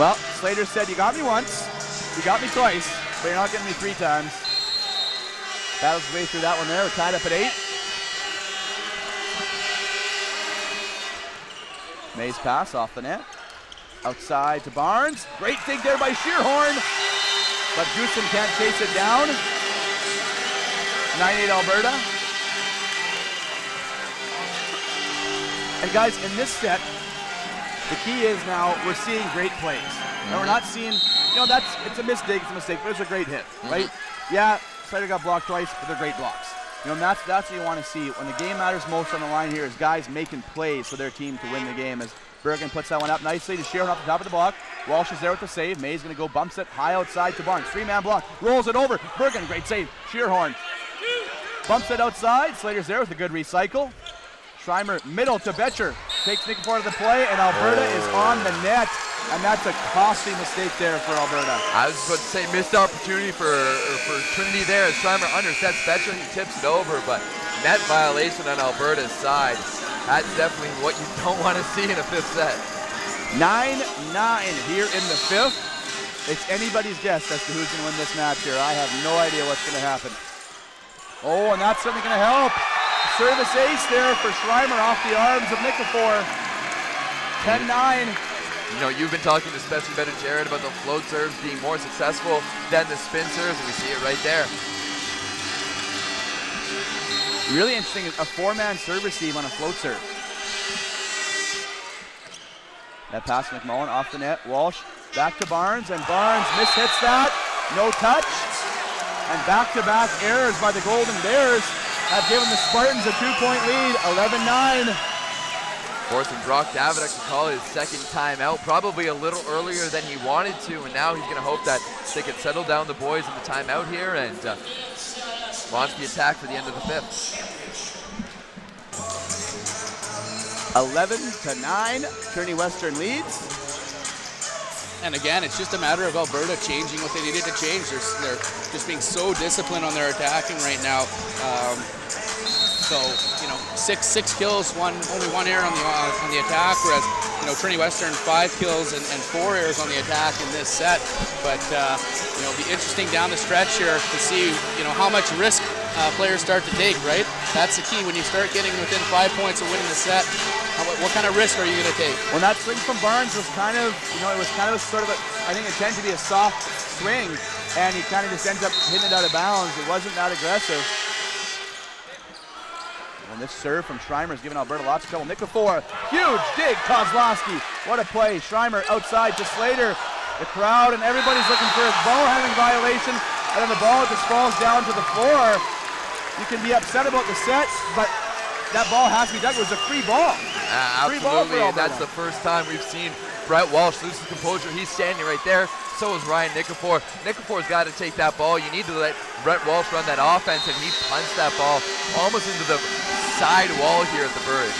[SPEAKER 1] Well, Sclater said, you got me once, you got me twice, but you're not getting me three times. Battles his way through that one there. Tied up at eight. Mays pass off the net. Outside to Barnes. Great dig there by Scheerhorn. But Goosen can't chase it down. 9-8 Alberta. And guys, in this set, the key is now we're seeing great plays. And we're not seeing, you know, that's it's a mistake, it's a mistake, but it's a great hit, mm-hmm. right? Yeah, Sclater got blocked twice, but they're great blocks. You know, and that's that's what you want to see. When the game matters most on the line here is guys making plays for their team to win the game. As Bergen puts that one up nicely to Scheerhorn off the top of the block. Walsh is there with the save. May's going to go bumps it high outside to Barnes. Three-man block, rolls it over. Bergen, great save. Scheerhorn bumps it outside. Sclater's there with a good recycle. Schreimer middle to Betcher. Takes Nick part of the play, and Alberta is on the net. And that's a costly mistake there for Alberta.
[SPEAKER 2] I was about to say missed opportunity for for Trinity there as Schreimer undersets Betcher. He tips it over, but net violation on Alberta's side. That's definitely what you don't want to see in a fifth set.
[SPEAKER 1] 9-9 here in the fifth. It's anybody's guess as to who's going to win this match here. I have no idea what's going to happen. Oh, and that's certainly going to help. Service ace there for Schreimer off the arms of Nikifor. 10-9.
[SPEAKER 2] You know, you've been talking to Spencer Better Jared about the float serves being more successful than the spin serves, and we see it right there.
[SPEAKER 1] Really interesting, a four-man serve receive on a float serve. That pass McMullen off the net. Walsh back to Barnes, and Barnes mishits that. No touch. And back-to-back errors by the Golden Bears have given the Spartans a two-point lead, 11-9.
[SPEAKER 2] Forcing Brock Davidiuk to call his second timeout, probably a little earlier than he wanted to, and now he's going to hope that they can settle down the boys in the timeout here and uh, launch the attack for the end of the fifth.
[SPEAKER 1] 11 to 9. Trinity Western leads.
[SPEAKER 3] And again, it's just a matter of Alberta changing what they needed to change. They're, they're just being so disciplined on their attacking right now. Um, so you know, six six kills, one only one error on the uh, on the attack, whereas you know Trinity Western five kills and, and four errors on the attack in this set. But uh, you know, it'll be interesting down the stretch here to see you know how much risk uh, players start to take. Right, that's the key when you start getting within five points of winning the set. What kind of risk are you going to take?
[SPEAKER 1] Well, that swing from Barnes was kind of, you know, it was kind of sort of a, I think it tended to be a soft swing, and he kind of just ends up hitting it out of bounds. It wasn't that aggressive. And this serve from Schreimer is giving Alberta lots of trouble. Nikifor, huge dig, Kozlowski. What a play. Schreimer outside to Sclater. The crowd and everybody's looking for his ball having violation, and then the ball just falls down to the floor. You can be upset about the set, but that ball has to be dug. It was a free ball.
[SPEAKER 2] Uh,
[SPEAKER 1] Free ball
[SPEAKER 2] absolutely, and that's the first time we've seen Brett Walsh lose his composure. He's standing right there. So is Ryan Nikifor. Nikifor's got to take that ball. You need to let Brett Walsh run that offense, and he punched that ball almost into the side wall here at the Burridge.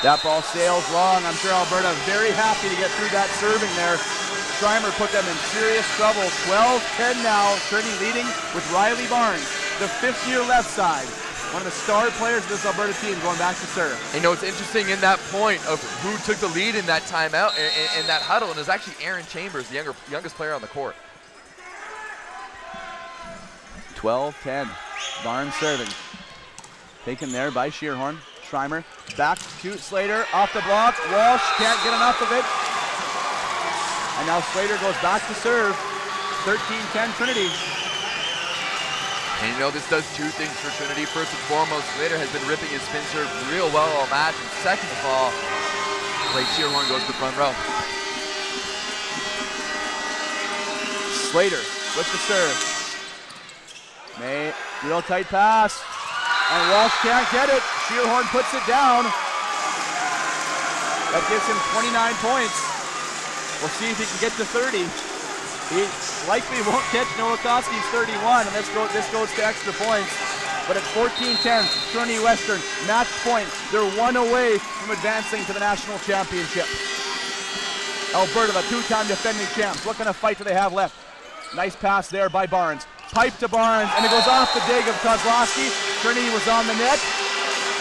[SPEAKER 1] That ball sails long. I'm sure Alberta very happy to get through that serving there. Schreimer put them in serious trouble. 12-10 now. Trinity leading with Riley Barnes, the fifth-year left side. One of the star players of this Alberta team going back to serve.
[SPEAKER 2] You know, it's interesting in that point of who took the lead in that timeout, in, in, in that huddle, and it's actually Aaron Chambers, the younger, youngest player on the court.
[SPEAKER 1] 12-10. Barnes serving. Taken there by Scheerhorn. Schreimer back to Sclater, off the block. Walsh can't get enough of it. And now Sclater goes back to serve. 13-10 Trinity.
[SPEAKER 2] And you know, this does two things for Trinity. First and foremost, Sclater has been ripping his spin serve real well all match. And second of all, Blake Scheerhorn goes to the front row.
[SPEAKER 1] Sclater with the serve. May, real tight pass. And Walsh can't get it. Scheerhorn puts it down. That gives him 29 points. We'll see if he can get to 30. He likely won't catch Nowakowski's 31, and this, go, this goes to extra points. But it's 14-10, Trinity Western, match point. They're one away from advancing to the national championship. Alberta, the two-time defending champs. What kind of fight do they have left? Nice pass there by Barnes. Pipe to Barnes, and it goes off the dig of Kozlowski. Trinity was on the net,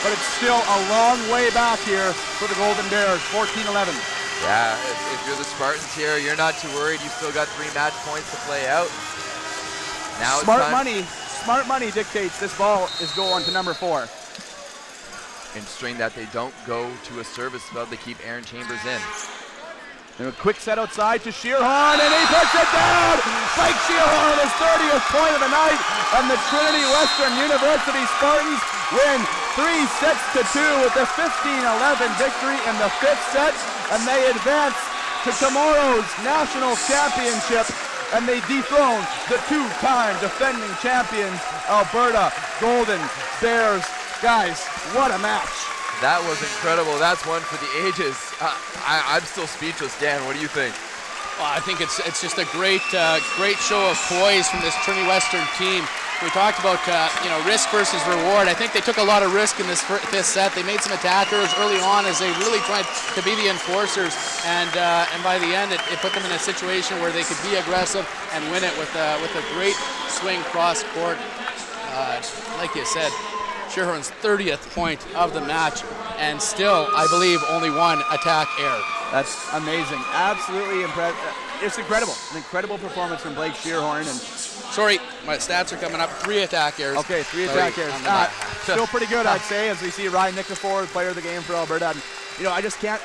[SPEAKER 1] but it's still a long way back here for the Golden Bears, 14-11.
[SPEAKER 2] Yeah, if, if, you're the Spartans here, you're not too worried. You've still got three match points to play out. Now
[SPEAKER 1] smart money, smart money dictates this ball is going to number four.
[SPEAKER 2] Ensuring that they don't go to a service spell to keep Aaron Chambers in.
[SPEAKER 1] And a quick set outside to Scheerhorn, and he puts it down! Blake Scheerhorn, his 30th point of the night, and the Trinity Western University Spartans win three sets to two with the 15-11 victory in the fifth set, and they advance to tomorrow's national championship, and they dethrone the two-time defending champions, Alberta Golden Bears. Guys, what a match.
[SPEAKER 2] That was incredible. That's one for the ages. Uh, I, am still speechless. Dan, what do you think?
[SPEAKER 3] Well, I think it's it's just a great uh, great show of poise from this Trinity Western team. We talked about uh, you know risk versus reward. I think they took a lot of risk in this fifth set. They made some attackers early on as they really tried to be the enforcers, and uh, and by the end it, it, put them in a situation where they could be aggressive and win it with with a great swing cross court. Uh, like you said, Scheerhorn's 30th point of the match, and still, I believe, only one attack error.
[SPEAKER 1] That's amazing. Absolutely impressive. It's incredible. An incredible performance from Blake Scheerhorn. And
[SPEAKER 3] sorry, my stats are coming up. Three attack errors.
[SPEAKER 1] Okay, three attack errors. Uh, still pretty good, I'd say, as we see Ryan Nikifor, player of the game for Alberta. And, you know, I just can't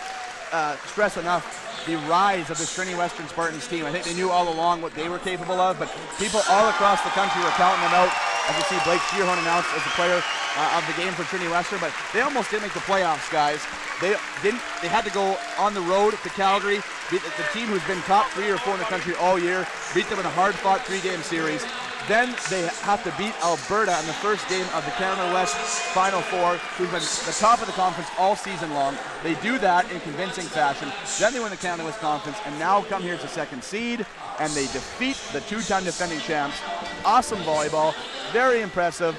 [SPEAKER 1] uh, stress enough the rise of the Trinity Western Spartans team. I think they knew all along what they were capable of, but people all across the country were counting them out. As you see, Blake Scheerhorn announced as a player uh, of the game for Trinity Western, but they almost didn't make the playoffs, guys. They didn't. They had to go on the road to Calgary, beat the, the team who's been top three or four in the country all year, beat them in a hard-fought three-game series. Then they have to beat Alberta in the first game of the Canada West Final Four, who's been the top of the conference all season long. They do that in convincing fashion. Then they win the Canada West Conference, and now come here as a second seed, and they defeat the two-time defending champs. Awesome volleyball, very impressive.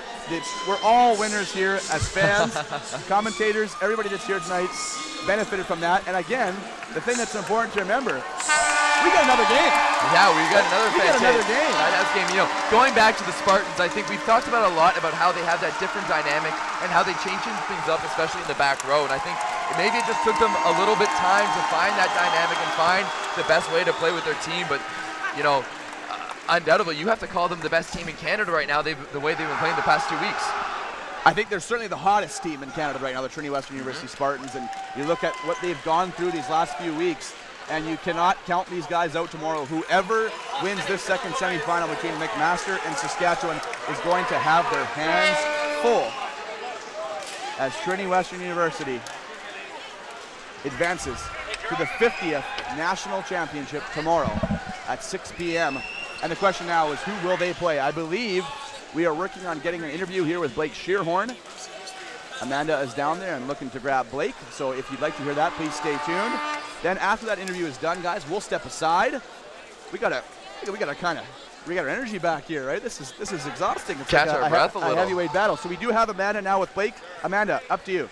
[SPEAKER 1] We're all winners here as fans, as commentators, everybody that's here tonight benefited from that. And again, the thing that's important to remember, we got another game.
[SPEAKER 2] Yeah, we got another
[SPEAKER 1] we got another game.
[SPEAKER 2] That's game. You know, going back to the Spartans, I think we've talked about a lot about how they have that different dynamic and how they change things up, especially in the back row. And I think maybe it just took them a little bit time to find that dynamic and find the best way to play with their team. But you know, undoubtedly, you have to call them the best team in Canada right now. The way they've been playing the past two weeks.
[SPEAKER 1] I think they're certainly the hottest team in Canada right now, the Trinity Western University mm-hmm. Spartans. And you look at what they've gone through these last few weeks, and you cannot count these guys out tomorrow. Whoever wins this second semifinal between McMaster and Saskatchewan is going to have their hands full as Trinity Western University advances to the 50th National Championship tomorrow at 6 p.m. And the question now is who will they play? I believe we are working on getting an interview here with Blake Scheerhorn. Amanda is down there and looking to grab Blake. So if you'd like to hear that, please stay tuned. Then after that interview is done, guys, we'll step aside. We gotta, we gotta kind of, we got our energy back here, right? This is this is exhausting.
[SPEAKER 2] It's Catch like our a, breath a, a,
[SPEAKER 1] a heavyweight battle. So we do have Amanda now with Blake. Amanda, up to you.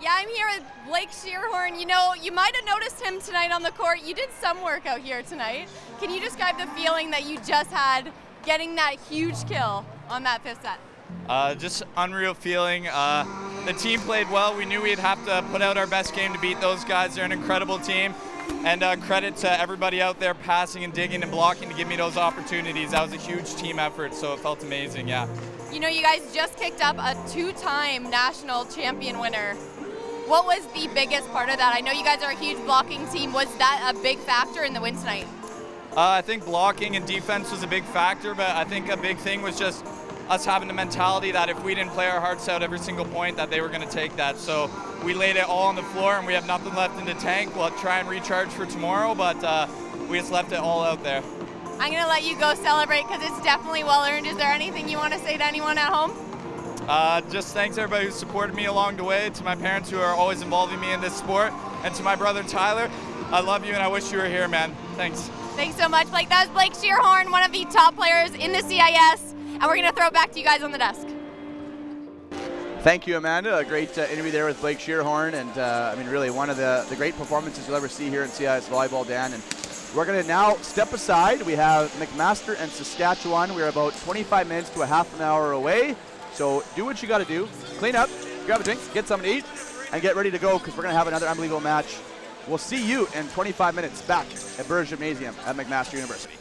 [SPEAKER 4] Yeah, I'm here with Blake Scheerhorn. You know, you might have noticed him tonight on the court. You did some work out here tonight. Can you describe the feeling that you just had getting that huge kill on that fifth set?
[SPEAKER 5] Uh, just unreal feeling. Uh, the team played well. We knew we'd have to put out our best game to beat those guys. They're an incredible team. and uh, credit to everybody out there passing and digging and blocking to give me those opportunities. That was a huge team effort, so it felt amazing. Yeah.
[SPEAKER 4] You know, you guys just kicked up a two-time national champion winner. What was the biggest part of that? I know you guys are a huge blocking team. Was that a big factor in the win tonight?
[SPEAKER 5] Uh, I think blocking and defense was a big factor, but I think a big thing was just us having the mentality that if we didn't play our hearts out every single point, that they were going to take that. So we laid it all on the floor, and we have nothing left in the tank. We'll try and recharge for tomorrow, but uh, we just left it all out there.
[SPEAKER 4] I'm going to let you go celebrate because it's definitely well earned. Is there anything you want to say to anyone at home?
[SPEAKER 5] Uh, just thanks everybody who supported me along the way, to my parents who are always involving me in this sport, and to my brother Tyler. I love you and I wish you were here, man. Thanks.
[SPEAKER 4] Thanks so much, Blake. That was Blake Scheerhorn, one of the top players in the CIS, and we're going to throw it back to you guys on the desk.
[SPEAKER 1] Thank you, Amanda. A great uh, interview there with Blake Scheerhorn, and uh, I mean, really one of the, the great performances you'll ever see here in CIS volleyball, Dan. And we're going to now step aside. We have McMaster and Saskatchewan. We're about 25 minutes to a half an hour away. So do what you got to do. Clean up, grab a drink, get something to eat, and get ready to go because we're going to have another unbelievable match. We'll see you in 25 minutes back at Burr Gymnasium at McMaster University.